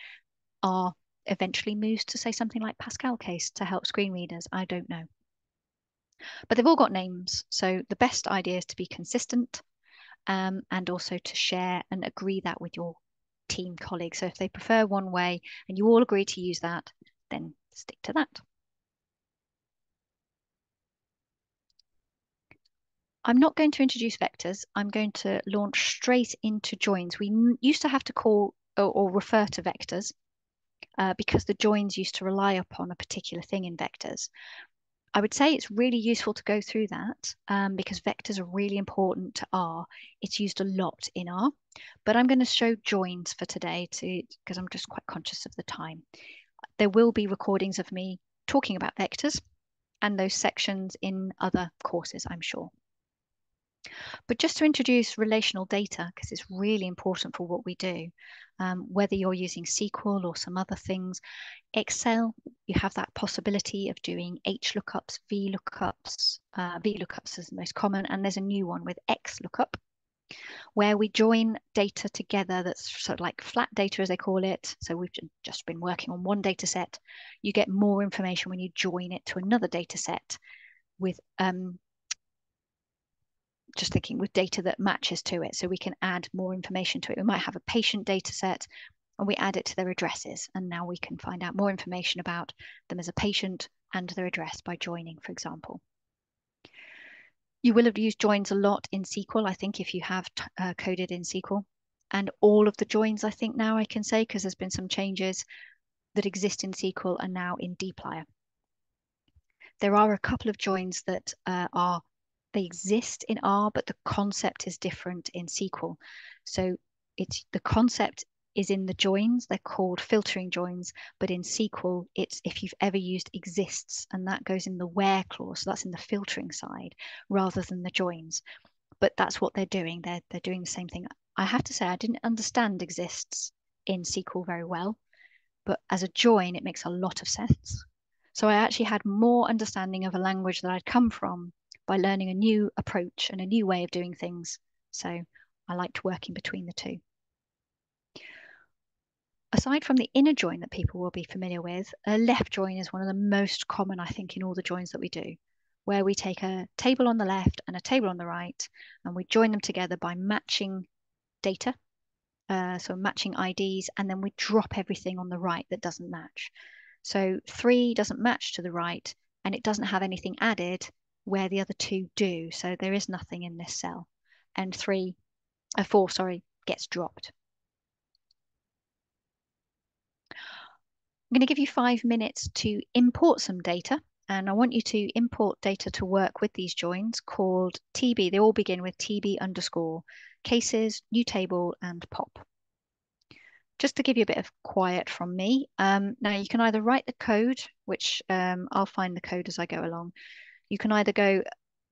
Speaker 1: R eventually moves to say something like Pascal case to help screen readers. I don't know. But they've all got names. So the best idea is to be consistent um, and also to share and agree that with your team colleagues. So if they prefer one way and you all agree to use that, then stick to that. I'm not going to introduce vectors. I'm going to launch straight into joins. We used to have to call or, or refer to vectors uh, because the joins used to rely upon a particular thing in vectors. I would say it's really useful to go through that um, because vectors are really important to R. It's used a lot in R, but I'm going to show joins for today to because I'm just quite conscious of the time. There will be recordings of me talking about vectors and those sections in other courses, I'm sure. But just to introduce relational data, because it's really important for what we do, um, whether you're using SQL or some other things, Excel, you have that possibility of doing H lookups, V lookups. Uh, v lookups is the most common, and there's a new one with X lookup, where we join data together that's sort of like flat data, as they call it. So we've just been working on one data set. You get more information when you join it to another data set with um, just thinking with data that matches to it. So we can add more information to it. We might have a patient data set and we add it to their addresses. And now we can find out more information about them as a patient and their address by joining, for example. You will have used joins a lot in SQL, I think, if you have uh, coded in SQL. And all of the joins, I think now I can say, because there's been some changes that exist in SQL and now in dplyr. There are a couple of joins that uh, are they exist in R, but the concept is different in SQL. So it's the concept is in the joins. They're called filtering joins, but in SQL, it's if you've ever used exists, and that goes in the where clause. So that's in the filtering side rather than the joins. But that's what they're doing. They're they're doing the same thing. I have to say I didn't understand exists in SQL very well, but as a join, it makes a lot of sense. So I actually had more understanding of a language that I'd come from by learning a new approach and a new way of doing things. So I liked working between the two. Aside from the inner join that people will be familiar with, a left join is one of the most common, I think, in all the joins that we do, where we take a table on the left and a table on the right, and we join them together by matching data uh, so matching IDs, and then we drop everything on the right that doesn't match. So three doesn't match to the right, and it doesn't have anything added where the other two do. So there is nothing in this cell. And three, uh, four, sorry, gets dropped. I'm going to give you five minutes to import some data. And I want you to import data to work with these joins called TB. They all begin with TB underscore cases, new table, and pop. Just to give you a bit of quiet from me, um, now you can either write the code, which um, I'll find the code as I go along. You can either go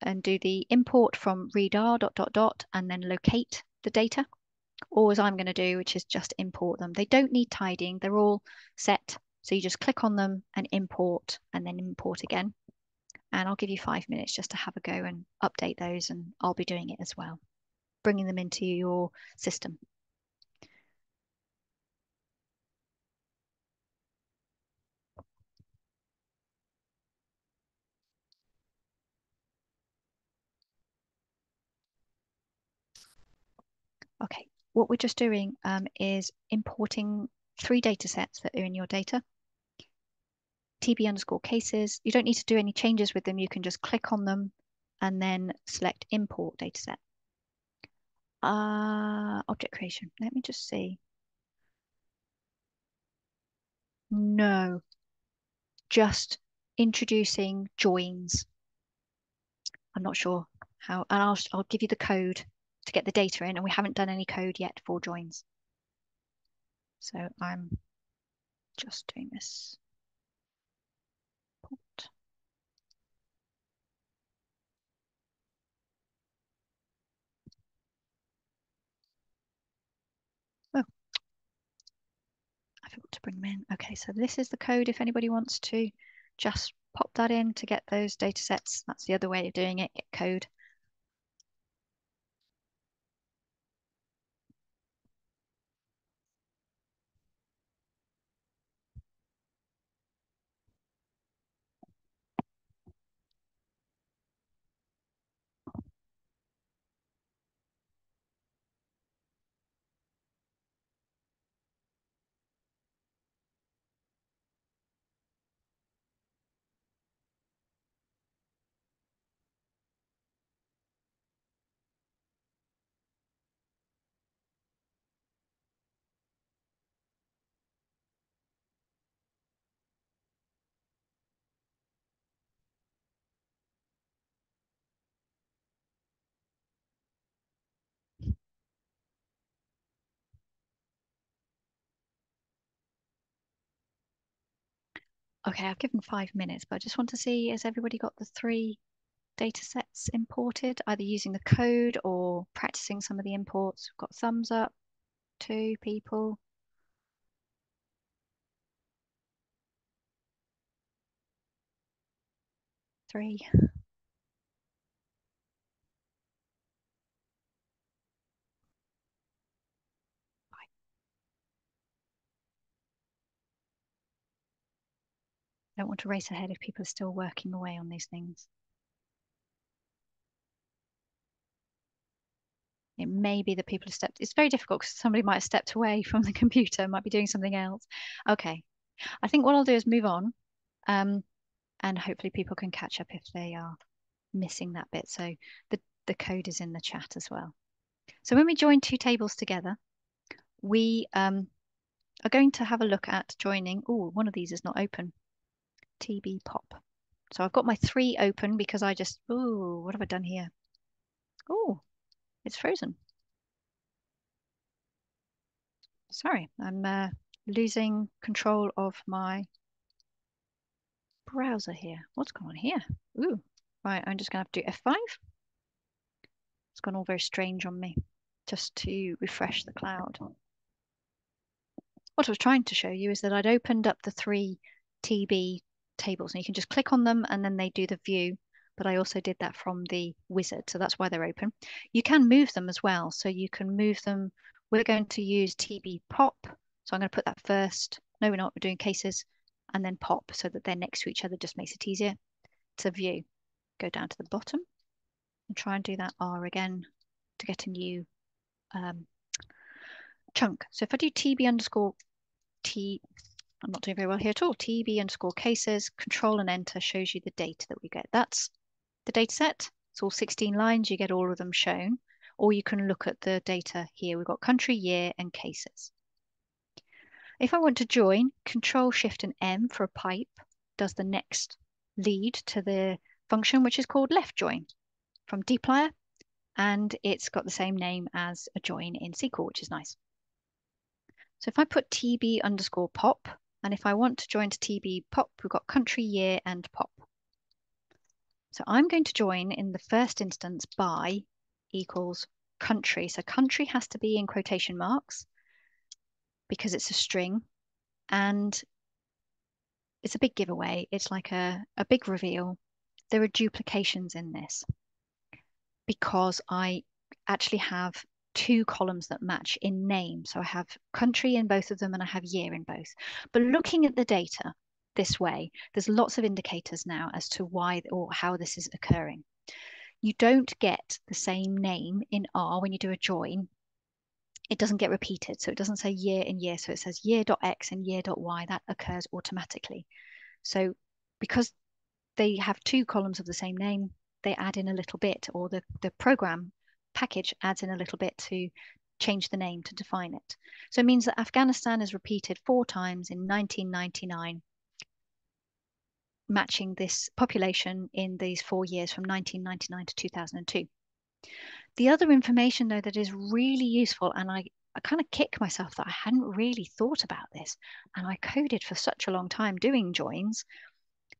Speaker 1: and do the import from readr dot dot dot and then locate the data, or as I'm going to do, which is just import them. They don't need tidying, they're all set. So you just click on them and import and then import again. And I'll give you five minutes just to have a go and update those and I'll be doing it as well bringing them into your system. Okay, what we're just doing um, is importing three data sets that are in your data. TB underscore cases. You don't need to do any changes with them. You can just click on them and then select import dataset. Uh, object creation. Let me just see. No, just introducing joins. I'm not sure how, and I'll, I'll give you the code to get the data in, and we haven't done any code yet for joins. So I'm just doing this. Oh, I forgot to bring them in. Okay, so this is the code if anybody wants to just pop that in to get those data sets. That's the other way of doing it, get code. Okay, I've given five minutes, but I just want to see, has everybody got the three data sets imported, either using the code or practicing some of the imports? We've got thumbs up, two people. Three. I don't want to race ahead if people are still working away on these things. It may be that people have stepped, it's very difficult because somebody might have stepped away from the computer, might be doing something else. Okay, I think what I'll do is move on um, and hopefully people can catch up if they are missing that bit. So the, the code is in the chat as well. So when we join two tables together, we um, are going to have a look at joining, oh, one of these is not open. TB pop. So I've got my three open because I just, oh, what have I done here? Oh, it's frozen. Sorry, I'm uh, losing control of my browser here. What's going on here? Ooh, right, I'm just gonna have to do F5. It's gone all very strange on me just to refresh the cloud. what I was trying to show you is that I'd opened up the three TB tables and you can just click on them and then they do the view. But I also did that from the wizard. So that's why they're open. You can move them as well. So you can move them. We're going to use TB pop. So I'm going to put that first. No, we're not. We're doing cases and then pop so that they're next to each other just makes it easier to view. Go down to the bottom and try and do that R again to get a new um, chunk. So if I do TB underscore T, I'm not doing very well here at all. TB underscore cases, control and enter shows you the data that we get. That's the data set. It's all 16 lines. You get all of them shown. Or you can look at the data here. We've got country, year, and cases. If I want to join, Control Shift and M for a pipe does the next lead to the function, which is called left join from dplyr. And it's got the same name as a join in SQL, which is nice. So if I put TB underscore pop, and if I want to join to TB pop, we've got country, year, and pop. So I'm going to join in the first instance by equals country. So country has to be in quotation marks because it's a string and it's a big giveaway. It's like a, a big reveal. There are duplications in this because I actually have two columns that match in name. So I have country in both of them and I have year in both. But looking at the data this way, there's lots of indicators now as to why or how this is occurring. You don't get the same name in R when you do a join. It doesn't get repeated. So it doesn't say year in year. So it says year.x and year.y. That occurs automatically. So because they have two columns of the same name, they add in a little bit, or the, the program package adds in a little bit to change the name to define it. So it means that Afghanistan is repeated four times in 1999, matching this population in these four years from 1999 to 2002. The other information, though, that is really useful, and I, I kind of kick myself that I hadn't really thought about this, and I coded for such a long time doing joins,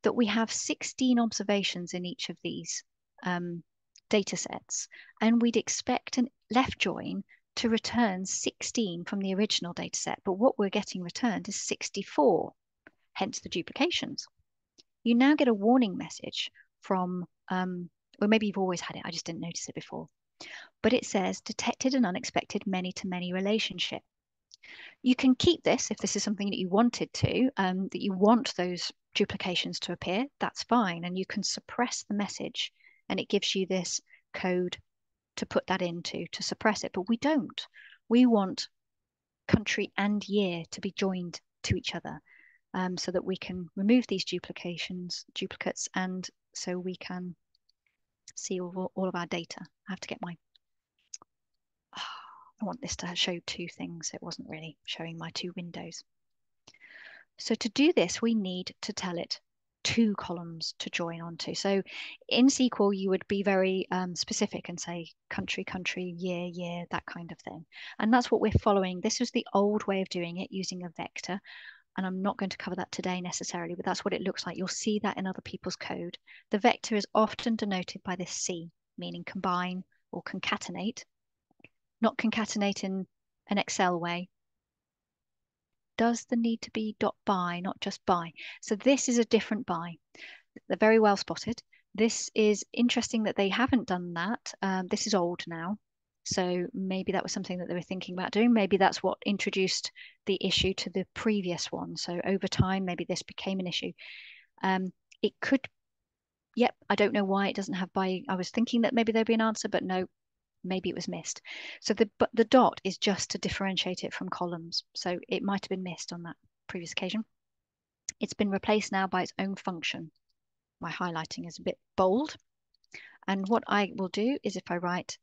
Speaker 1: that we have 16 observations in each of these um, data sets, and we'd expect a left join to return 16 from the original data set, but what we're getting returned is 64, hence the duplications. You now get a warning message from, um, or maybe you've always had it, I just didn't notice it before, but it says detected an unexpected many-to-many -many relationship. You can keep this if this is something that you wanted to, um, that you want those duplications to appear, that's fine. And you can suppress the message and it gives you this code to put that into to suppress it. But we don't. We want country and year to be joined to each other um, so that we can remove these duplications, duplicates, and so we can see all, all of our data. I have to get my, I want this to show two things. It wasn't really showing my two windows. So to do this, we need to tell it two columns to join onto. So in SQL, you would be very um, specific and say country, country, year, year, that kind of thing. And that's what we're following. This was the old way of doing it using a vector. And I'm not going to cover that today necessarily, but that's what it looks like. You'll see that in other people's code. The vector is often denoted by this C, meaning combine or concatenate, not concatenate in an Excel way, does the need to be dot by, not just by? So this is a different by. They're very well spotted. This is interesting that they haven't done that. Um, this is old now. So maybe that was something that they were thinking about doing. Maybe that's what introduced the issue to the previous one. So over time, maybe this became an issue. Um, it could, yep, I don't know why it doesn't have by. I was thinking that maybe there'd be an answer, but no, maybe it was missed. So the but the dot is just to differentiate it from columns. So it might have been missed on that previous occasion. It's been replaced now by its own function. My highlighting is a bit bold. And what I will do is if I write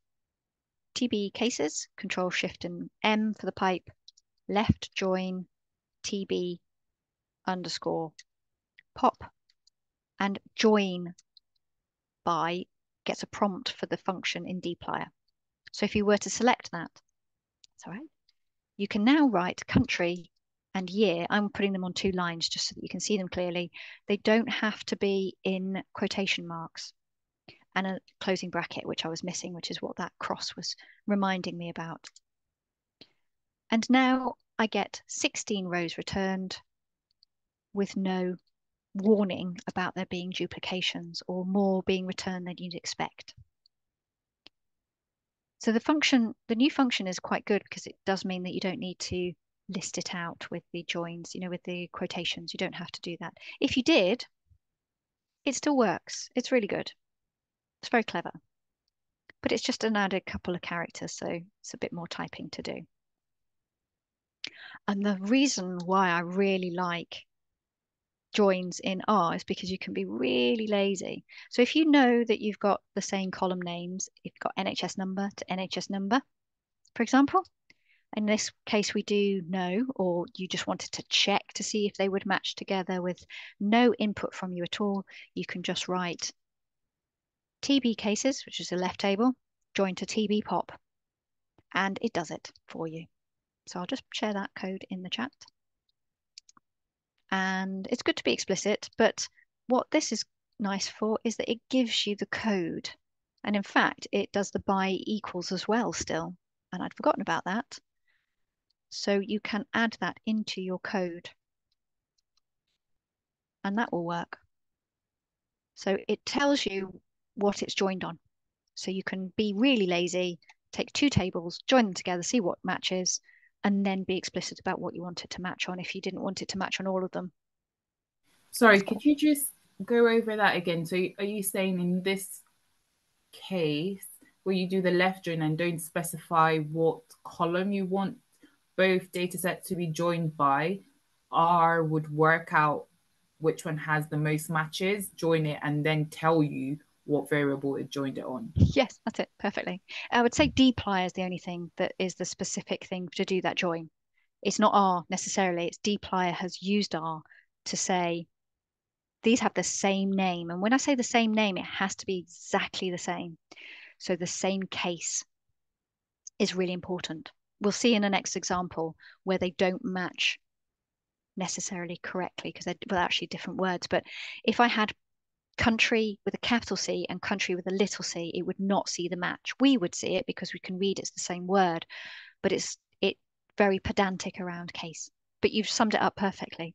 Speaker 1: TB cases, control shift and M for the pipe, left join TB underscore pop and join by gets a prompt for the function in dplyr. So if you were to select that, that's all right. You can now write country and year. I'm putting them on two lines just so that you can see them clearly. They don't have to be in quotation marks and a closing bracket, which I was missing, which is what that cross was reminding me about. And now I get 16 rows returned with no warning about there being duplications or more being returned than you'd expect. So the function, the new function is quite good because it does mean that you don't need to list it out with the joins, you know, with the quotations. You don't have to do that. If you did, it still works. It's really good. It's very clever. But it's just an added couple of characters, so it's a bit more typing to do. And the reason why I really like joins in R is because you can be really lazy. So if you know that you've got the same column names, you've got NHS number to NHS number, for example, in this case, we do know, or you just wanted to check to see if they would match together with no input from you at all. You can just write TB cases, which is a left table, join to TB pop, and it does it for you. So I'll just share that code in the chat. And it's good to be explicit, but what this is nice for is that it gives you the code. And in fact, it does the by equals as well still. And I'd forgotten about that. So you can add that into your code and that will work. So it tells you what it's joined on. So you can be really lazy, take two tables, join them together, see what matches, and then be explicit about what you want it to match on if you didn't want it to match on all of them.
Speaker 2: Sorry, could you just go over that again? So are you saying in this case where you do the left join and don't specify what column you want both data sets to be joined by, R would work out which one has the most matches, join it, and then tell you what variable it joined it on.
Speaker 1: Yes, that's it perfectly. I would say dplyr is the only thing that is the specific thing to do that join. It's not R necessarily, it's dplyr has used R to say these have the same name. And when I say the same name, it has to be exactly the same. So the same case is really important we'll see in the next example where they don't match necessarily correctly because they're well, actually different words. But if I had country with a capital C and country with a little c, it would not see the match. We would see it because we can read it's the same word, but it's it very pedantic around case. But you've summed it up perfectly.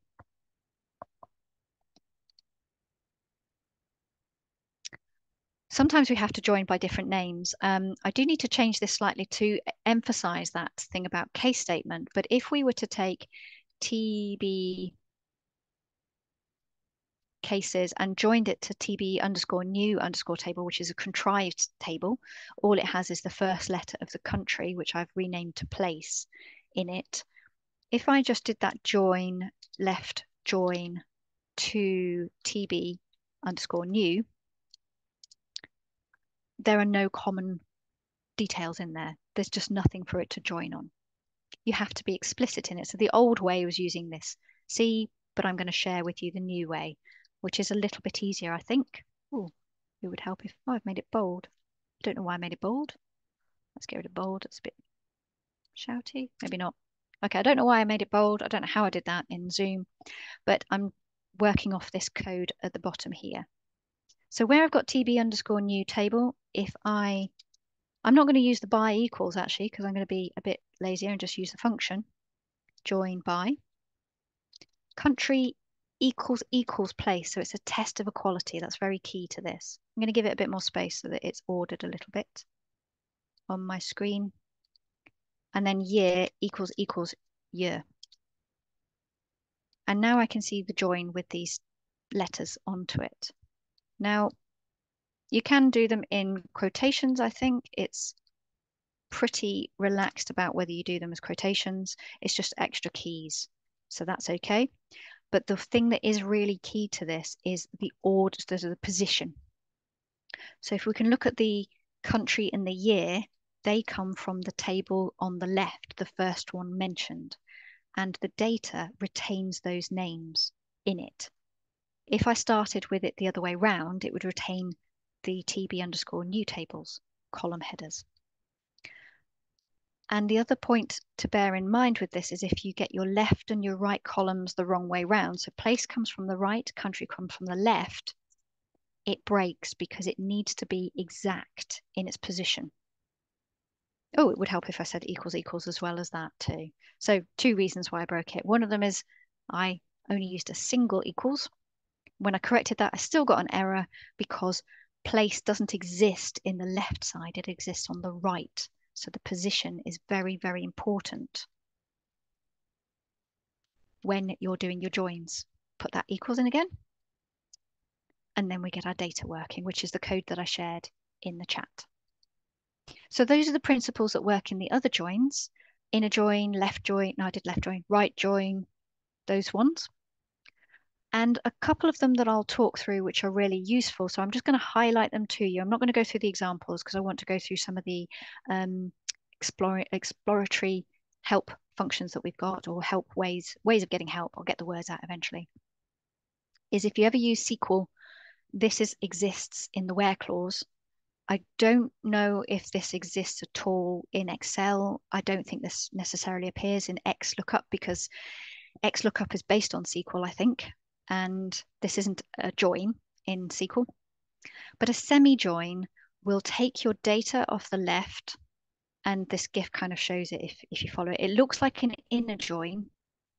Speaker 1: sometimes we have to join by different names. Um, I do need to change this slightly to emphasize that thing about case statement. But if we were to take TB cases and joined it to TB underscore new underscore table, which is a contrived table, all it has is the first letter of the country, which I've renamed to place in it. If I just did that join left join to TB underscore new, there are no common details in there. There's just nothing for it to join on. You have to be explicit in it. So the old way was using this C, but I'm going to share with you the new way, which is a little bit easier, I think. Oh, it would help if oh, I've made it bold. I don't know why I made it bold. Let's get rid of bold. It's a bit shouty. Maybe not. Okay, I don't know why I made it bold. I don't know how I did that in Zoom, but I'm working off this code at the bottom here. So where I've got TB underscore new table, if I, I'm not going to use the by equals actually, because I'm going to be a bit lazier and just use the function, join by, country equals equals place. So it's a test of equality. That's very key to this. I'm going to give it a bit more space so that it's ordered a little bit on my screen. And then year equals equals year. And now I can see the join with these letters onto it. Now, you can do them in quotations, I think. It's pretty relaxed about whether you do them as quotations. It's just extra keys, so that's okay. But the thing that is really key to this is the order, the position. So if we can look at the country and the year, they come from the table on the left, the first one mentioned, and the data retains those names in it. If I started with it the other way round, it would retain the TB underscore new tables column headers. And the other point to bear in mind with this is if you get your left and your right columns the wrong way round, so place comes from the right, country comes from the left, it breaks because it needs to be exact in its position. Oh, it would help if I said equals equals as well as that too. So two reasons why I broke it. One of them is I only used a single equals. When I corrected that, I still got an error because place doesn't exist in the left side, it exists on the right. So the position is very, very important when you're doing your joins. Put that equals in again. And then we get our data working, which is the code that I shared in the chat. So those are the principles that work in the other joins. Inner join, left join, no, I did left join, right join, those ones. And a couple of them that I'll talk through, which are really useful. So I'm just going to highlight them to you. I'm not going to go through the examples because I want to go through some of the um, explore, exploratory help functions that we've got or help ways, ways of getting help. I'll get the words out eventually. Is if you ever use SQL, this is exists in the where clause. I don't know if this exists at all in Excel. I don't think this necessarily appears in XLOOKUP because XLOOKUP is based on SQL, I think and this isn't a join in SQL, but a semi-join will take your data off the left, and this GIF kind of shows it if, if you follow it. It looks like an inner join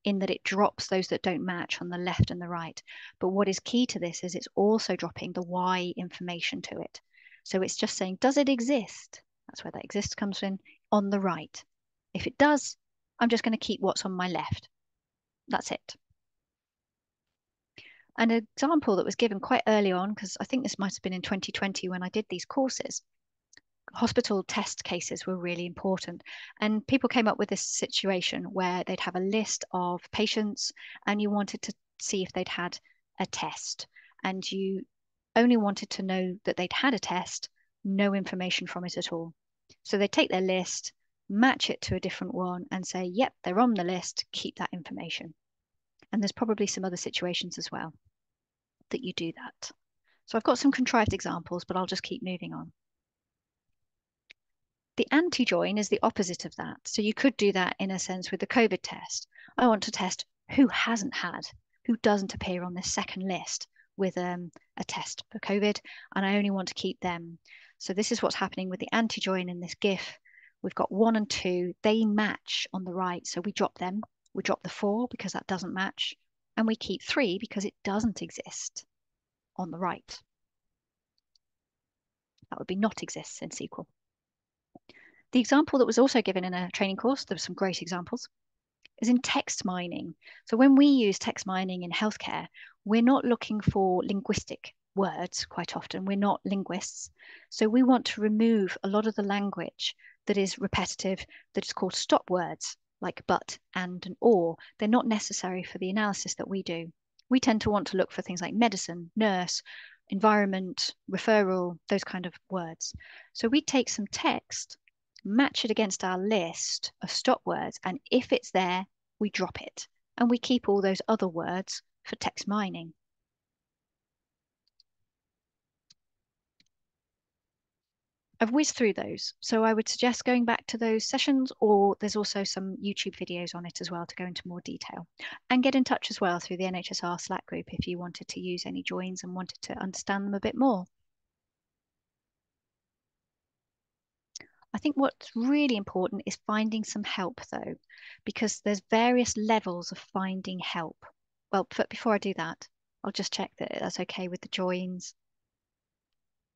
Speaker 1: in that it drops those that don't match on the left and the right. But what is key to this is it's also dropping the Y information to it. So it's just saying, does it exist? That's where that exists comes in on the right. If it does, I'm just going to keep what's on my left. That's it. An example that was given quite early on, because I think this might have been in 2020 when I did these courses, hospital test cases were really important. And people came up with this situation where they'd have a list of patients and you wanted to see if they'd had a test. And you only wanted to know that they'd had a test, no information from it at all. So they take their list, match it to a different one, and say, yep, they're on the list, keep that information. And there's probably some other situations as well that you do that. So I've got some contrived examples, but I'll just keep moving on. The anti-join is the opposite of that. So you could do that in a sense with the COVID test. I want to test who hasn't had, who doesn't appear on this second list with um, a test for COVID, and I only want to keep them. So this is what's happening with the anti-join in this GIF. We've got one and two, they match on the right. So we drop them we drop the four because that doesn't match, and we keep three because it doesn't exist on the right. That would be not exists in SQL. The example that was also given in a training course, there were some great examples, is in text mining. So when we use text mining in healthcare, we're not looking for linguistic words quite often. We're not linguists. So we want to remove a lot of the language that is repetitive, that is called stop words like but, and, and or, they're not necessary for the analysis that we do. We tend to want to look for things like medicine, nurse, environment, referral, those kind of words. So we take some text, match it against our list of stop words, and if it's there, we drop it. And we keep all those other words for text mining. I've whizzed through those. So I would suggest going back to those sessions, or there's also some YouTube videos on it as well to go into more detail. And get in touch as well through the NHSR Slack group if you wanted to use any joins and wanted to understand them a bit more. I think what's really important is finding some help though, because there's various levels of finding help. Well, but before I do that, I'll just check that that's okay with the joins.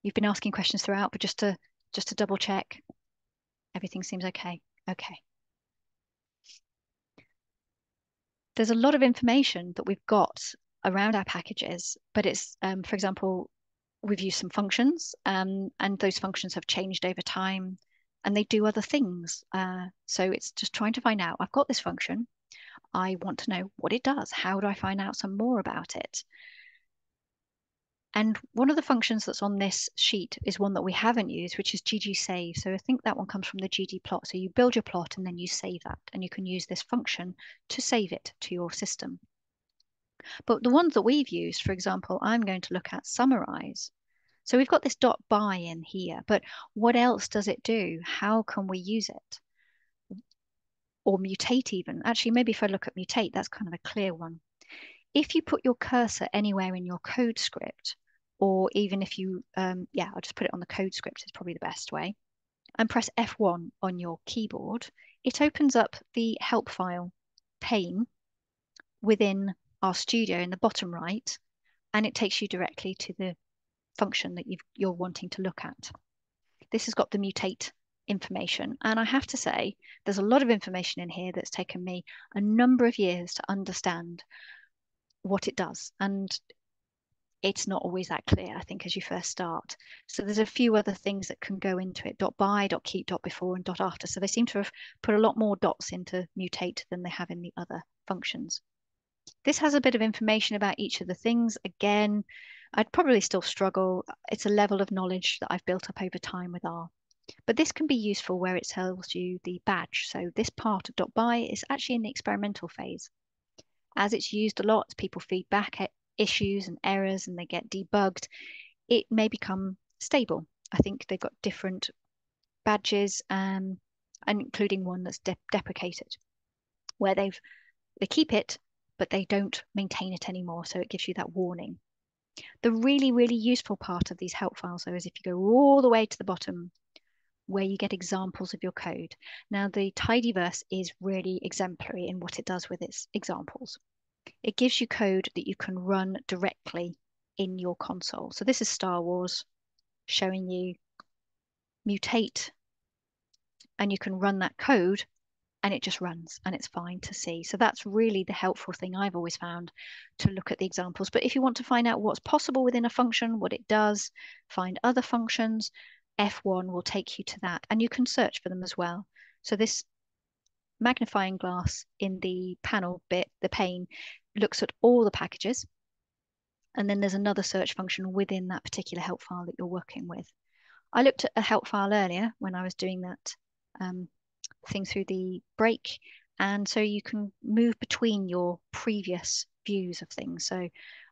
Speaker 1: You've been asking questions throughout, but just to just to double check. Everything seems okay. Okay. There's a lot of information that we've got around our packages, but it's, um, for example, we've used some functions um, and those functions have changed over time and they do other things. Uh, so it's just trying to find out, I've got this function. I want to know what it does. How do I find out some more about it? And one of the functions that's on this sheet is one that we haven't used, which is ggsave. So I think that one comes from the ggplot. So you build your plot and then you save that. And you can use this function to save it to your system. But the ones that we've used, for example, I'm going to look at summarize. So we've got this dot by in here, but what else does it do? How can we use it? Or mutate even. Actually, maybe if I look at mutate, that's kind of a clear one. If you put your cursor anywhere in your code script, or even if you, um, yeah, I'll just put it on the code script is probably the best way. and press F1 on your keyboard, it opens up the help file pane within RStudio in the bottom right, and it takes you directly to the function that you are wanting to look at. This has got the mutate information. And I have to say, there's a lot of information in here that's taken me a number of years to understand what it does. And it's not always that clear, I think, as you first start. So there's a few other things that can go into it, dot by, dot keep, dot before, and dot after. So they seem to have put a lot more dots into mutate than they have in the other functions. This has a bit of information about each of the things. Again, I'd probably still struggle. It's a level of knowledge that I've built up over time with R. But this can be useful where it tells you the badge. So this part of dot .by is actually in the experimental phase. As it's used a lot, people feed back at issues and errors and they get debugged, it may become stable. I think they've got different badges, um, and including one that's de deprecated, where they've they keep it, but they don't maintain it anymore. So it gives you that warning. The really, really useful part of these help files, though, is if you go all the way to the bottom where you get examples of your code. Now, the tidyverse is really exemplary in what it does with its examples. It gives you code that you can run directly in your console. So this is Star Wars showing you mutate and you can run that code and it just runs and it's fine to see. So that's really the helpful thing I've always found to look at the examples. But if you want to find out what's possible within a function, what it does, find other functions, F1 will take you to that and you can search for them as well. So this magnifying glass in the panel bit, the pane, looks at all the packages. And then there's another search function within that particular help file that you're working with. I looked at a help file earlier when I was doing that um, thing through the break. And so you can move between your previous views of things. So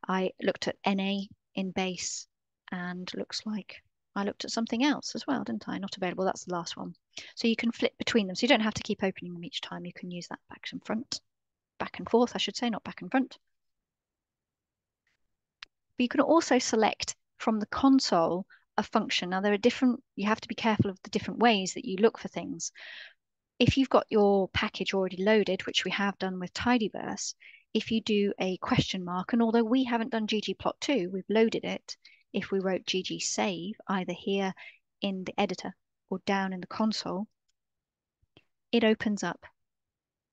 Speaker 1: I looked at NA in base and looks like I looked at something else as well, didn't I? Not available, that's the last one. So you can flip between them. So you don't have to keep opening them each time. You can use that back and front, back and forth, I should say, not back and front. But you can also select from the console a function. Now there are different, you have to be careful of the different ways that you look for things. If you've got your package already loaded, which we have done with Tidyverse, if you do a question mark, and although we haven't done ggplot2, we've loaded it, if we wrote ggsave either here in the editor or down in the console, it opens up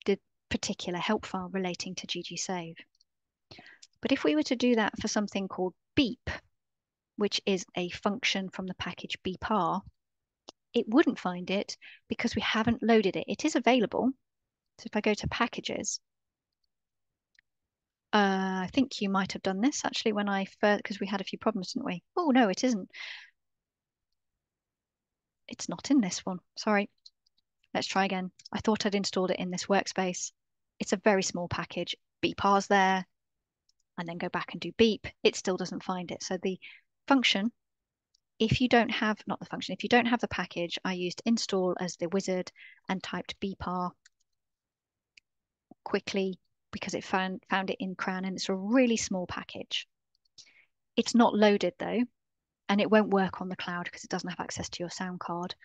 Speaker 1: the particular help file relating to ggsave. But if we were to do that for something called beep, which is a function from the package beepr, it wouldn't find it because we haven't loaded it. It is available. So if I go to packages, uh, I think you might have done this actually when I first, because we had a few problems, didn't we? Oh, no, it isn't. It's not in this one. Sorry. Let's try again. I thought I'd installed it in this workspace. It's a very small package. beepr's there, and then go back and do beep. It still doesn't find it. So the function, if you don't have, not the function, if you don't have the package, I used install as the wizard and typed beepr quickly because it found, found it in CRAN and it's a really small package. It's not loaded though, and it won't work on the cloud because it doesn't have access to your sound card,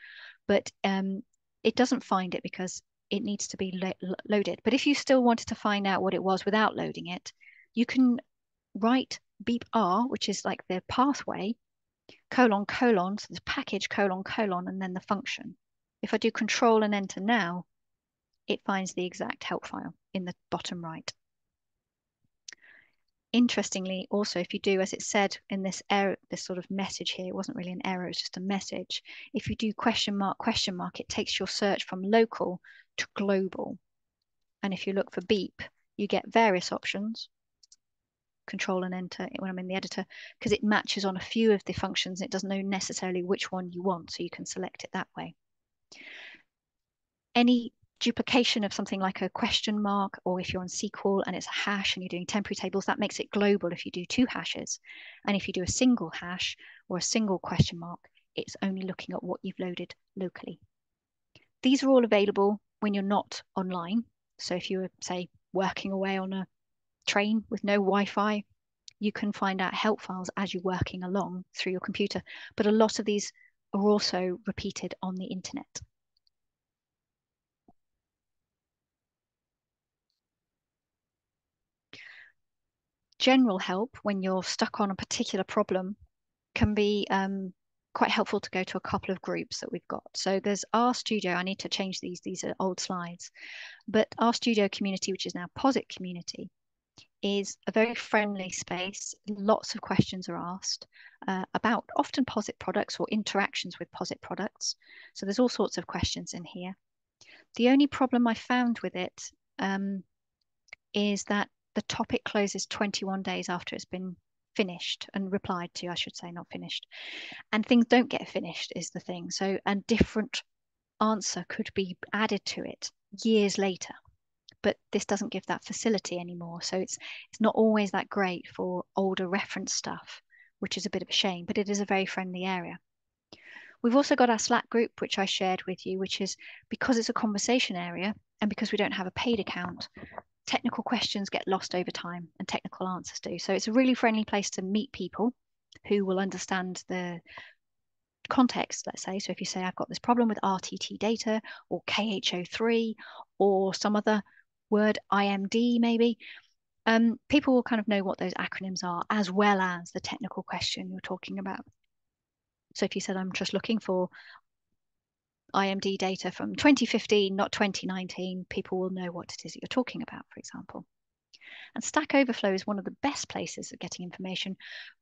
Speaker 1: but um, it doesn't find it because it needs to be lo loaded. But if you still wanted to find out what it was without loading it, you can write beepr, which is like the pathway, colon, colon, so the package, colon, colon, and then the function. If I do control and enter now, it finds the exact help file in the bottom right. Interestingly, also, if you do, as it said in this error, this sort of message here, it wasn't really an error, it's just a message. If you do question mark, question mark, it takes your search from local to global. And if you look for beep, you get various options, control and enter when I'm in the editor, because it matches on a few of the functions. It doesn't know necessarily which one you want, so you can select it that way. Any duplication of something like a question mark, or if you're on SQL and it's a hash and you're doing temporary tables, that makes it global if you do two hashes. And if you do a single hash or a single question mark, it's only looking at what you've loaded locally. These are all available when you're not online. So if you were, say, working away on a train with no Wi-Fi, you can find out help files as you're working along through your computer. But a lot of these are also repeated on the internet. General help when you're stuck on a particular problem can be um, quite helpful to go to a couple of groups that we've got. So there's RStudio. I need to change these. These are old slides. But RStudio community, which is now POSIT community, is a very friendly space. Lots of questions are asked uh, about often POSIT products or interactions with POSIT products. So there's all sorts of questions in here. The only problem I found with it um, is that the topic closes 21 days after it's been finished and replied to, I should say, not finished. And things don't get finished is the thing. So a different answer could be added to it years later but this doesn't give that facility anymore. So it's it's not always that great for older reference stuff, which is a bit of a shame, but it is a very friendly area. We've also got our Slack group, which I shared with you, which is because it's a conversation area and because we don't have a paid account, technical questions get lost over time and technical answers do. So it's a really friendly place to meet people who will understand the context, let's say. So if you say, I've got this problem with RTT data or KH03 or some other word IMD maybe, um, people will kind of know what those acronyms are as well as the technical question you're talking about. So if you said, I'm just looking for IMD data from 2015, not 2019, people will know what it is that you're talking about, for example. And Stack Overflow is one of the best places of getting information,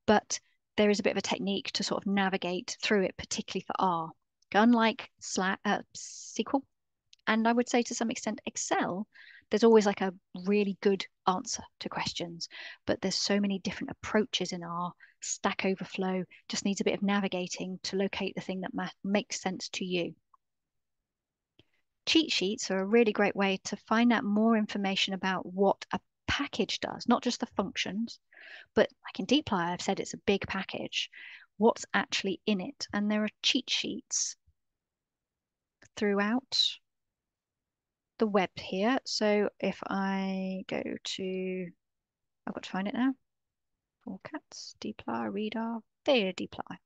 Speaker 1: but there is a bit of a technique to sort of navigate through it, particularly for R. Unlike Slack, uh, SQL, and I would say to some extent Excel, there's always like a really good answer to questions, but there's so many different approaches in R. Stack Overflow just needs a bit of navigating to locate the thing that ma- makes sense to you. Cheat sheets are a really great way to find out more information about what a package does, not just the functions, but like in dplyr, I've said it's a big package. What's actually in it? And there are cheat sheets throughout the web here. So if I go to, I've got to find it now. forcats, dplyr, readr, there, dplyr.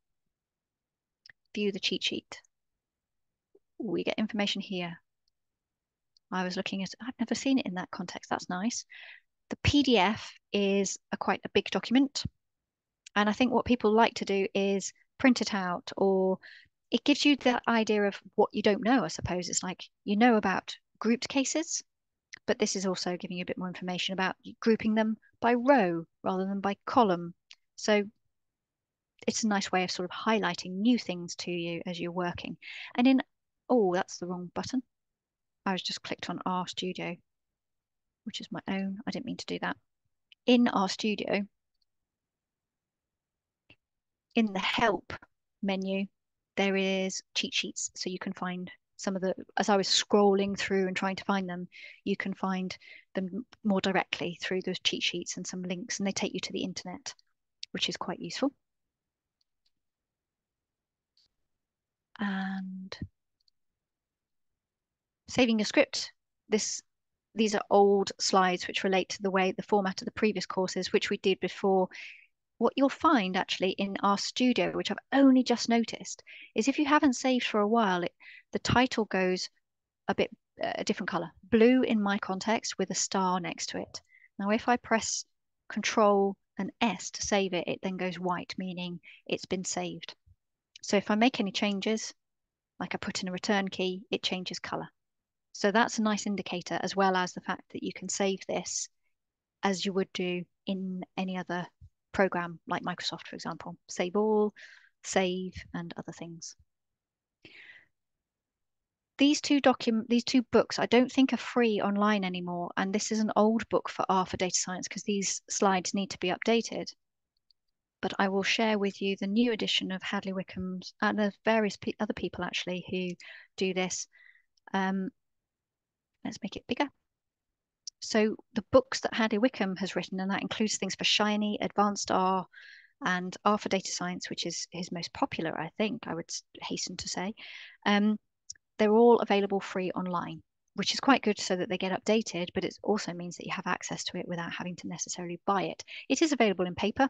Speaker 1: View the cheat sheet. We get information here. I was looking at, I've never seen it in that context. That's nice. The PDF is a quite a big document. And I think what people like to do is print it out or it gives you the idea of what you don't know, I suppose. It's like you know about grouped cases, but this is also giving you a bit more information about grouping them by row rather than by column. So it's a nice way of sort of highlighting new things to you as you're working. And in, oh, that's the wrong button. I was just clicked on RStudio, which is my own. I didn't mean to do that. In RStudio, in the help menu, there is cheat sheets. So you can find some of the as I was scrolling through and trying to find them, you can find them more directly through those cheat sheets and some links, and they take you to the internet, which is quite useful. And saving your script. This these are old slides which relate to the way the format of the previous courses, which we did before what you'll find actually in RStudio, which I've only just noticed, is if you haven't saved for a while, it, the title goes a bit uh, a different color, blue in my context with a star next to it. Now, if I press Control and S to save it, it then goes white, meaning it's been saved. So if I make any changes, like I put in a return key, it changes color. So that's a nice indicator, as well as the fact that you can save this as you would do in any other program like Microsoft, for example, save all, save, and other things. These two document, these two books, I don't think are free online anymore. And this is an old book for R for data science because these slides need to be updated. But I will share with you the new edition of Hadley Wickham's, and there's various pe other people actually who do this. Um, let's make it bigger. So the books that Hadley Wickham has written, and that includes things for Shiny, Advanced R, and R for Data Science, which is his most popular, I think, I would hasten to say. Um, they're all available free online, which is quite good so that they get updated, but it also means that you have access to it without having to necessarily buy it. It is available in paper.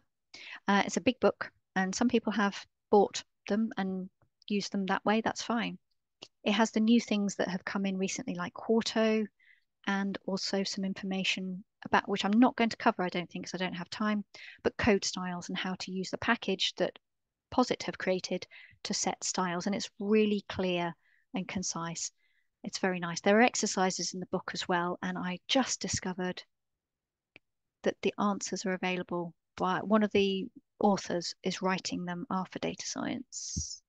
Speaker 1: Uh, it's a big book, and some people have bought them and used them that way, that's fine. It has the new things that have come in recently, like Quarto, and also some information about which I'm not going to cover, I don't think, because I don't have time, but code styles and how to use the package that Posit have created to set styles. And it's really clear and concise. It's very nice. There are exercises in the book as well. And I just discovered that the answers are available by one of the authors is writing them after data science.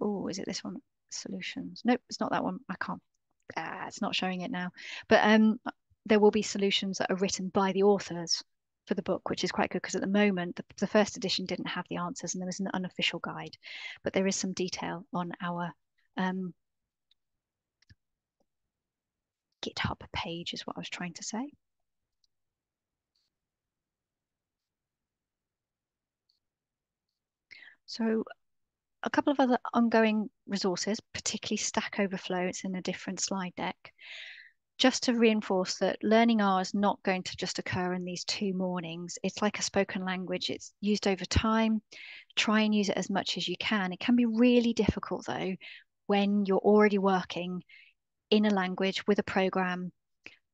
Speaker 1: Oh, is it this one? Solutions. Nope, it's not that one. I can't. Ah, it's not showing it now. But um, there will be solutions that are written by the authors for the book, which is quite good because at the moment the, the first edition didn't have the answers and there was an unofficial guide, but there is some detail on our um, GitHub page is what I was trying to say. So a couple of other ongoing resources, particularly Stack Overflow, it's in a different slide deck. Just to reinforce that learning R is not going to just occur in these two mornings. It's like a spoken language. It's used over time. Try and use it as much as you can. It can be really difficult though when you're already working in a language with a program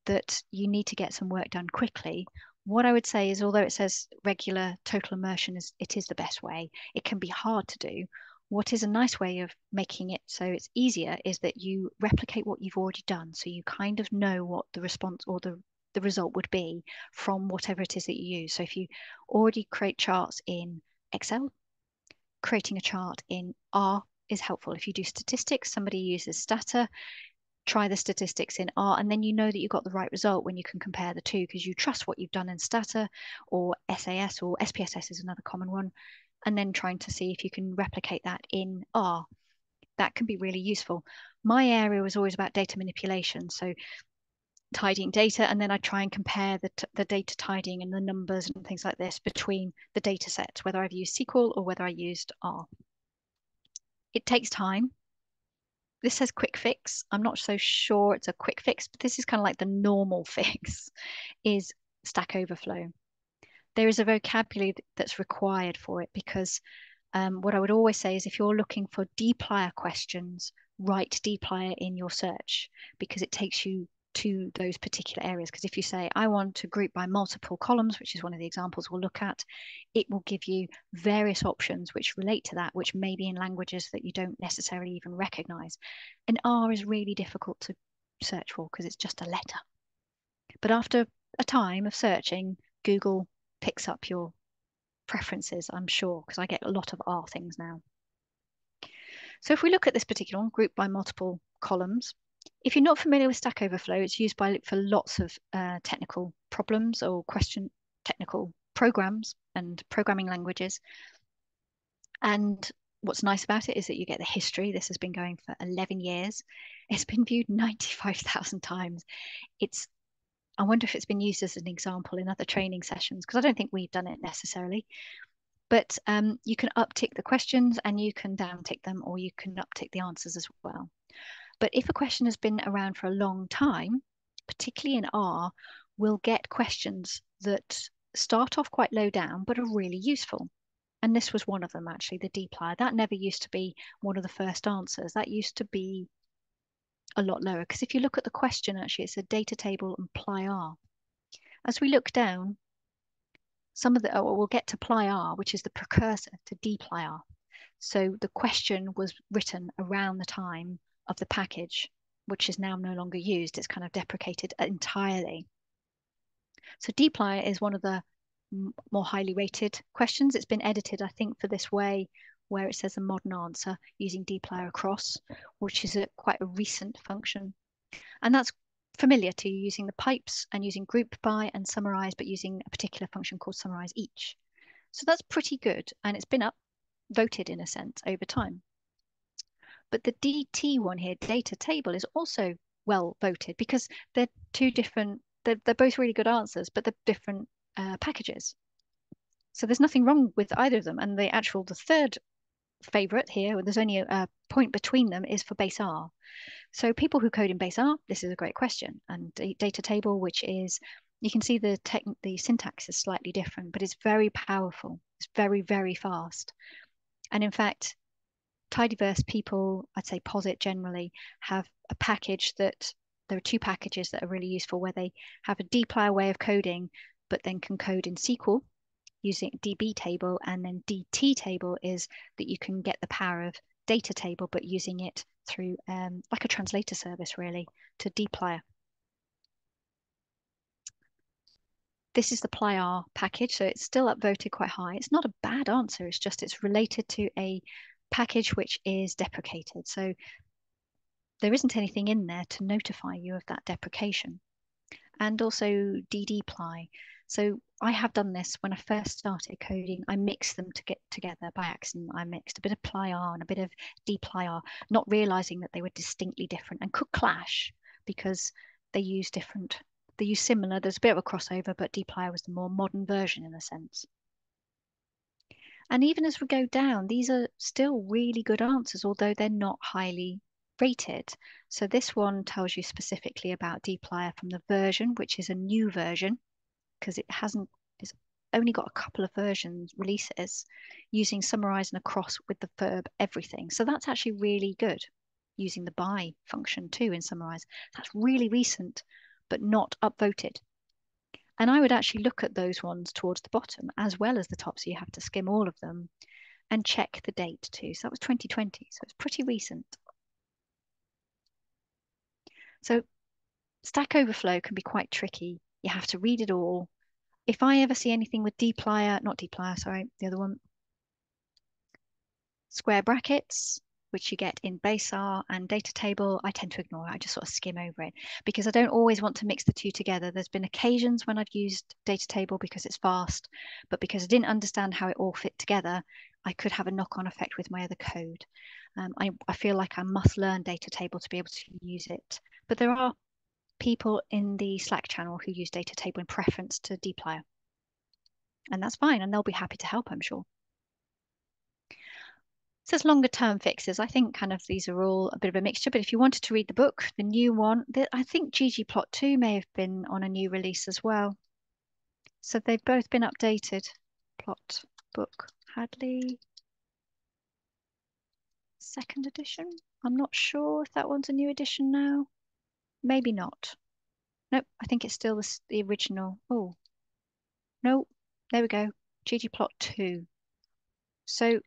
Speaker 1: that you need to get some work done quickly what i would say is although it says regular total immersion is it is the best way it can be hard to do what is a nice way of making it so it's easier is that you replicate what you've already done. So you kind of know what the response or the the result would be from whatever it is that you use. So if you already create charts in excel creating a chart in r is helpful. If you do statistics somebody uses stata try the statistics in R, and then you know that you got the right result when you can compare the two because you trust what you've done in Stata or SAS or SPSS is another common one, and then trying to see if you can replicate that in R. That can be really useful. My area was always about data manipulation. So tidying data, and then I try and compare the, the data tidying and the numbers and things like this between the data sets, whether I've used SQL or whether I used R. It takes time this says quick fix. I'm not so sure it's a quick fix, but this is kind of like the normal fix is Stack Overflow. There is a vocabulary that's required for it because um, what I would always say is if you're looking for dplyr questions, write dplyr in your search because it takes you to those particular areas. Because if you say, I want to group by multiple columns, which is one of the examples we'll look at, it will give you various options which relate to that, which may be in languages that you don't necessarily even recognize. And R is really difficult to search for because it's just a letter. But after a time of searching, Google picks up your preferences, I'm sure, because I get a lot of R things now. So if we look at this particular one, group by multiple columns, if you're not familiar with Stack Overflow, it's used by for lots of uh, technical problems or question technical programs and programming languages. And what's nice about it is that you get the history. This has been going for 11 years. It's been viewed 95,000 times. It's I wonder if it's been used as an example in other training sessions because I don't think we've done it necessarily. But um, you can uptick the questions and you can downtick them, or you can uptick the answers as well. But if a question has been around for a long time, particularly in R, we'll get questions that start off quite low down but are really useful. And this was one of them actually, the dplyr. That never used to be one of the first answers. That used to be a lot lower. Because if you look at the question, actually, it's a data table and plyr. As we look down, some of the, oh, we'll get to plyr, which is the precursor to dplyr. So the question was written around the time of the package, which is now no longer used. It's kind of deprecated entirely. So dplyr is one of the more highly rated questions. It's been edited, I think, for this way, where it says a modern answer using dplyr across, which is a, quite a recent function. And that's familiar to you using the pipes and using group by and summarize, but using a particular function called summarize each. So that's pretty good. And it's been up voted in a sense over time. But the DT one here, data table, is also well voted because they're two different, they're, they're both really good answers, but they're different uh, packages. So there's nothing wrong with either of them. And the actual, the third favorite here, there's only a, a point between them, is for base R. So people who code in base R, this is a great question. And data table, which is You can see the tech, the syntax is slightly different, but it's very powerful. It's very, very fast. And in fact, tidyverse people, I'd say POSIT generally, have a package that there are two packages that are really useful where they have a dplyr way of coding, but then can code in SQL using DB table, and then DT table is that you can get the power of data table, but using it through um, like a translator service really to dplyr. This is the plyr package, so it's still upvoted quite high. It's not a bad answer, it's just it's related to a package which is deprecated. So there isn't anything in there to notify you of that deprecation. And also ddply. So I have done this when I first started coding. I mixed them to get together by accident. I mixed a bit of plyr and a bit of dplyr, not realizing that they were distinctly different and could clash because they use different they use similar. There's a bit of a crossover, but dplyr was the more modern version in a sense. And even as we go down, these are still really good answers, although they're not highly rated. So this one tells you specifically about dplyr from the version, which is a new version, because it hasn't, it's only got a couple of versions releases using summarize and across with the verb everything. So that's actually really good using the by function too in summarize. That's really recent but not upvoted. And I would actually look at those ones towards the bottom as well as the top. So you have to skim all of them and check the date too. So that was 2020. So it's pretty recent. So Stack Overflow can be quite tricky. You have to read it all. If I ever see anything with dplyr, not dplyr, sorry, the other one, square brackets, which you get in base R and data table, I tend to ignore. I just sort of skim over it because I don't always want to mix the two together. There's been occasions when I've used data table because it's fast, but because I didn't understand how it all fit together, I could have a knock-on effect with my other code. Um, I, I feel like I must learn data table to be able to use it. But there are people in the Slack channel who use data table in preference to dplyr. And that's fine, and they'll be happy to help, I'm sure says longer term fixes. I think kind of these are all a bit of a mixture, but if you wanted to read the book, the new one, the, I think ggplot2 may have been on a new release as well. So they've both been updated. Plot book Hadley second edition. I'm not sure if that one's a new edition now. Maybe not. Nope, I think it's still the, the original. Oh, no, there we go. ggplot2. So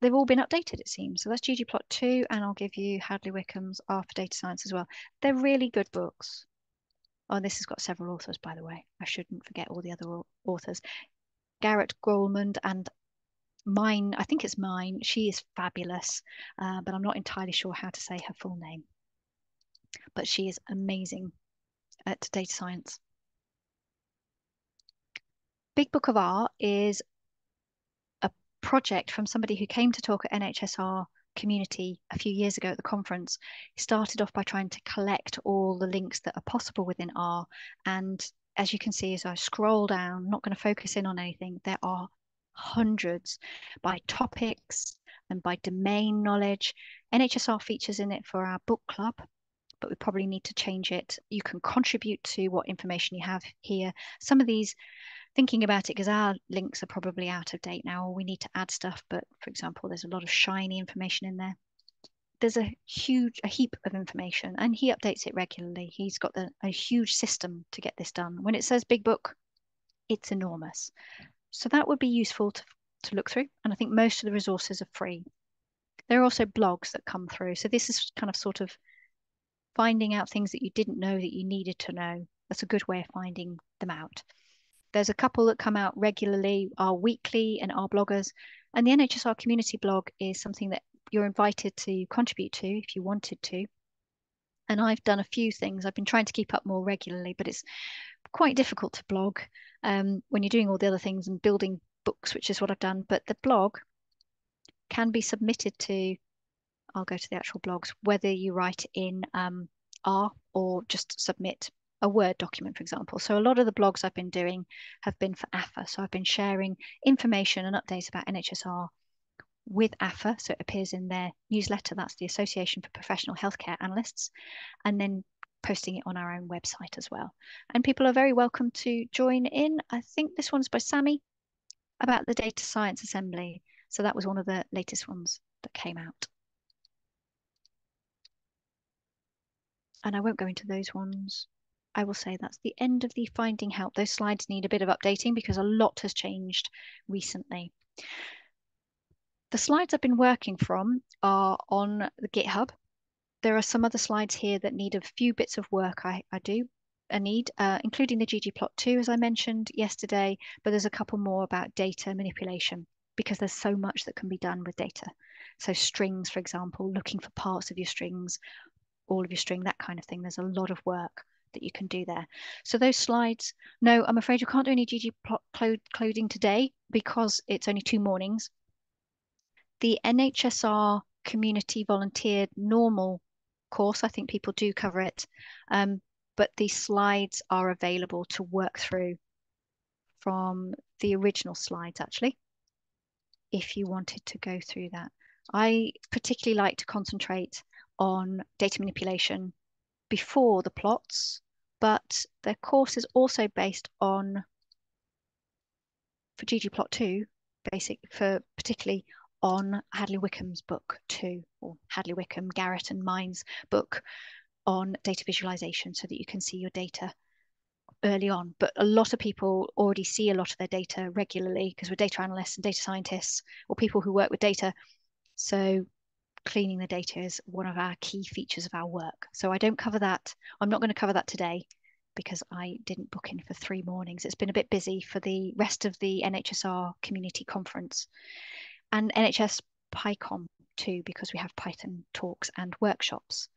Speaker 1: they've all been updated, it seems. So that's ggplot2, and I'll give you Hadley Wickham's R for Data Science as well. They're really good books. Oh, this has got several authors, by the way. I shouldn't forget all the other authors. Garrett Grolemund and mine, I think it's mine. She is fabulous, uh, but I'm not entirely sure how to say her full name. But she is amazing at data science. Big Book of R is a project from somebody who came to talk at NHSR community a few years ago at the conference. He started off by trying to collect all the links that are possible within R. And as you can see, as I scroll down, not going to focus in on anything, there are hundreds by topics and by domain knowledge. NHSR features in it for our book club, but we probably need to change it. You can contribute to what information you have here. Some of these thinking about it because our links are probably out of date now or we need to add stuff but for example there's a lot of shiny information in there. There's a huge a heap of information and he updates it regularly. He's got the, a huge system to get this done. When it says big book it's enormous. So that would be useful to, to look through and i think most of the resources are free. There are also blogs that come through so this is kind of sort of finding out things that you didn't know that you needed to know that's a good way of finding them out there's a couple that come out regularly, R Weekly and R Bloggers. And the NHSR community blog is something that you're invited to contribute to if you wanted to. And I've done a few things. I've been trying to keep up more regularly, but it's quite difficult to blog um, when you're doing all the other things and building books, which is what I've done. But the blog can be submitted to, I'll go to the actual blogs, whether you write in um, R or just submit a Word document, for example. So a lot of the blogs I've been doing have been for AphA. So I've been sharing information and updates about NHSR with AphA. So it appears in their newsletter. That's the Association for Professional Healthcare Analysts. And then posting it on our own website as well. And people are very welcome to join in. I think this one's by Sammy about the data science assembly. So that was one of the latest ones that came out. And I won't go into those ones. I will say that's the end of the finding help. Those slides need a bit of updating because a lot has changed recently. The slides I've been working from are on the GitHub. There are some other slides here that need a few bits of work I, I do, I need, uh, including the ggplot2, as I mentioned yesterday, but there's a couple more about data manipulation because there's so much that can be done with data. So strings, for example, looking for parts of your strings, all of your string, that kind of thing. There's a lot of work that you can do there. So those slides, no, I'm afraid you can't do any ggplot clothing today because it's only two mornings. The NHSR community volunteered normal course, I think people do cover it, um, but the slides are available to work through from the original slides actually, if you wanted to go through that. I particularly like to concentrate on data manipulation before the plots, but the course is also based on, for ggplot2, basic for particularly on Hadley Wickham's book too, or Hadley Wickham, Garrett and Mine's book on data visualization so that you can see your data early on. But a lot of people already see a lot of their data regularly because we're data analysts and data scientists or people who work with data. So cleaning the data is one of our key features of our work. So I don't cover that. I'm not going to cover that today because I didn't book in for three mornings. It's been a bit busy for the rest of the NHSR community conference and NHS PyCon too, because we have Python talks and workshops.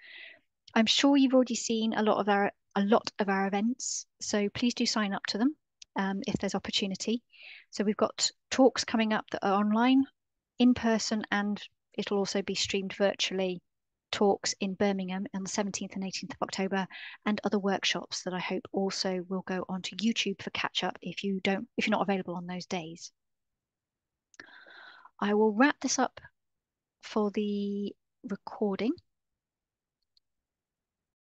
Speaker 1: I'm sure you've already seen a lot of our a lot of our events, so please do sign up to them um, if there's opportunity. So we've got talks coming up that are online, in person, and it'll also be streamed virtually talks in Birmingham on the 17th and 18th of October and other workshops that I hope also will go onto YouTube for catch up if you don't if you're not available on those days. I will wrap this up for the recording